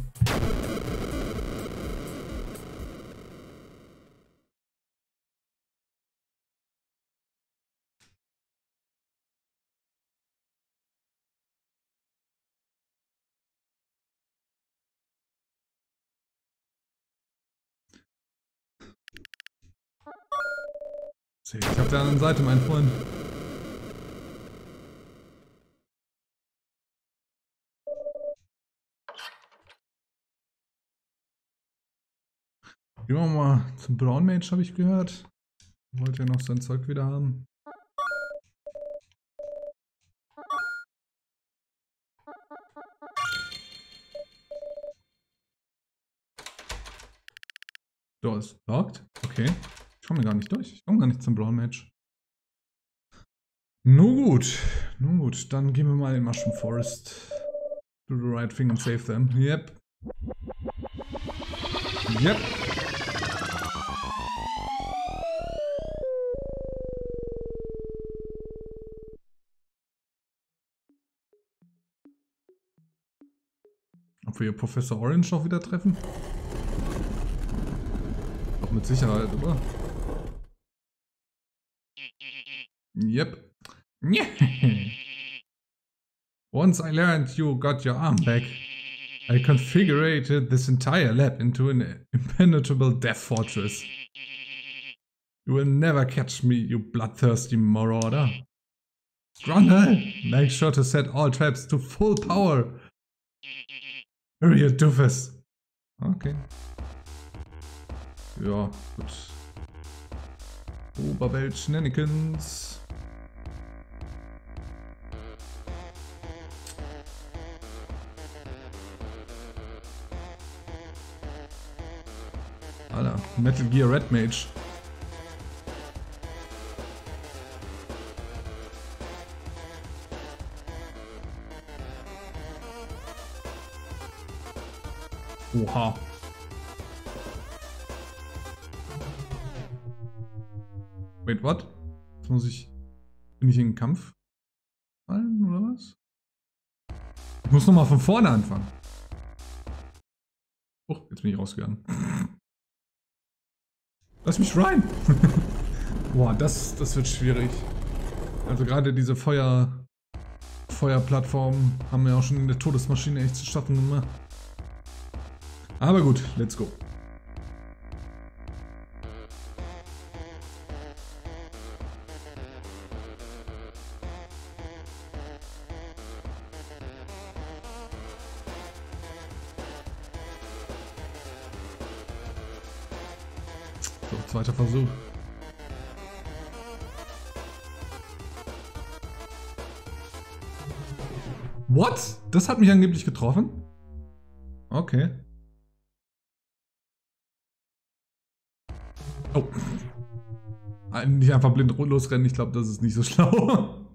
Dich auf der anderen Seite, mein Freund. Gehen wir mal zum Brown Mage, habe ich gehört. Wollte ja noch sein Zeug wieder haben. Da ist locked. Okay. Ich komme gar nicht durch. Ich komme gar nicht zum Brown Mage. Nun gut. Nun gut. Dann gehen wir mal in Mushroom Forest. Do the right thing and save them. Yep. Yep. Wir Professor Orange noch wieder treffen? Doch mit Sicherheit, oder? Yep. Once I learned you got your arm back, I configured this entire lab into an impenetrable death fortress. You will never catch me, you bloodthirsty marauder. Grundle, make sure to set all traps to full power. Hurry, you doofus. Okay. Ja, gut. Oberwelt Shenanigans. Alter, Metal Gear Red Mage. Oha. Wait, what? Jetzt muss ich... Bin ich in den Kampf fallen, oder was? Ich muss nochmal von vorne anfangen. Oh, jetzt bin ich rausgegangen. Lass mich rein! Boah, das, das wird schwierig. Also gerade diese Feuer... Feuerplattformen haben wir auch schon in der Todesmaschine echt zu schaffen gemacht. Aber gut, let's go. So, zweiter Versuch. What? Das hat mich angeblich getroffen? Okay. Nicht einfach blind losrennen, ich glaube, das ist nicht so schlau.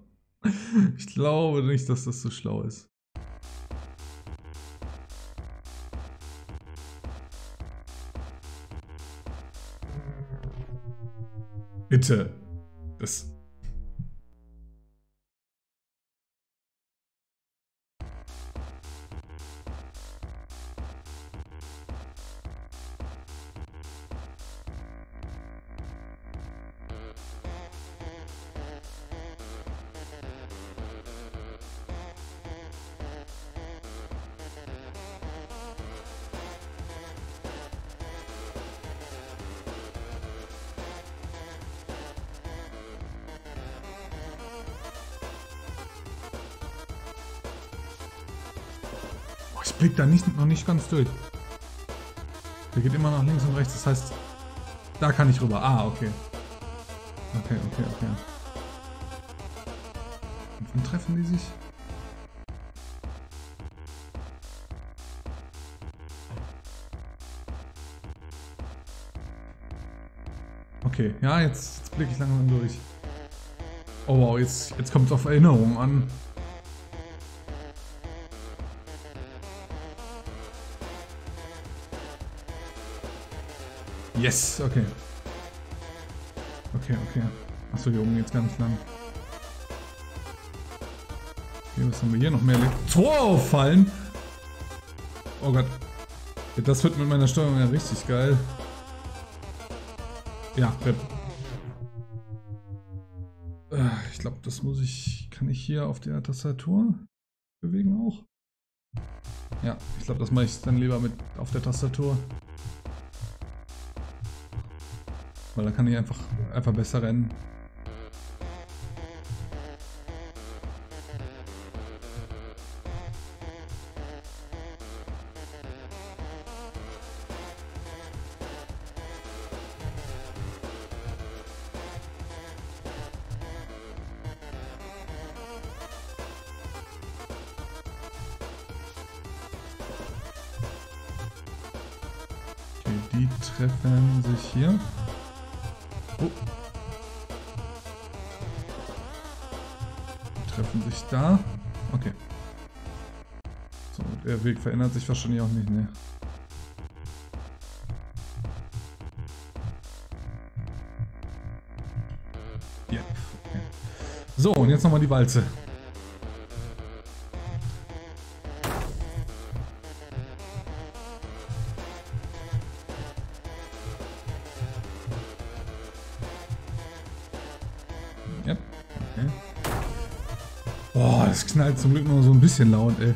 Ich glaube nicht, dass das so schlau ist. Bitte. Das... blickt da nicht, noch nicht ganz durch. Der geht immer nach links und rechts, das heißt, da kann ich rüber. Ah, okay. Okay, okay, okay. Und wann treffen die sich? Okay, ja, jetzt, jetzt blicke ich langsam durch. Oh wow, jetzt, jetzt kommt es auf Erinnerung an. Yes, okay. Okay, okay. Achso, hier oben geht's ganz lang. Okay, was haben wir hier noch mehr? Elektroauffallen? Oh Gott. Das wird mit meiner Steuerung ja richtig geil. Ja, RIP. Äh, ich glaube, das muss ich... Kann ich hier auf der Tastatur bewegen auch? Ja, ich glaube, das mache ich dann lieber mit auf der Tastatur. Weil da kann ich einfach, einfach besser rennen. Verändert sich wahrscheinlich auch nicht, ne? Ja, okay. So, und jetzt nochmal die Walze. Yep. Okay. Boah, das knallt zum Glück nur so ein bisschen laut, ey.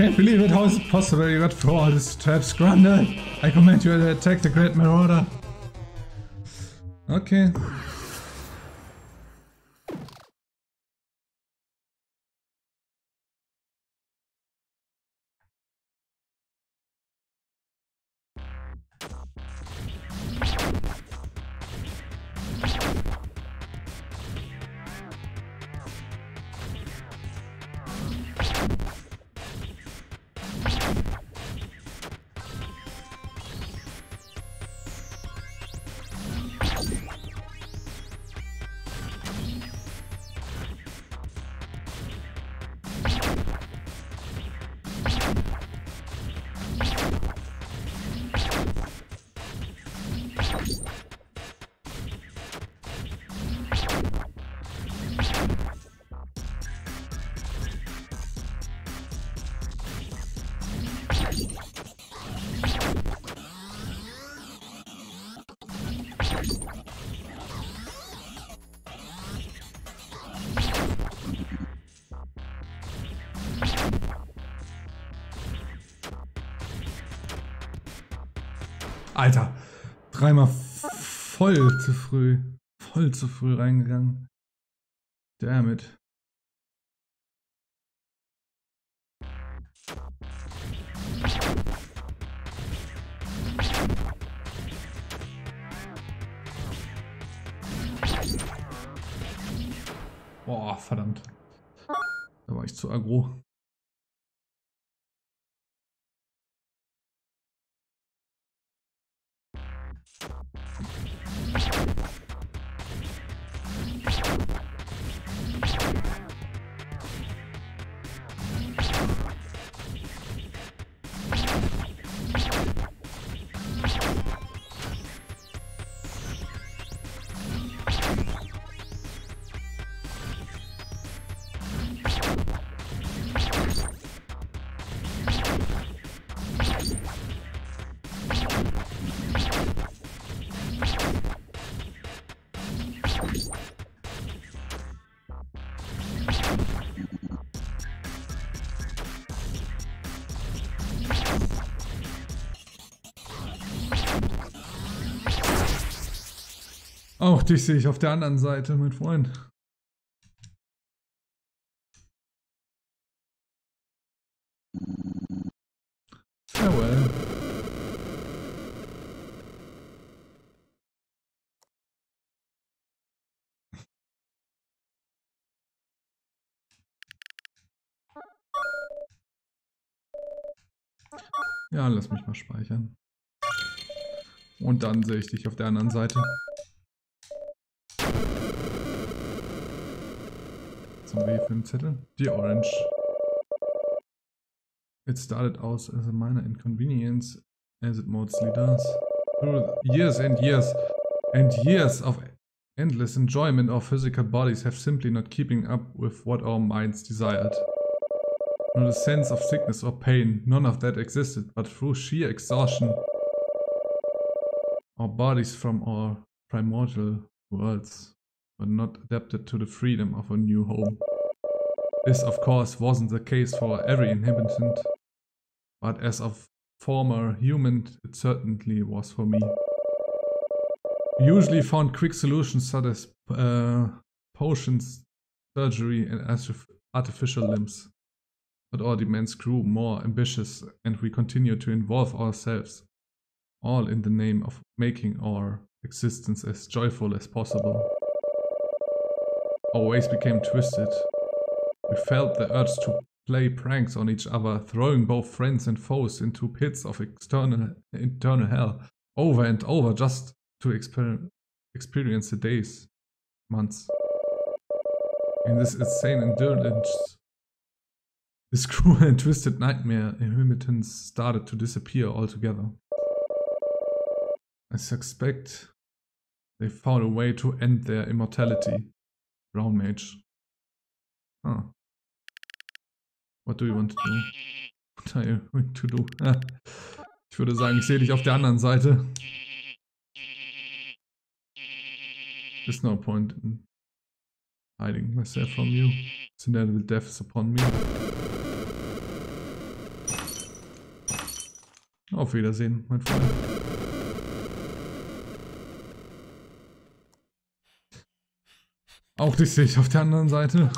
I can't believe it. How is it possible you got through all these traps, Grundle? I command you to attack the Great Marauder. Okay. Dreimal voll zu früh. Voll zu früh reingegangen. Damit. Boah, dich sehe ich auf der anderen Seite, mein Freund. Farewell. Ja, lass mich mal speichern. Und dann sehe ich dich auf der anderen Seite. Zettel? Die Orange. It started out as a minor inconvenience, as it mostly does. Through years and years and years of endless enjoyment, our physical bodies have simply not keeping up with what our minds desired. Not a sense of sickness or pain, none of that existed, but through sheer exhaustion, our bodies from our primordial worlds were not adapted to the freedom of a new home. This, of course, wasn't the case for every inhabitant, but as a former human, it certainly was for me. We usually found quick solutions such as uh, potions, surgery, and artificial limbs. But our demands grew more ambitious, and we continued to involve ourselves, all in the name of making our existence as joyful as possible. Our ways became twisted. We felt the urge to play pranks on each other, throwing both friends and foes into pits of external, internal hell over and over just to exper experience the days, months. In this insane endurance this cruel and twisted nightmare inhabitants started to disappear altogether. I suspect they found a way to end their immortality. Brown Mage. Huh. What do you want to do? What are you going to do? Ich würde sagen, ich sehe dich auf der anderen Seite. There's no point in hiding myself from you. It's inevitable death is upon me. Auf Wiedersehen, mein Freund. Auch dich sehe ich auf der anderen Seite.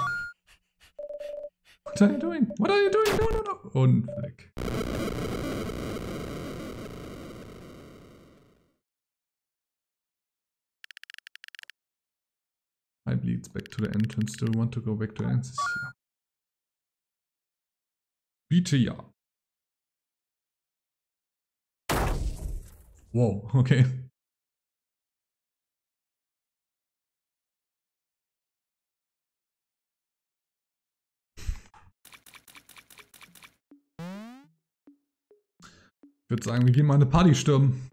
What are you doing? What are you doing? No, no, no. Und weg. I bleeds back to the entrance. Do you want to go back to the entrance? Ja. Bitte ja. Wow, okay. Würde sagen, wir gehen mal eine Party stürmen.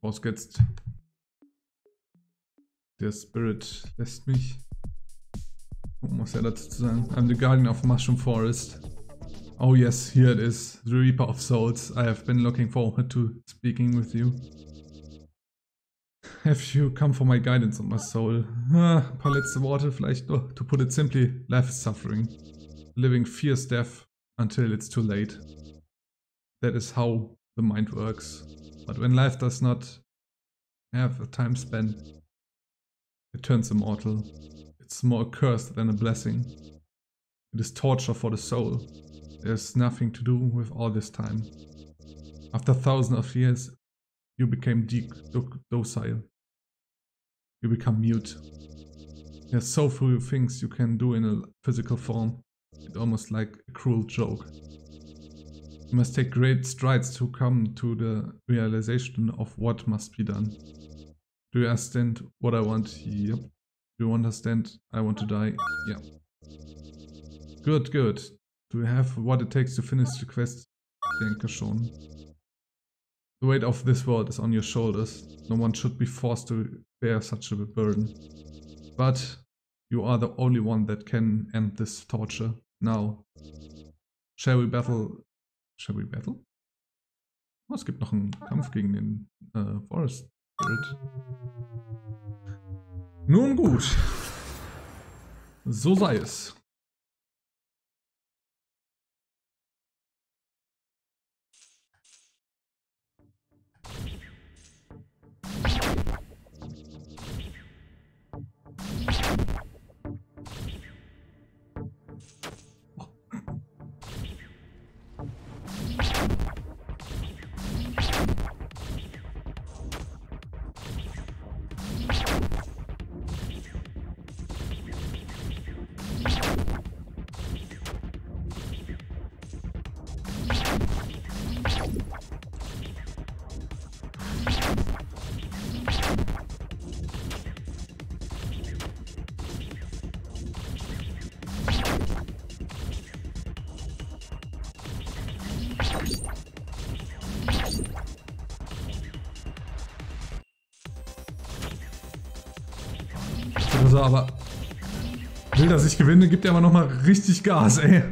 Ausgesetzt. Der Spirit lässt mich. Gucken, was er dazu zu sagen. I'm the Guardian of Mushroom Forest. Oh yes, here it is. The Reaper of Souls. I have been looking forward to speaking with you. Have you come for my guidance on my soul? Ah, paar letzte vielleicht nur. To put it simply, life is suffering. Living fears death until it's too late. That is how the mind works. But when life does not have a time span, it turns immortal. It's more a curse than a blessing. It is torture for the soul. There's nothing to do with all this time. After thousands of years, you became docile. You become mute. There's so few things you can do in a physical form. It's almost like a cruel joke. You must take great strides to come to the realization of what must be done. Do you understand what I want? Yep. Do you understand I want to die? Yeah. Good, good. Do we have what it takes to finish the quest? Denke schon. The weight of this world is on your shoulders. No one should be forced to bear such a burden. But you are the only one that can end this torture. Now, shall we battle Shall we battle? Oh, es gibt noch einen Kampf gegen den äh, Forest Spirit. Nun gut. So sei es. Aber will, dass ich gewinne, gibt er aber nochmal richtig Gas, ey.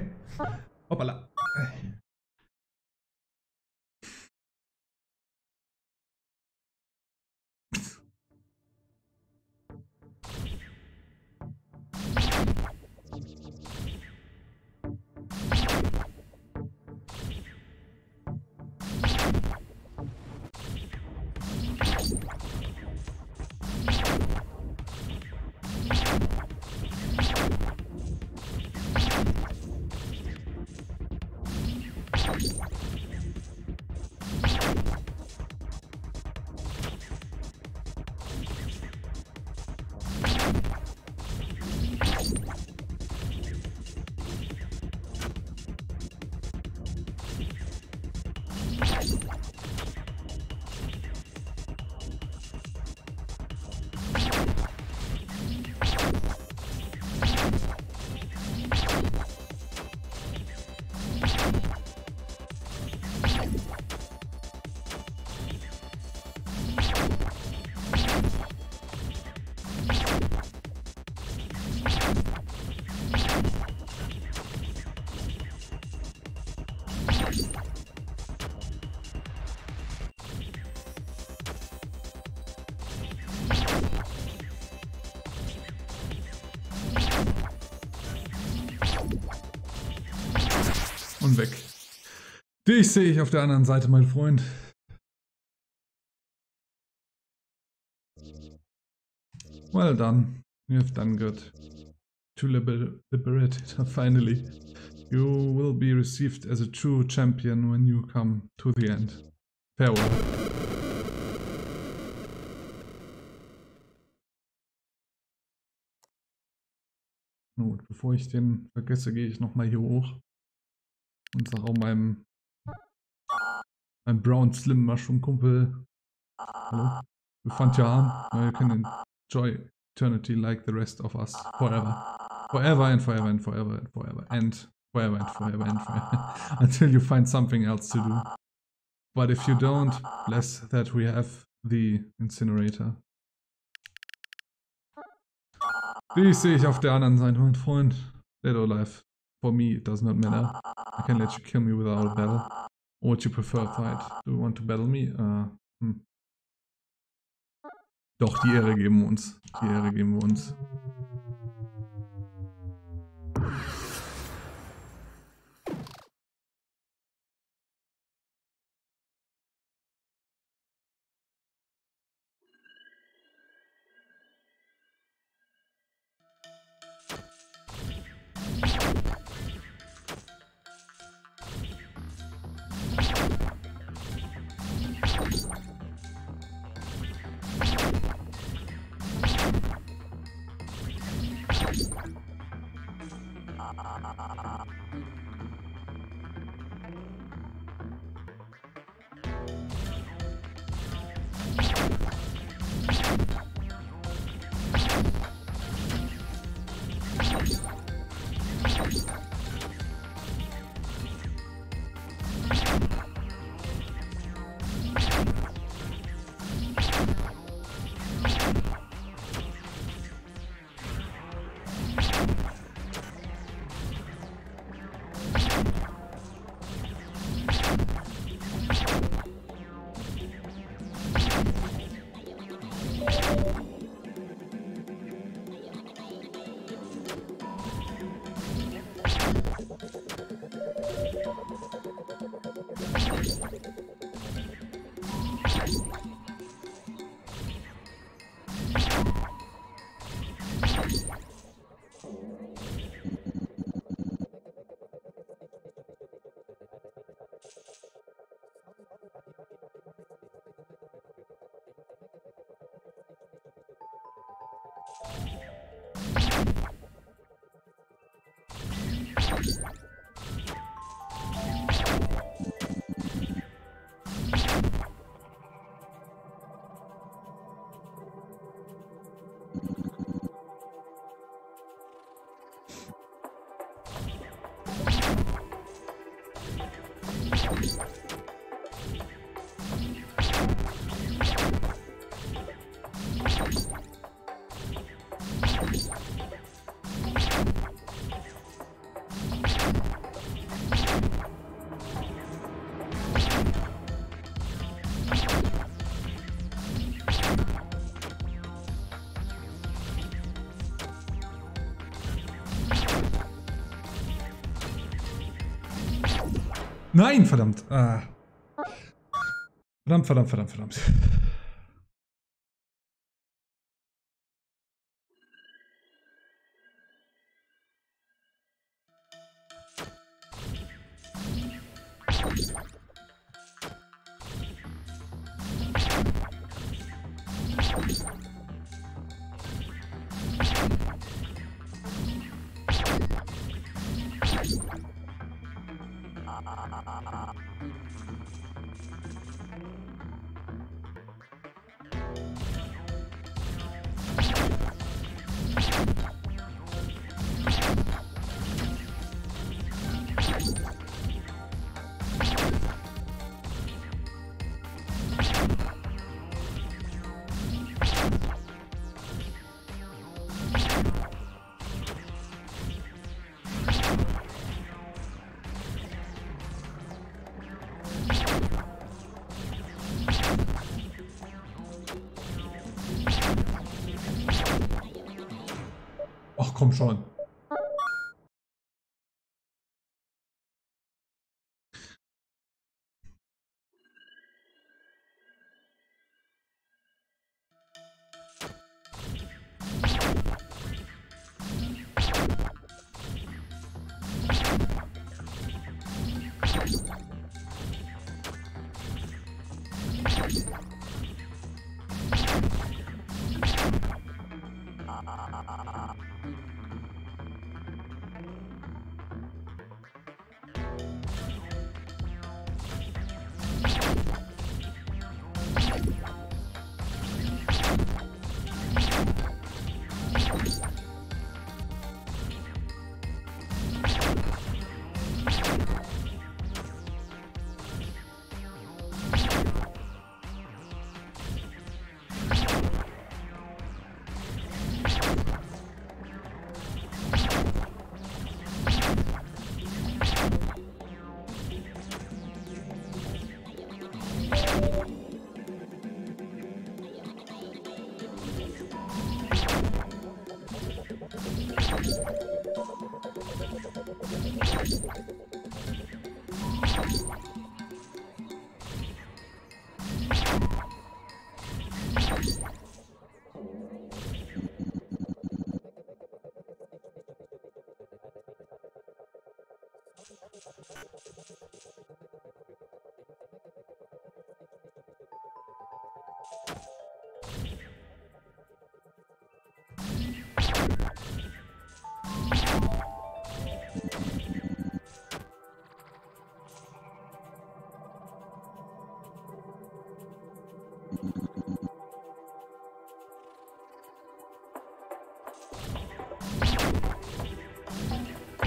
Dich sehe ich auf der anderen Seite, mein Freund. Well done. You have done good. To liber liberate it, finally. You will be received as a true champion when you come to the end. Farewell. Gut, bevor ich den vergesse, gehe ich nochmal hier hoch und sage auch meinem, meinem Brown Slim Mushroom Kumpel, hallo, arm, now you can enjoy eternity like the rest of us forever. Forever and forever and forever and forever and forever and forever and forever until you find something else to do. But if you don't, bless that we have the incinerator. Dich sehe ich auf der anderen Seite, mein Freund. Dead or alive. For me, it does not matter. I can let you kill me without a battle. Or would you prefer fight? Do you want to battle me? Uh, hm. Doch, die Ehre geben wir uns. Die Ehre geben wir uns. Nein, verdammt. Ah. Verdammt, verdammt, verdammt, verdammt.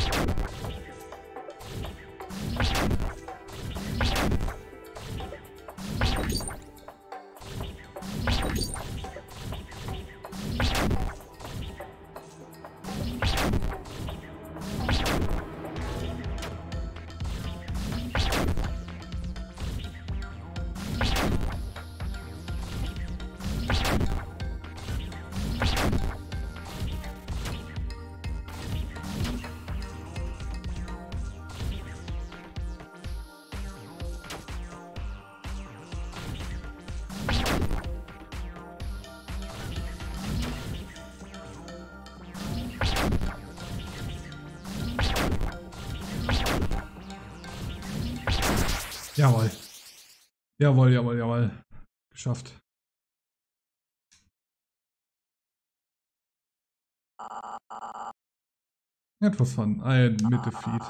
you Jawohl. Jawohl, jawohl, jawohl. Geschafft. Etwas von ein Mitte-Feed.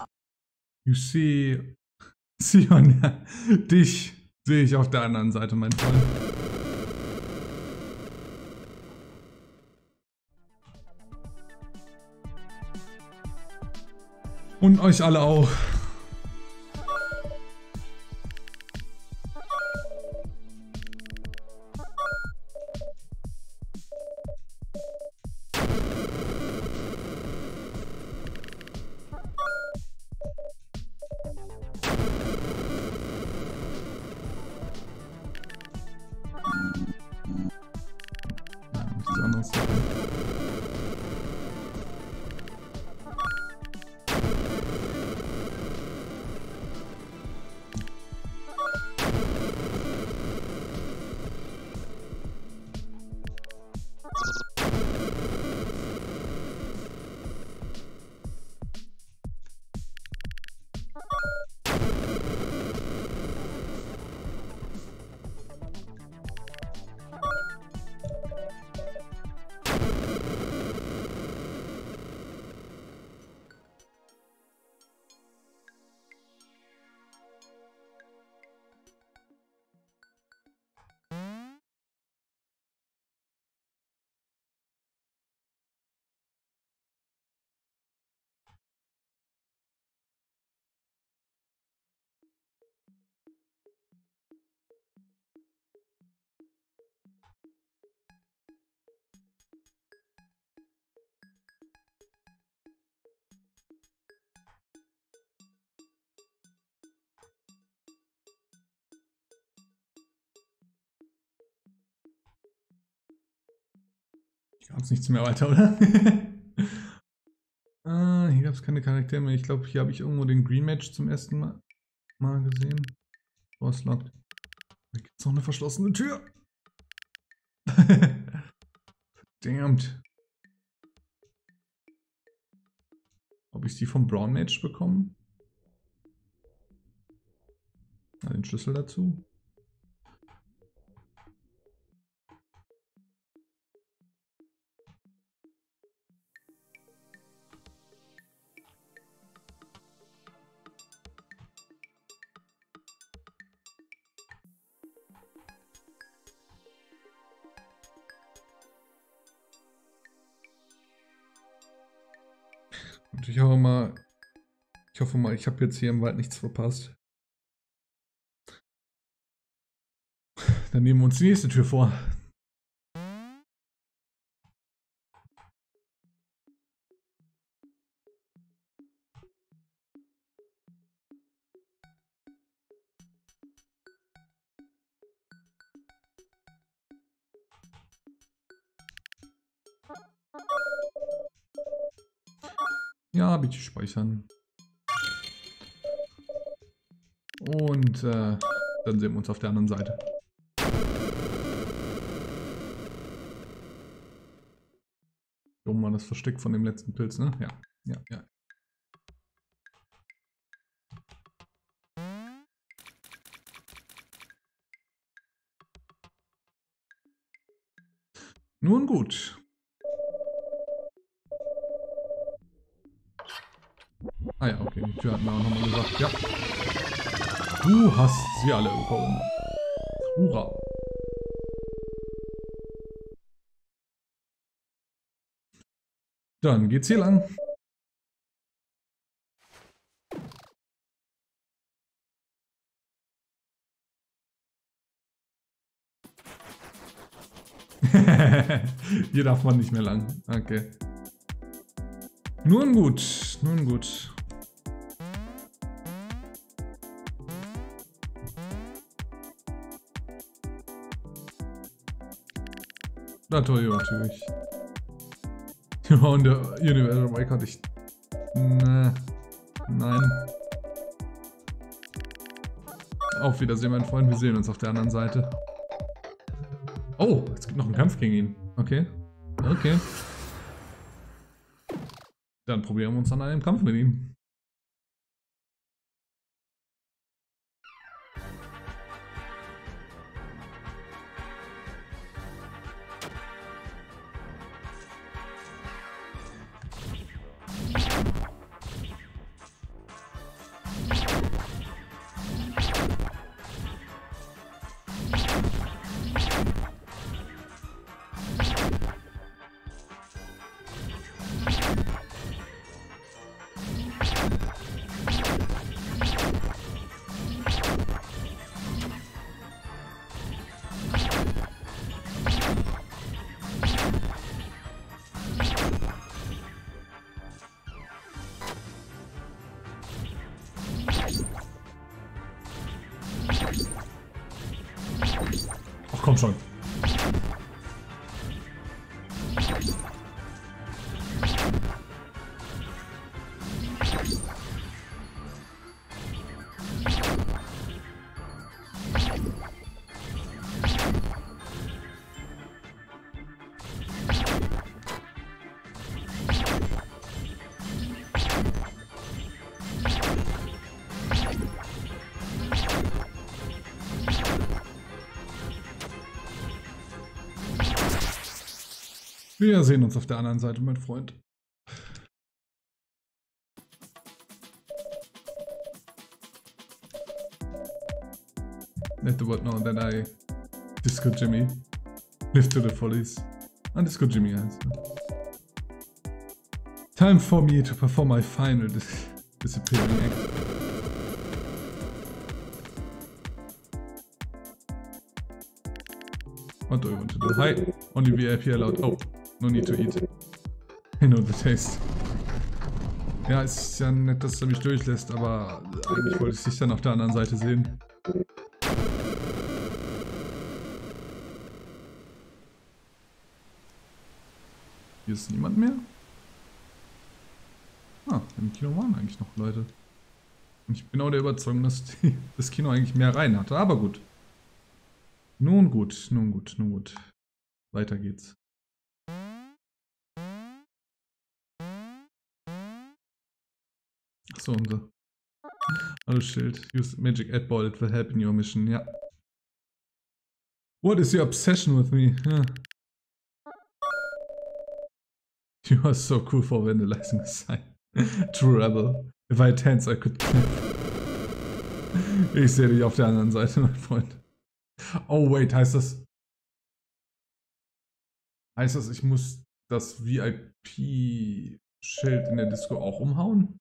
You see. Sion. Dich sehe ich auf der anderen Seite, mein Freund. Und euch alle auch. Nichts mehr weiter, oder? ah, hier gab es keine Charaktere mehr. Ich glaube, hier habe ich irgendwo den Green Match zum ersten Mal, mal gesehen. Was lockt? Da gibt es noch eine verschlossene Tür. Verdammt. Ob ich sie vom Brown Match bekomme? Ja, den Schlüssel dazu. Hoffe mal, ich habe jetzt hier im Wald nichts verpasst. Dann nehmen wir uns die nächste Tür vor. Ja, bitte speichern. Und äh, dann sehen wir uns auf der anderen Seite. Dumm war das Versteck von dem letzten Pilz, ne? Ja, ja, ja. Nun gut. Ah ja, okay, die Tür hatten wir auch nochmal gesagt. Ja. Du hast sie alle bekommen. Hurra. Dann geht's hier lang. hier darf man nicht mehr lang. Okay. Nun gut, nun gut. Na toll, natürlich. Ja, und der Universal Mike hatte ich. Ne. Nein. Auf Wiedersehen, mein Freund. Wir sehen uns auf der anderen Seite. Oh, es gibt noch einen Kampf gegen ihn. Okay. Okay. Dann probieren wir uns an einem Kampf mit ihm. Wir sehen uns auf der anderen Seite, mein Freund. Let the world know that I Disco Jimmy live to the follies. Ah, Disco Jimmy heißt. Time for me to perform my final dis disappearing act. What do you want to do? Hi, only VIP allowed. Oh. No need to eat. I know the taste. Ja, ist ja nett, dass er mich durchlässt, aber eigentlich wollte ich dich dann auf der anderen Seite sehen. Hier ist niemand mehr. Ah, im Kino waren eigentlich noch Leute. Und ich bin auch der Überzeugung, dass die, das Kino eigentlich mehr rein hatte. Aber gut. Nun gut, nun gut, nun gut. Weiter geht's. Achso, unser. Hallo Schild. Use magic ad ball, it will help in your mission. Ja. What is your obsession with me? Yeah. You are so cool for vandalizing a sign. True Rebel. If I had hands, I could. Ich sehe dich auf der anderen Seite, mein Freund. Oh, wait, heißt das... Heißt das, ich muss das VIP-Schild in der Disco auch umhauen?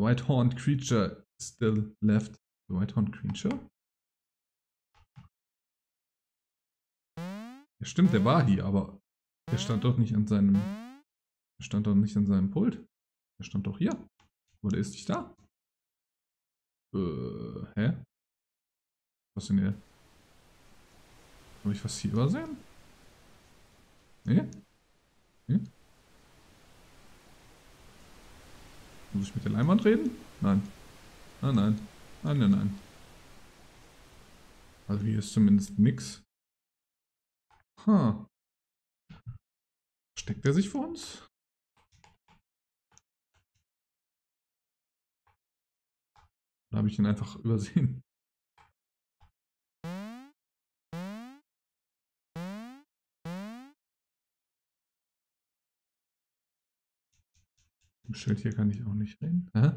White-Horned Creature still left. White-Horned Creature? Ja, stimmt, der war hier, aber der stand doch nicht an seinem... Der stand doch nicht an seinem Pult. Der stand doch hier. Oder ist nicht da? Äh, hä? Was denn hier? Habe ich was hier übersehen? Nee? Nee? Muss ich mit der Leinwand reden? Nein. Nein, nein. Nein, nein, nein. Also hier ist zumindest nix. Huh. Steckt er sich vor uns? Oder habe ich ihn einfach übersehen? Im Schild hier kann ich auch nicht reden. Hä?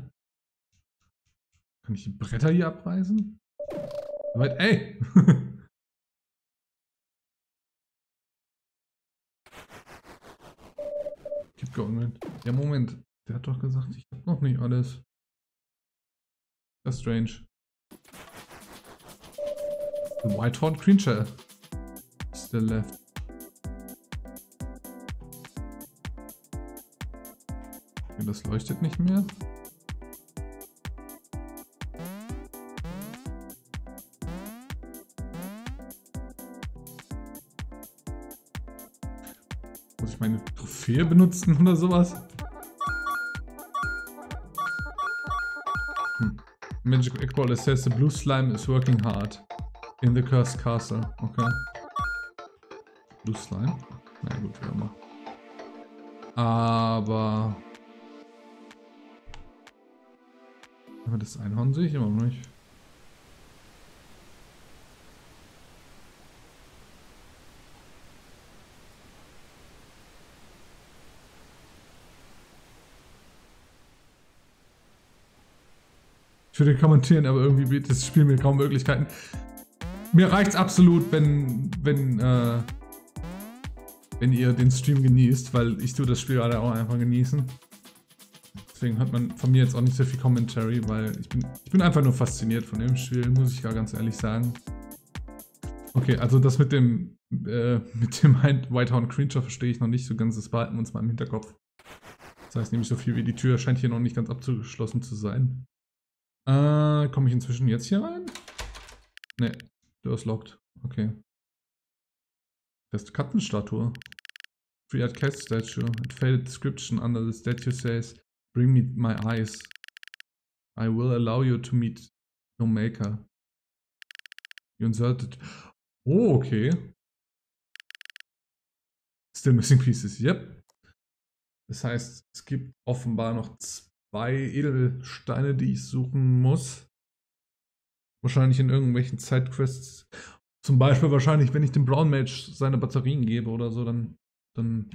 Kann ich die Bretter hier abreißen? Aber, ey! Keep going, Ja, Moment. Der hat doch gesagt, ich hab noch nicht alles. Das ist strange. The Whitehorn Creature still left. Okay, das leuchtet nicht mehr. Muss ich meine Trophäe benutzen oder sowas? Magic Eggball says the blue slime is working hard. In the cursed castle. Okay. Blue slime? Na gut, wie immer. Aber... Aber das Einhorn sehe ich immer noch nicht. Ich würde kommentieren, aber irgendwie bietet das Spiel mir kaum Möglichkeiten. Mir reicht es absolut, wenn, wenn, äh, wenn ihr den Stream genießt, weil ich tue das Spiel gerade auch einfach genießen. Deswegen hat man von mir jetzt auch nicht so viel Commentary, weil ich bin, ich bin einfach nur fasziniert von dem Spiel, muss ich gar ganz ehrlich sagen. Okay, also das mit dem, äh, mit dem Whitehorn Creature verstehe ich noch nicht so ganz, das behalten wir uns mal im Hinterkopf. Das heißt nämlich so viel wie die Tür scheint hier noch nicht ganz abgeschlossen zu sein. Äh, komme ich inzwischen jetzt hier rein? Ne, du ist locked. Okay. Das ist Katzenstatue. Free Art Cat Statue. It faded description under the statue says, Bring me my eyes. I will allow you to meet your maker. You inserted... Oh, okay. Still missing pieces. Yep. Das heißt, es gibt offenbar noch zwei Edelsteine, die ich suchen muss. Wahrscheinlich in irgendwelchen Zeitquests. Zum Beispiel wahrscheinlich, wenn ich dem Brown Mage seine Batterien gebe oder so, dann, dann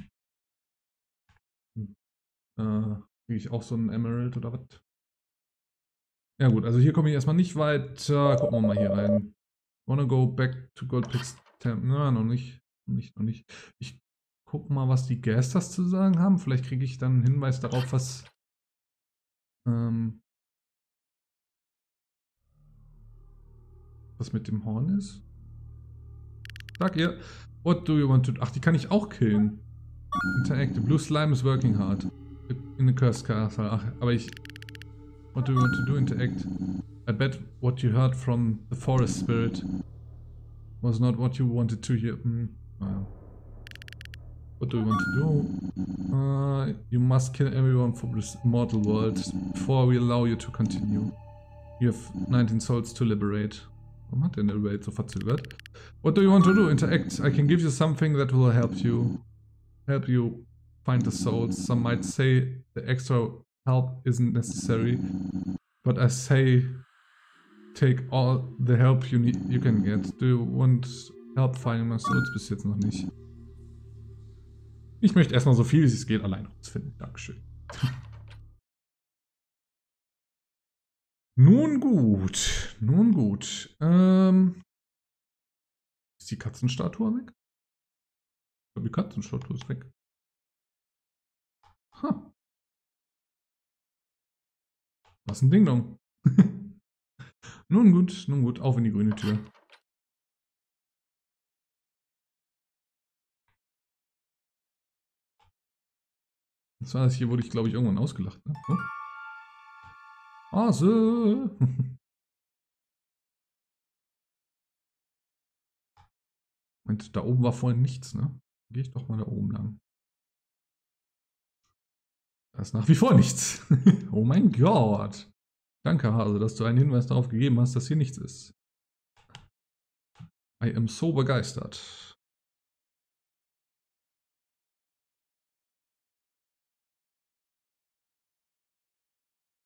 äh, kriege ich auch so einen Emerald oder was. Ja gut, also hier komme ich erstmal nicht weiter. Gucken wir mal hier rein. Wanna go back to Goldpix Temp? Na, noch nicht. Nicht, noch nicht. Ich guck mal, was die Gasters zu sagen haben. Vielleicht kriege ich dann einen Hinweis darauf, was ähm, was mit dem Horn ist? Sag ihr. What do you want to... Ach, die kann ich auch killen. Interact. The blue slime is working hard. In the cursed castle. Aber ich... What do you want to do? Interact. I bet what you heard from the forest spirit was not what you wanted to hear. Naja. What do you want to do? Uh, you must kill everyone from this mortal world before we allow you to continue. You have 19 souls to liberate. Warum hat der Liberate so verzögert? What do you want to do? Interact. I can give you something that will help you. Help you find the souls. Some might say the extra help isn't necessary. But I say take all the help you need you can get. Do you want help finding my souls? Bis jetzt noch nicht. Ich möchte erstmal so viel wie es geht allein rausfinden. Dankeschön. Nun gut, nun gut. Ähm, ist die Katzenstatue weg? Ich glaube, die Katzenstatue ist weg. Ha. Was ein Ding-Dong. nun gut, nun gut, auf in die grüne Tür. Das war das hier, wurde ich glaube ich irgendwann ausgelacht. Ne? Oh. Hase! Und da oben war vorhin nichts, ne? Gehe ich doch mal da oben lang. Da ist nach wie vor nichts. oh mein Gott. Danke, Hase, dass du einen Hinweis darauf gegeben hast, dass hier nichts ist. I am so begeistert.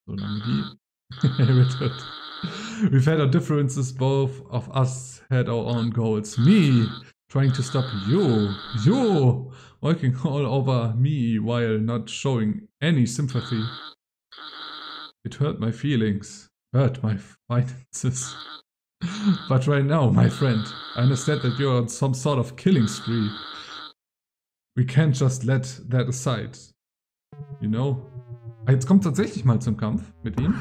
Solange die. We've had our differences, both of us had our own goals. Me, trying to stop you. You, working all over me while not showing any sympathy. It hurt my feelings, hurt my finances. but right now, my friend, I understand that you're on some sort of killing spree. We can't just let that aside. You know? Jetzt kommt tatsächlich mal zum Kampf mit ihm.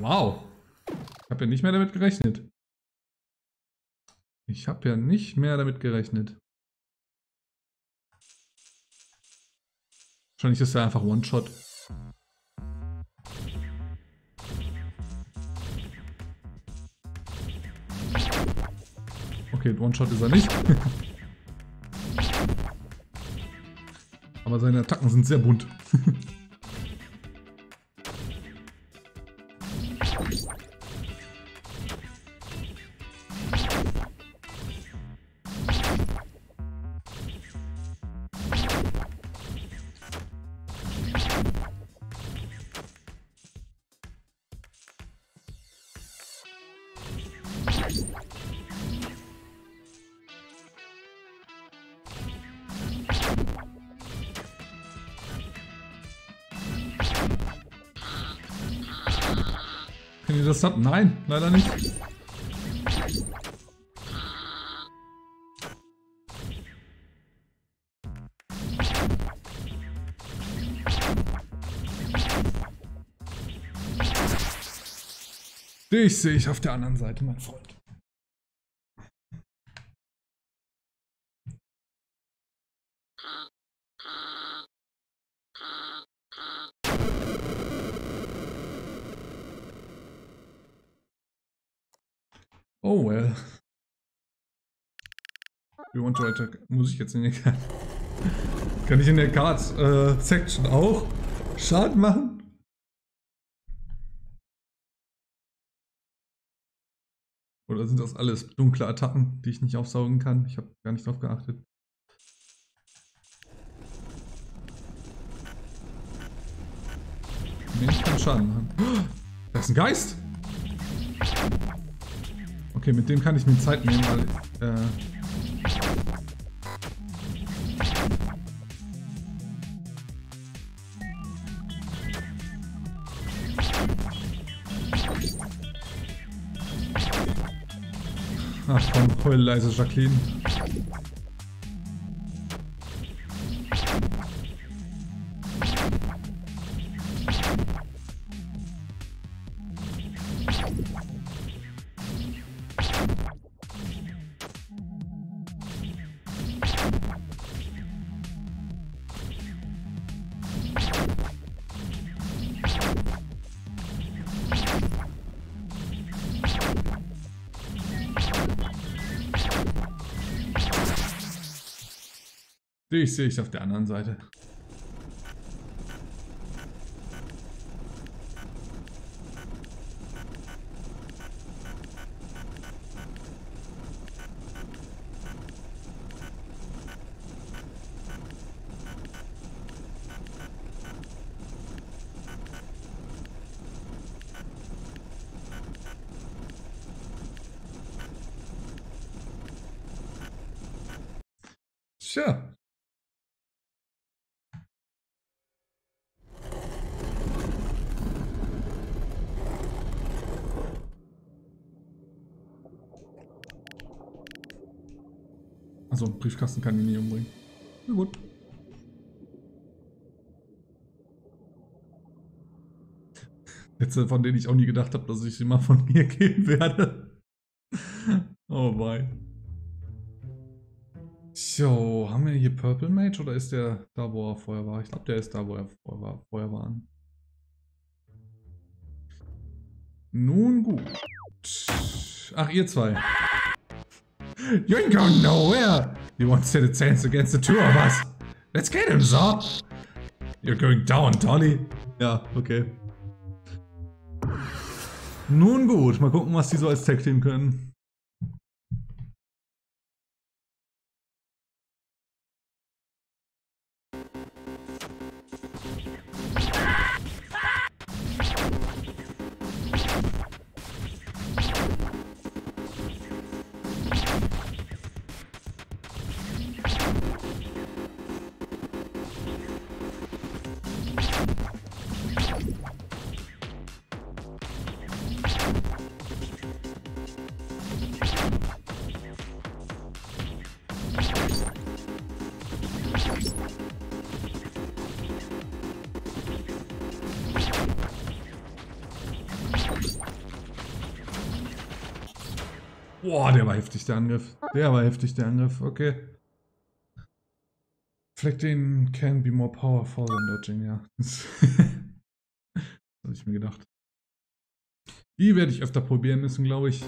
Wow. Ich habe ja nicht mehr damit gerechnet. Ich habe ja nicht mehr damit gerechnet. Wahrscheinlich ist er einfach One-Shot. Okay, One-Shot ist er nicht. Aber seine Attacken sind sehr bunt. Haben? Nein, leider nicht. Dich sehe ich auf der anderen Seite, mein Freund. Oh well. We want to attack. Muss ich jetzt in der Card? Kann ich in der Cards äh, Section auch Schaden machen? Oder sind das alles dunkle Attacken, die ich nicht aufsaugen kann? Ich habe gar nicht drauf geachtet. Nee, ich kann Schaden machen. Das ist ein Geist! Okay, mit dem kann ich mir Zeit nehmen, weil... Äh Ach komm, heul leise, Jacqueline. Sehe ich auf der anderen Seite. Also, Briefkasten kann ich nie umbringen. Na gut. Sätze, von denen ich auch nie gedacht habe, dass ich sie mal von mir geben werde. oh mein. So, haben wir hier Purple Mage oder ist der da, wo er vorher war? Ich glaube, der ist da, wo er vorher war. Vorher war. Nun gut. Ach, ihr zwei. You ain't going nowhere. You won't stand a chance against the two of us. Let's get him, so. You're going down, Dolly. Ja, okay. Nun gut, mal gucken, was die so als Tag-Team können. Boah, der war heftig, der Angriff. Der war heftig, der Angriff. Okay. Flecting can be more powerful than dodging, ja. das habe ich mir gedacht. Die werde ich öfter probieren müssen, glaube ich.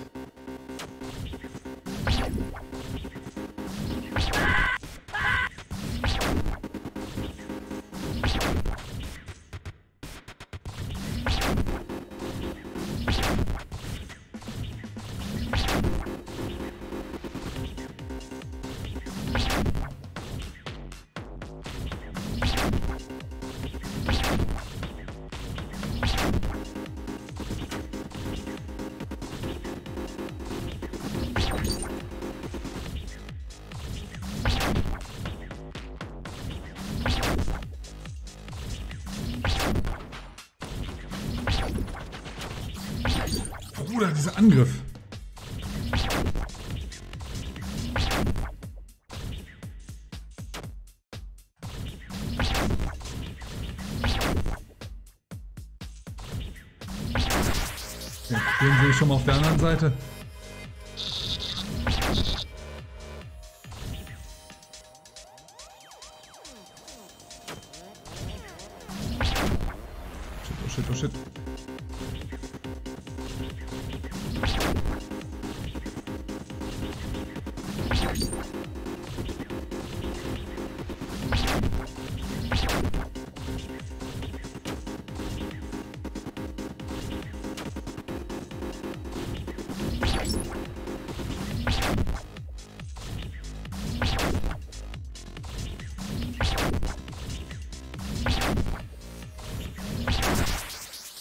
Dieser Angriff. Den sehe ich schon mal auf der anderen Seite.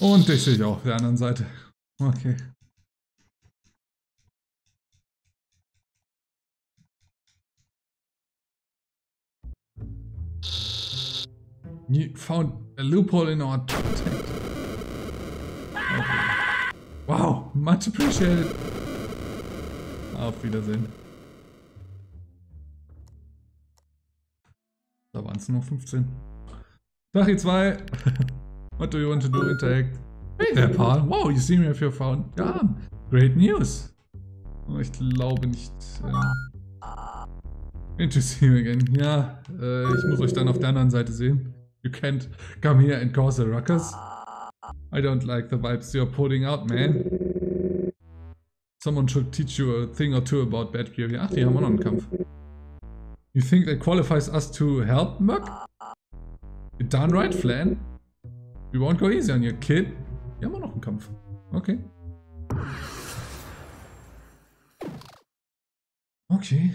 Und dich sehe ich auch auf der anderen Seite. Okay. You found a loophole in our tactic. Okay. Wow, much appreciated. Auf Wiedersehen. Da waren es nur 15. Tag 2. What do you want to do? Interact. Hey there, Paul. Wow, you seem to have your phone. Ja, great news. Oh, ich glaube nicht. Äh, to see you again. Ja, äh, ich muss euch dann auf der anderen Seite sehen. You can't come here and cause a ruckus. I don't like the vibes you're putting out, man. Someone should teach you a thing or two about bad behavior. Ach, die haben auch noch einen Kampf. You think that qualifies us to help, Muck? You're darn right, Flan. We won't go easy on you, kid. Wir haben auch noch einen Kampf. Okay. Okay.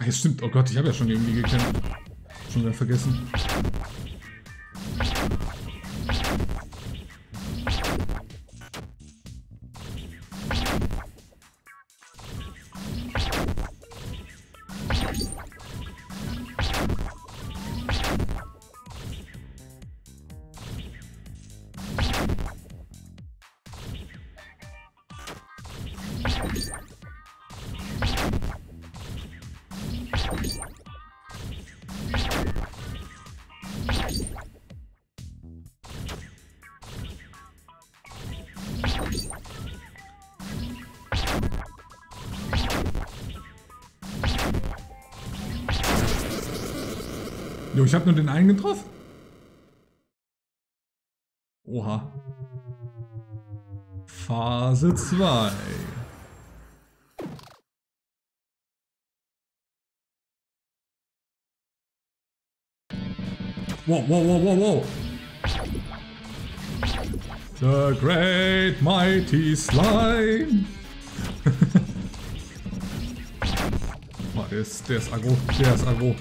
Ach, ja, stimmt. Oh Gott, ich habe ja schon irgendwie gekämpft. Schon wieder vergessen. Ich habe nur den einen getroffen. Oha. Phase 2. Wow, wow, wow, wow, wow. The Great Mighty Slime. der ist, der ist aggro, der ist aggro.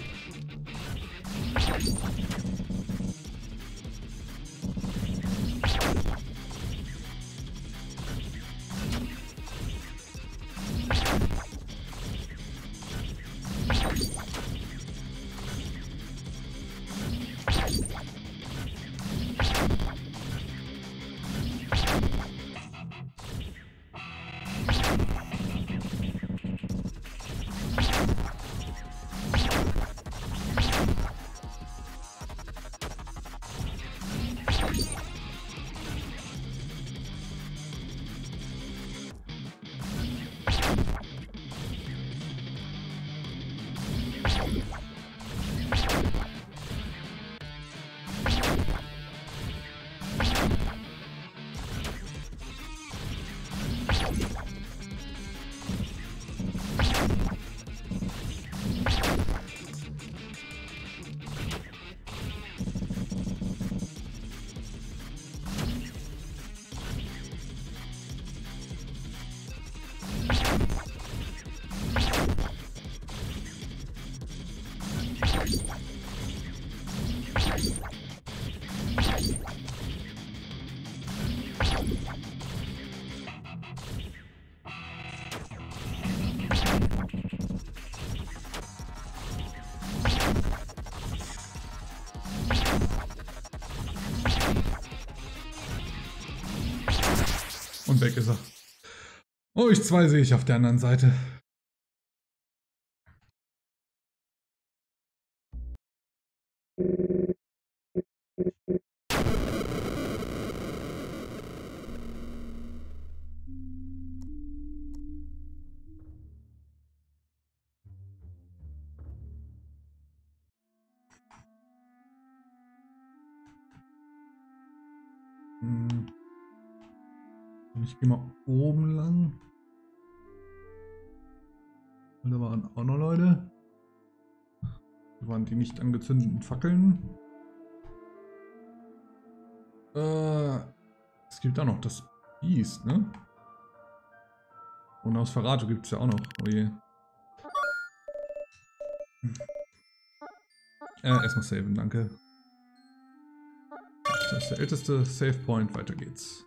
Oh, ich zwei sehe ich auf der anderen Seite. Hm. Ich gehe mal nicht angezündeten Fackeln. Äh, es gibt auch noch das Biest, ne? Und aus Verrato gibt es ja auch noch. Oh je. Äh, erstmal saven, danke. Das ist der älteste Save Point. Weiter geht's.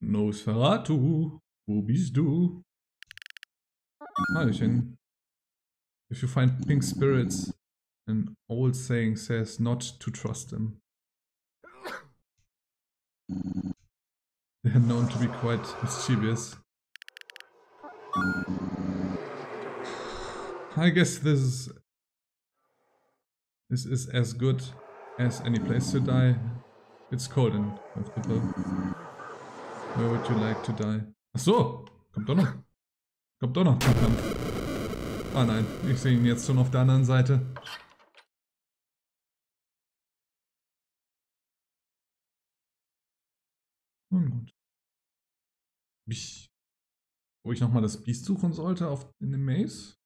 Nosferatu, wo bist du? Hallöchen. If you find pink spirits, an old saying says not to trust them. They are known to be quite mischievous. I guess this is this is as good as any place to die. It's cold and comfortable. Where would you like to die? Ach so, kommt doch noch. Kommt doch noch zum Kampf. Ah nein, ich sehe ihn jetzt schon auf der anderen Seite. Nun gut. Ich, wo ich nochmal das Biest suchen sollte auf, in dem Maze?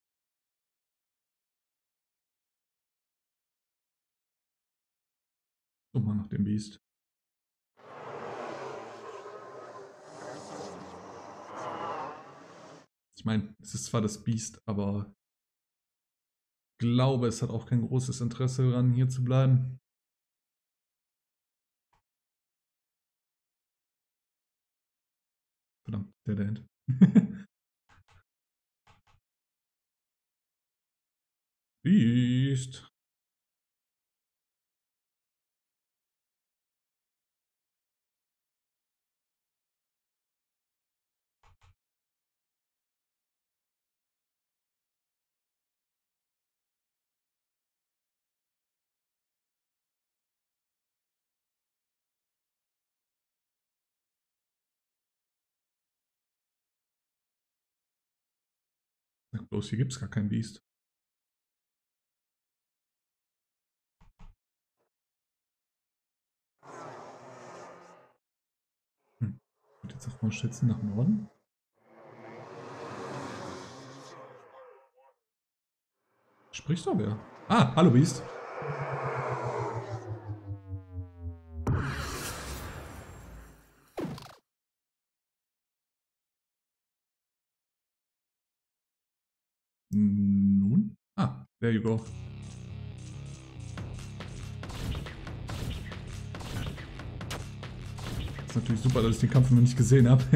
Such mal nach dem Biest. Ich meine, es ist zwar das Biest, aber glaube, es hat auch kein großes Interesse daran, hier zu bleiben. Verdammt, der End. Biest. Bloß, hier gibt es gar kein Biest. Hm. Und jetzt auf schätzen nach Norden. Spricht doch wer? Ah, hallo Biest. There you go. Ist natürlich super, dass ich den Kampf noch nicht gesehen habe.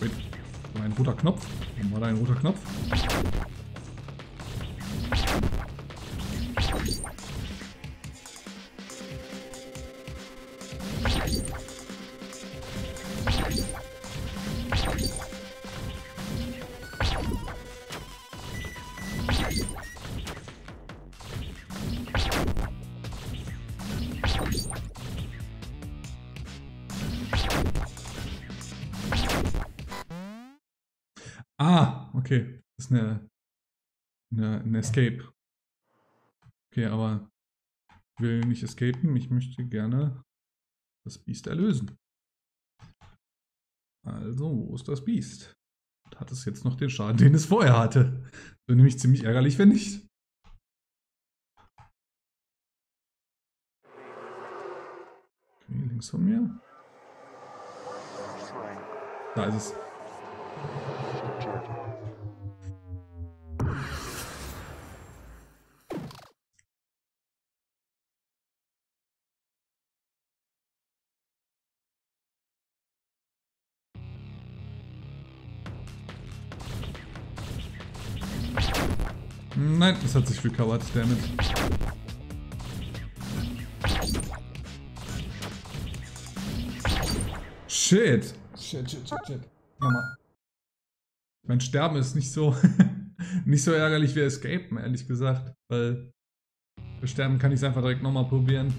Wait, war ein roter Knopf? War da ein roter Knopf? Escape. Okay, aber ich will nicht escapen. Ich möchte gerne das Biest erlösen. Also, wo ist das Biest? Hat es jetzt noch den Schaden, den es vorher hatte? Wäre nämlich ziemlich ärgerlich, wenn nicht. Okay, links von mir. Da ist es. Nein, es hat sich recovered, damit. Shit. Shit, shit, shit, shit. Nochmal. Mein Sterben ist nicht so nicht so ärgerlich wie Escapen, ehrlich gesagt. Weil für Sterben kann ich es einfach direkt nochmal probieren.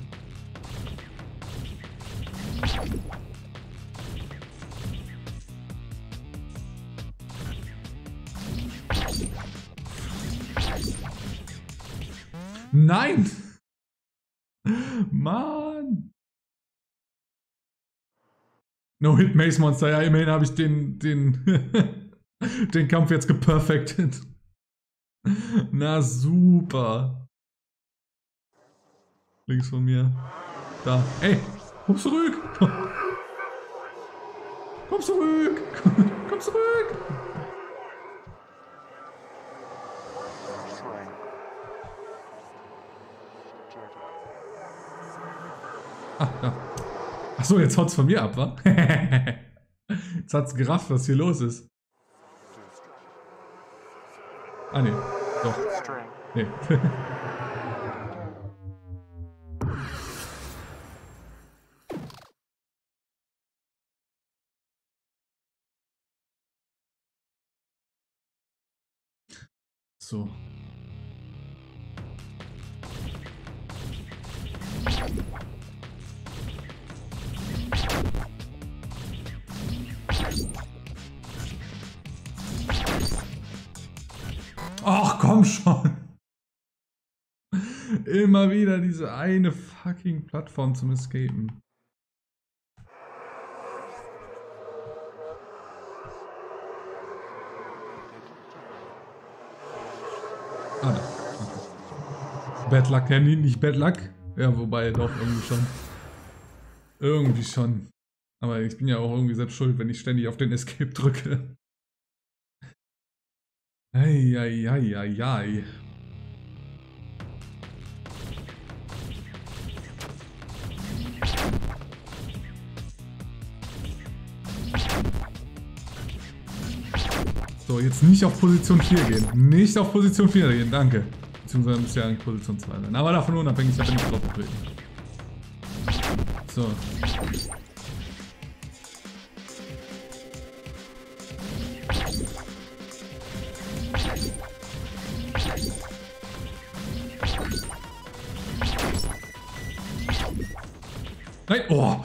Nein! Mann! No-Hit Maze Monster, ja, immerhin habe ich den, den, den Kampf jetzt geperfected. Na super. Links von mir. Da. Ey, komm zurück! Komm zurück! Komm zurück! Ah, ja. Achso, jetzt haut's von mir ab, wa? jetzt hat's gerafft, was hier los ist. Ah, nee. Doch. Nee. so. Komm schon. Immer wieder diese eine fucking Plattform zum Escapen. Ah, da. Bad Luck, ja, nicht Bad Luck. Ja, wobei doch, irgendwie schon. Irgendwie schon. Aber ich bin ja auch irgendwie selbst schuld, wenn ich ständig auf den Escape drücke. Eieieiei. So, jetzt nicht auf Position 4 gehen. Nicht auf Position 4 gehen, danke. Beziehungsweise muss ja in Position 2 sein. Aber davon unabhängig, da bin ich drauf getreten. So. Nein, oh.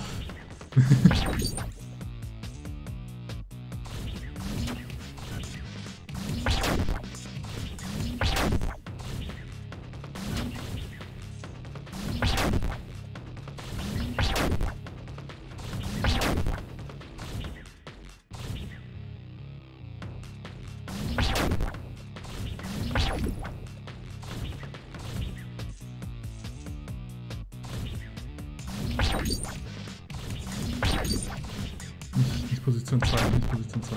Nicht, Position 2, nicht Position 2.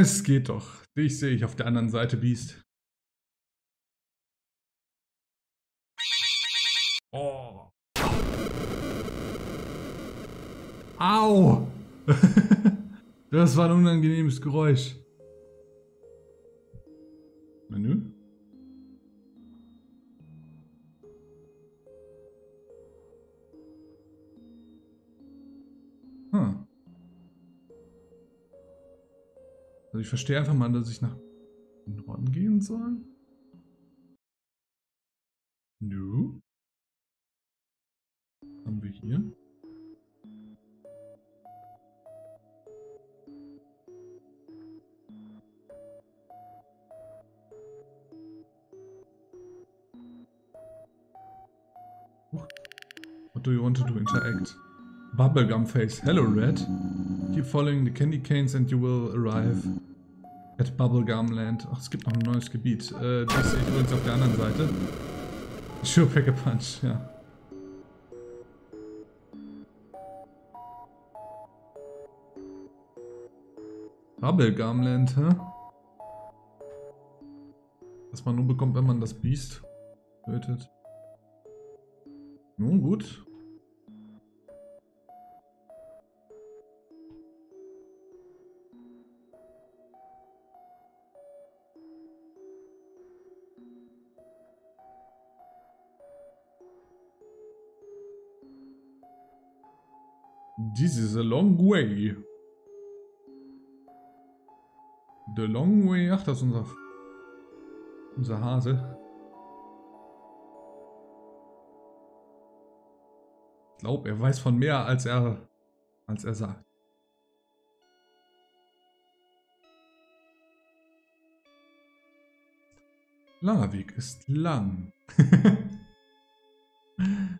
Es geht doch. Dich sehe ich auf der anderen Seite, Biest. Oh. Au! das war ein unangenehmes Geräusch. Also ich verstehe einfach mal, dass ich nach Norden gehen soll. Nö. Haben wir hier? What do you want to do? Interact. Bubblegum face. Hello, Red. Keep following the candy canes and you will arrive at Bubblegum Land. Ach, es gibt noch ein neues Gebiet. Äh, das ich übrigens auf der anderen Seite. Sure, pack a punch, ja. Bubblegum Land, hä? Was man nur bekommt, wenn man das Biest tötet. Nun gut. This is a long way. The long way. Ach, das ist unser, unser Hase. Ich glaube, er weiß von mehr, als er, als er sagt. Langer Weg ist lang.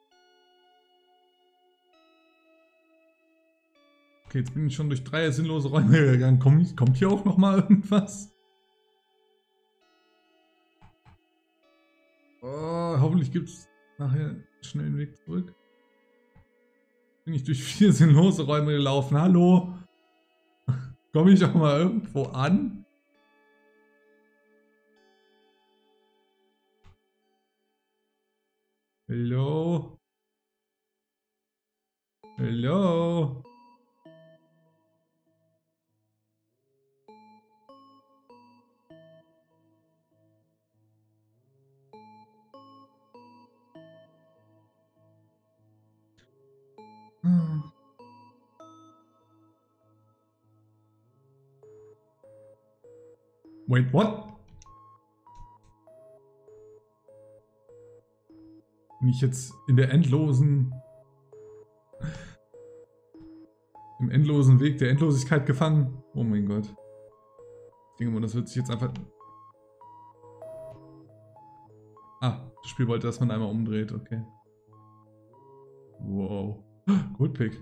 Okay, jetzt bin ich schon durch drei sinnlose Räume gegangen. Kommt, kommt hier auch noch mal irgendwas? Oh, hoffentlich gibt es nachher einen Weg zurück. Bin ich durch vier sinnlose Räume gelaufen. Hallo? Komme ich auch mal irgendwo an? Hallo? Hallo? Wait, what? Bin ich jetzt in der endlosen... Im endlosen Weg der Endlosigkeit gefangen? Oh mein Gott. Ich denke mal, das wird sich jetzt einfach... Ah, das Spiel wollte, dass man einmal umdreht, okay. Wow. Goldpick.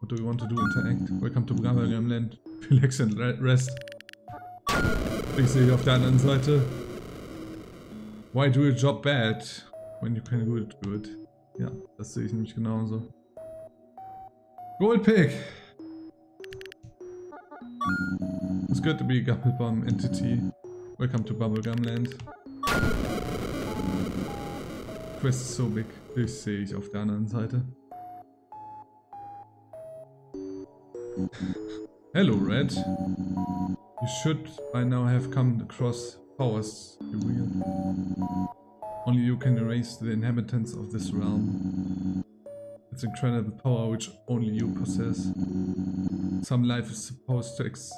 What do you want to do? Interact. Welcome to Brabham Land. Relax and rest. Ich sehe auf der anderen Seite. Why do your job bad? When you can do it good. Ja, das sehe ich nämlich genauso. Goldpick! It's good to be a Gummelbomb entity. Welcome to Bubblegum Land. Quest is so big. Das sehe ich auf der anderen Seite. Hello, Red. You should by now have come across powers. Only you can erase the inhabitants of this realm. It's incredible power which only you possess. Some life is supposed to ex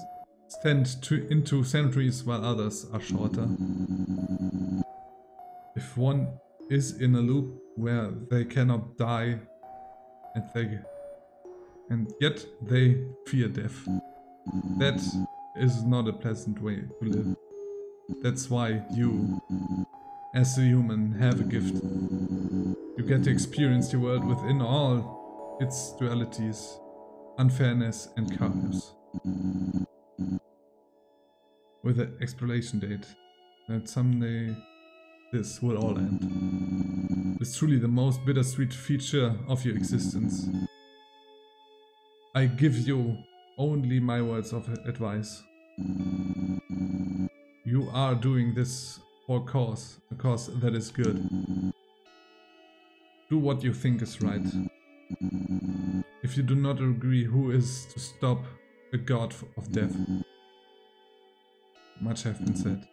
extend to, into centuries while others are shorter. If one is in a loop where they cannot die and they and yet they fear death. That is not a pleasant way to live. Mm-hmm. That's why you, as a human, have a gift. You get to experience the world within all its dualities, unfairness and chaos. With an expiration date that someday this will all end. It's truly the most bittersweet feature of your existence. I give you only my words of advice. You are doing this for cause, a cause that is good. Do what you think is right. If you do not agree who is to stop the god of death. Much have been said.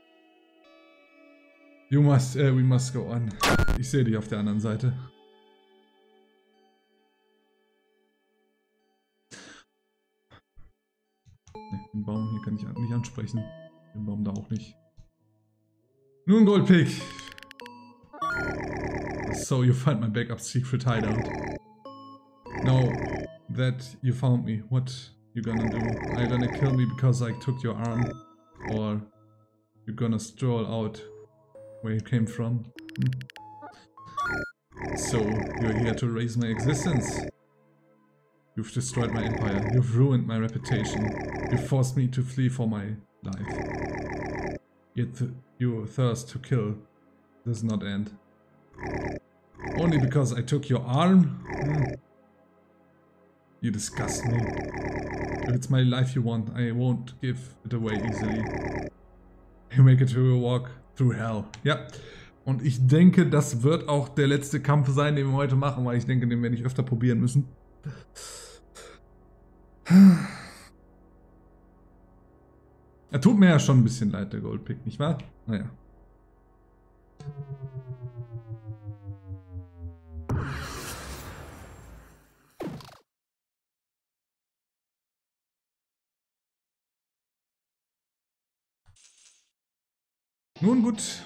You must, uh, we must go on. Ich sehe dich auf der anderen Seite. Den Baum hier kann ich nicht ansprechen. Den Baum da auch nicht. Nun, Goldpick. So you find my backup secret hideout. Now that you found me, what you gonna do? Are you gonna kill me because I took your arm? Or you gonna stroll out where you came from. Hmm. So, you're here to raise my existence. You've destroyed my empire, you've ruined my reputation, you forced me to flee for my life. Yet th your thirst to kill does not end. Only because I took your arm? Hmm. You disgust me. If it's my life you want, I won't give it away easily. You make it a walk Through Hell. Ja. Und ich denke, das wird auch der letzte Kampf sein, den wir heute machen, weil ich denke, den werde ich öfter probieren müssen. Er tut mir ja schon ein bisschen leid, der Goldpick, nicht wahr? Naja. Nun gut.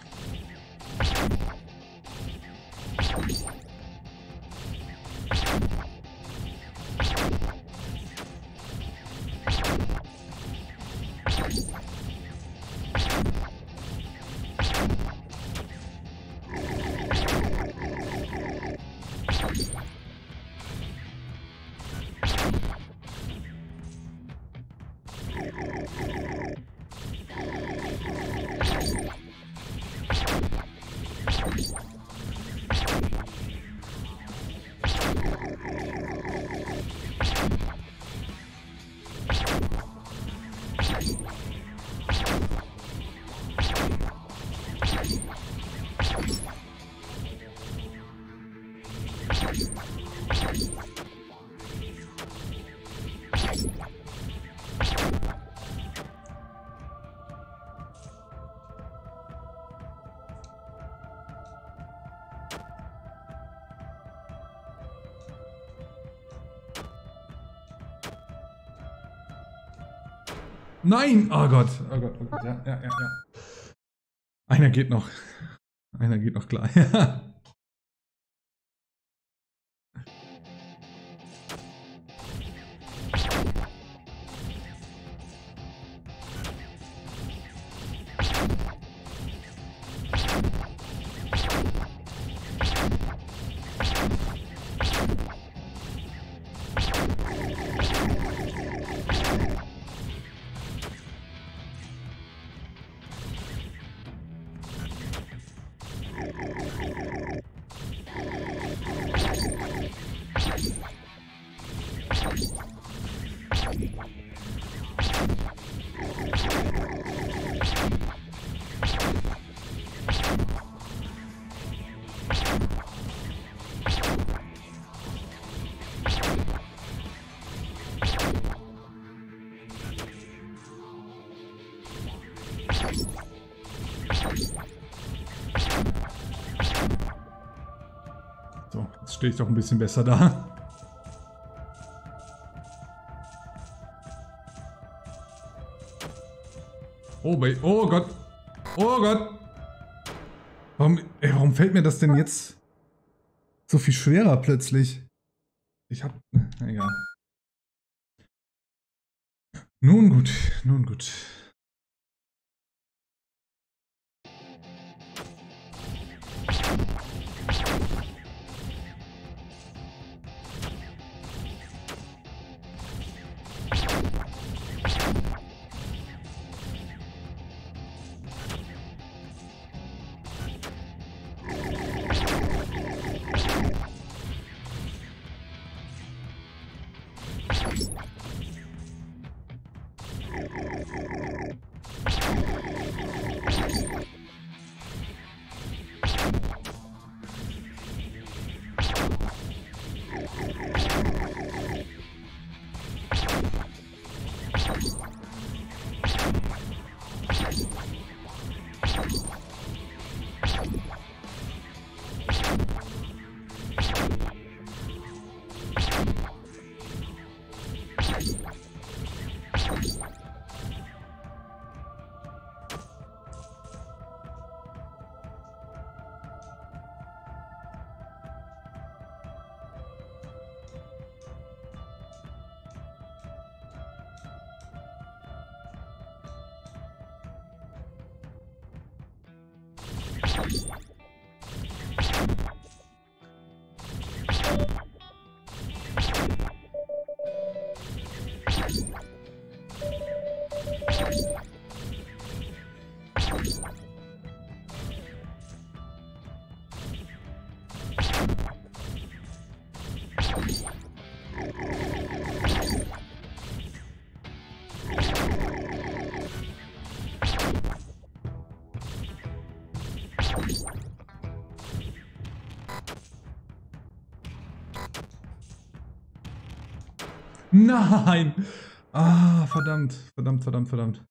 Nein! Oh Gott, oh Gott, oh Gott, ja, ja, ja, ja. Einer geht noch. Einer geht noch klar. stehe ich doch ein bisschen besser da. Oh, bei, oh Gott. Oh Gott. Warum, ey, warum fällt mir das denn jetzt so viel schwerer plötzlich? Ich hab, egal. Nun gut, nun gut. Nein! Ah, verdammt, verdammt, verdammt, verdammt.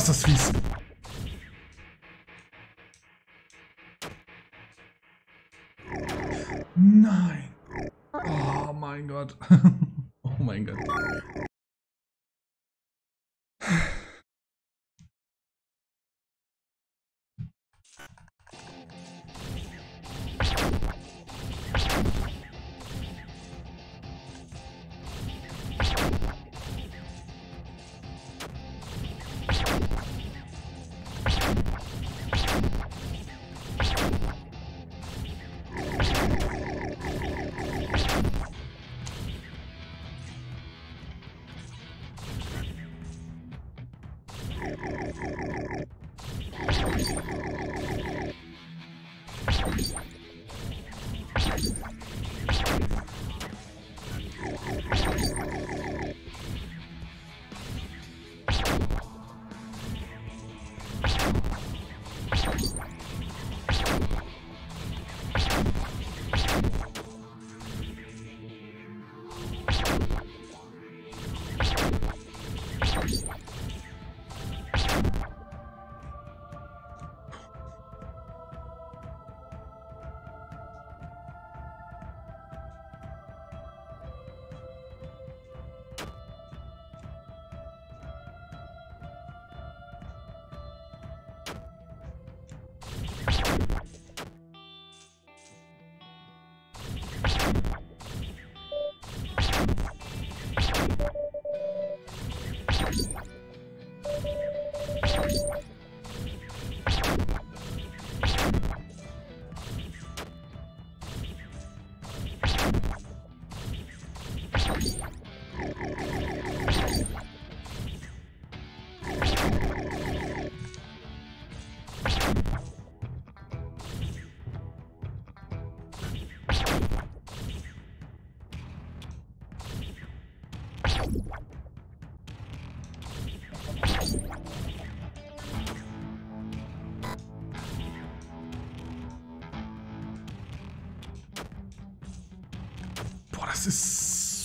Ist das fies. Nein. Oh mein Gott.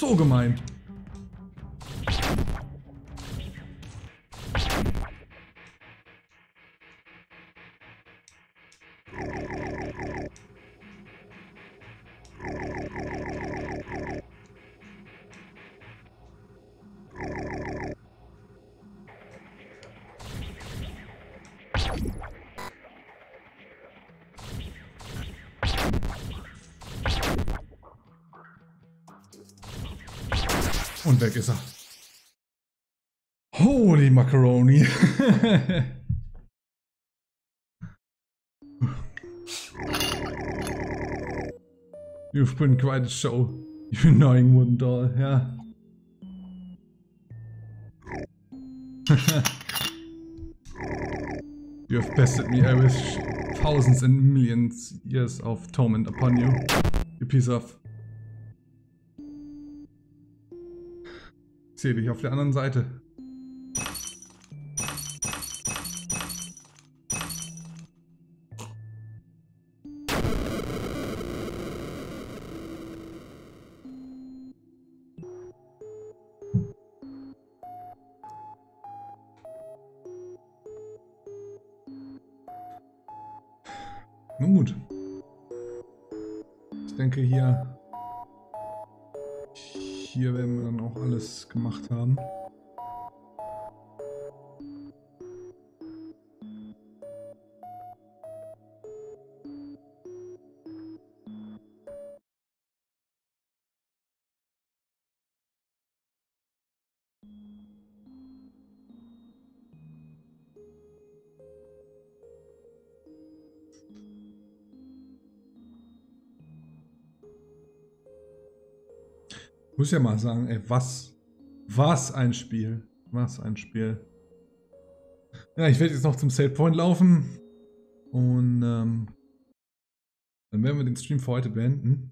so gemein. Weg ist er. Holy Macaroni. You've been quite a show, you annoying wooden doll, yeah. you have bested me, I wish thousands and millions years of torment upon you, you piece of... Ich sehe dich auf der anderen Seite. Muss ja mal sagen, ey, was, was ein Spiel. Was ein Spiel. Ja, ich werde jetzt noch zum Save Point laufen. Und ähm, dann werden wir den Stream für heute beenden.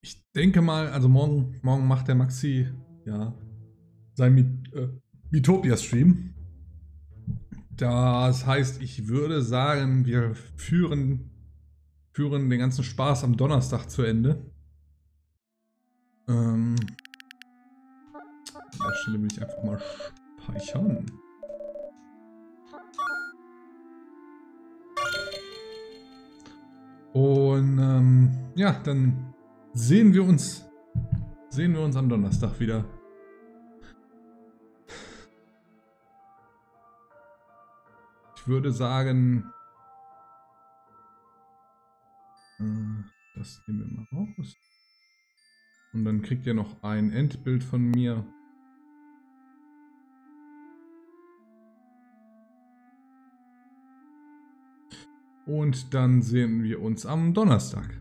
Ich denke mal, also morgen, morgen macht der Maxi ja sein Mit, äh, Mitopia-Stream. Das heißt, ich würde sagen, wir führen, führen den ganzen Spaß am Donnerstag zu Ende. Ähm, an der Stelle will ich einfach mal speichern. Und ähm, ja, dann sehen wir uns. Sehen wir uns am Donnerstag wieder. Ich würde sagen, äh, das nehmen wir mal raus. Und dann kriegt ihr noch ein Endbild von mir. Und dann sehen wir uns am Donnerstag.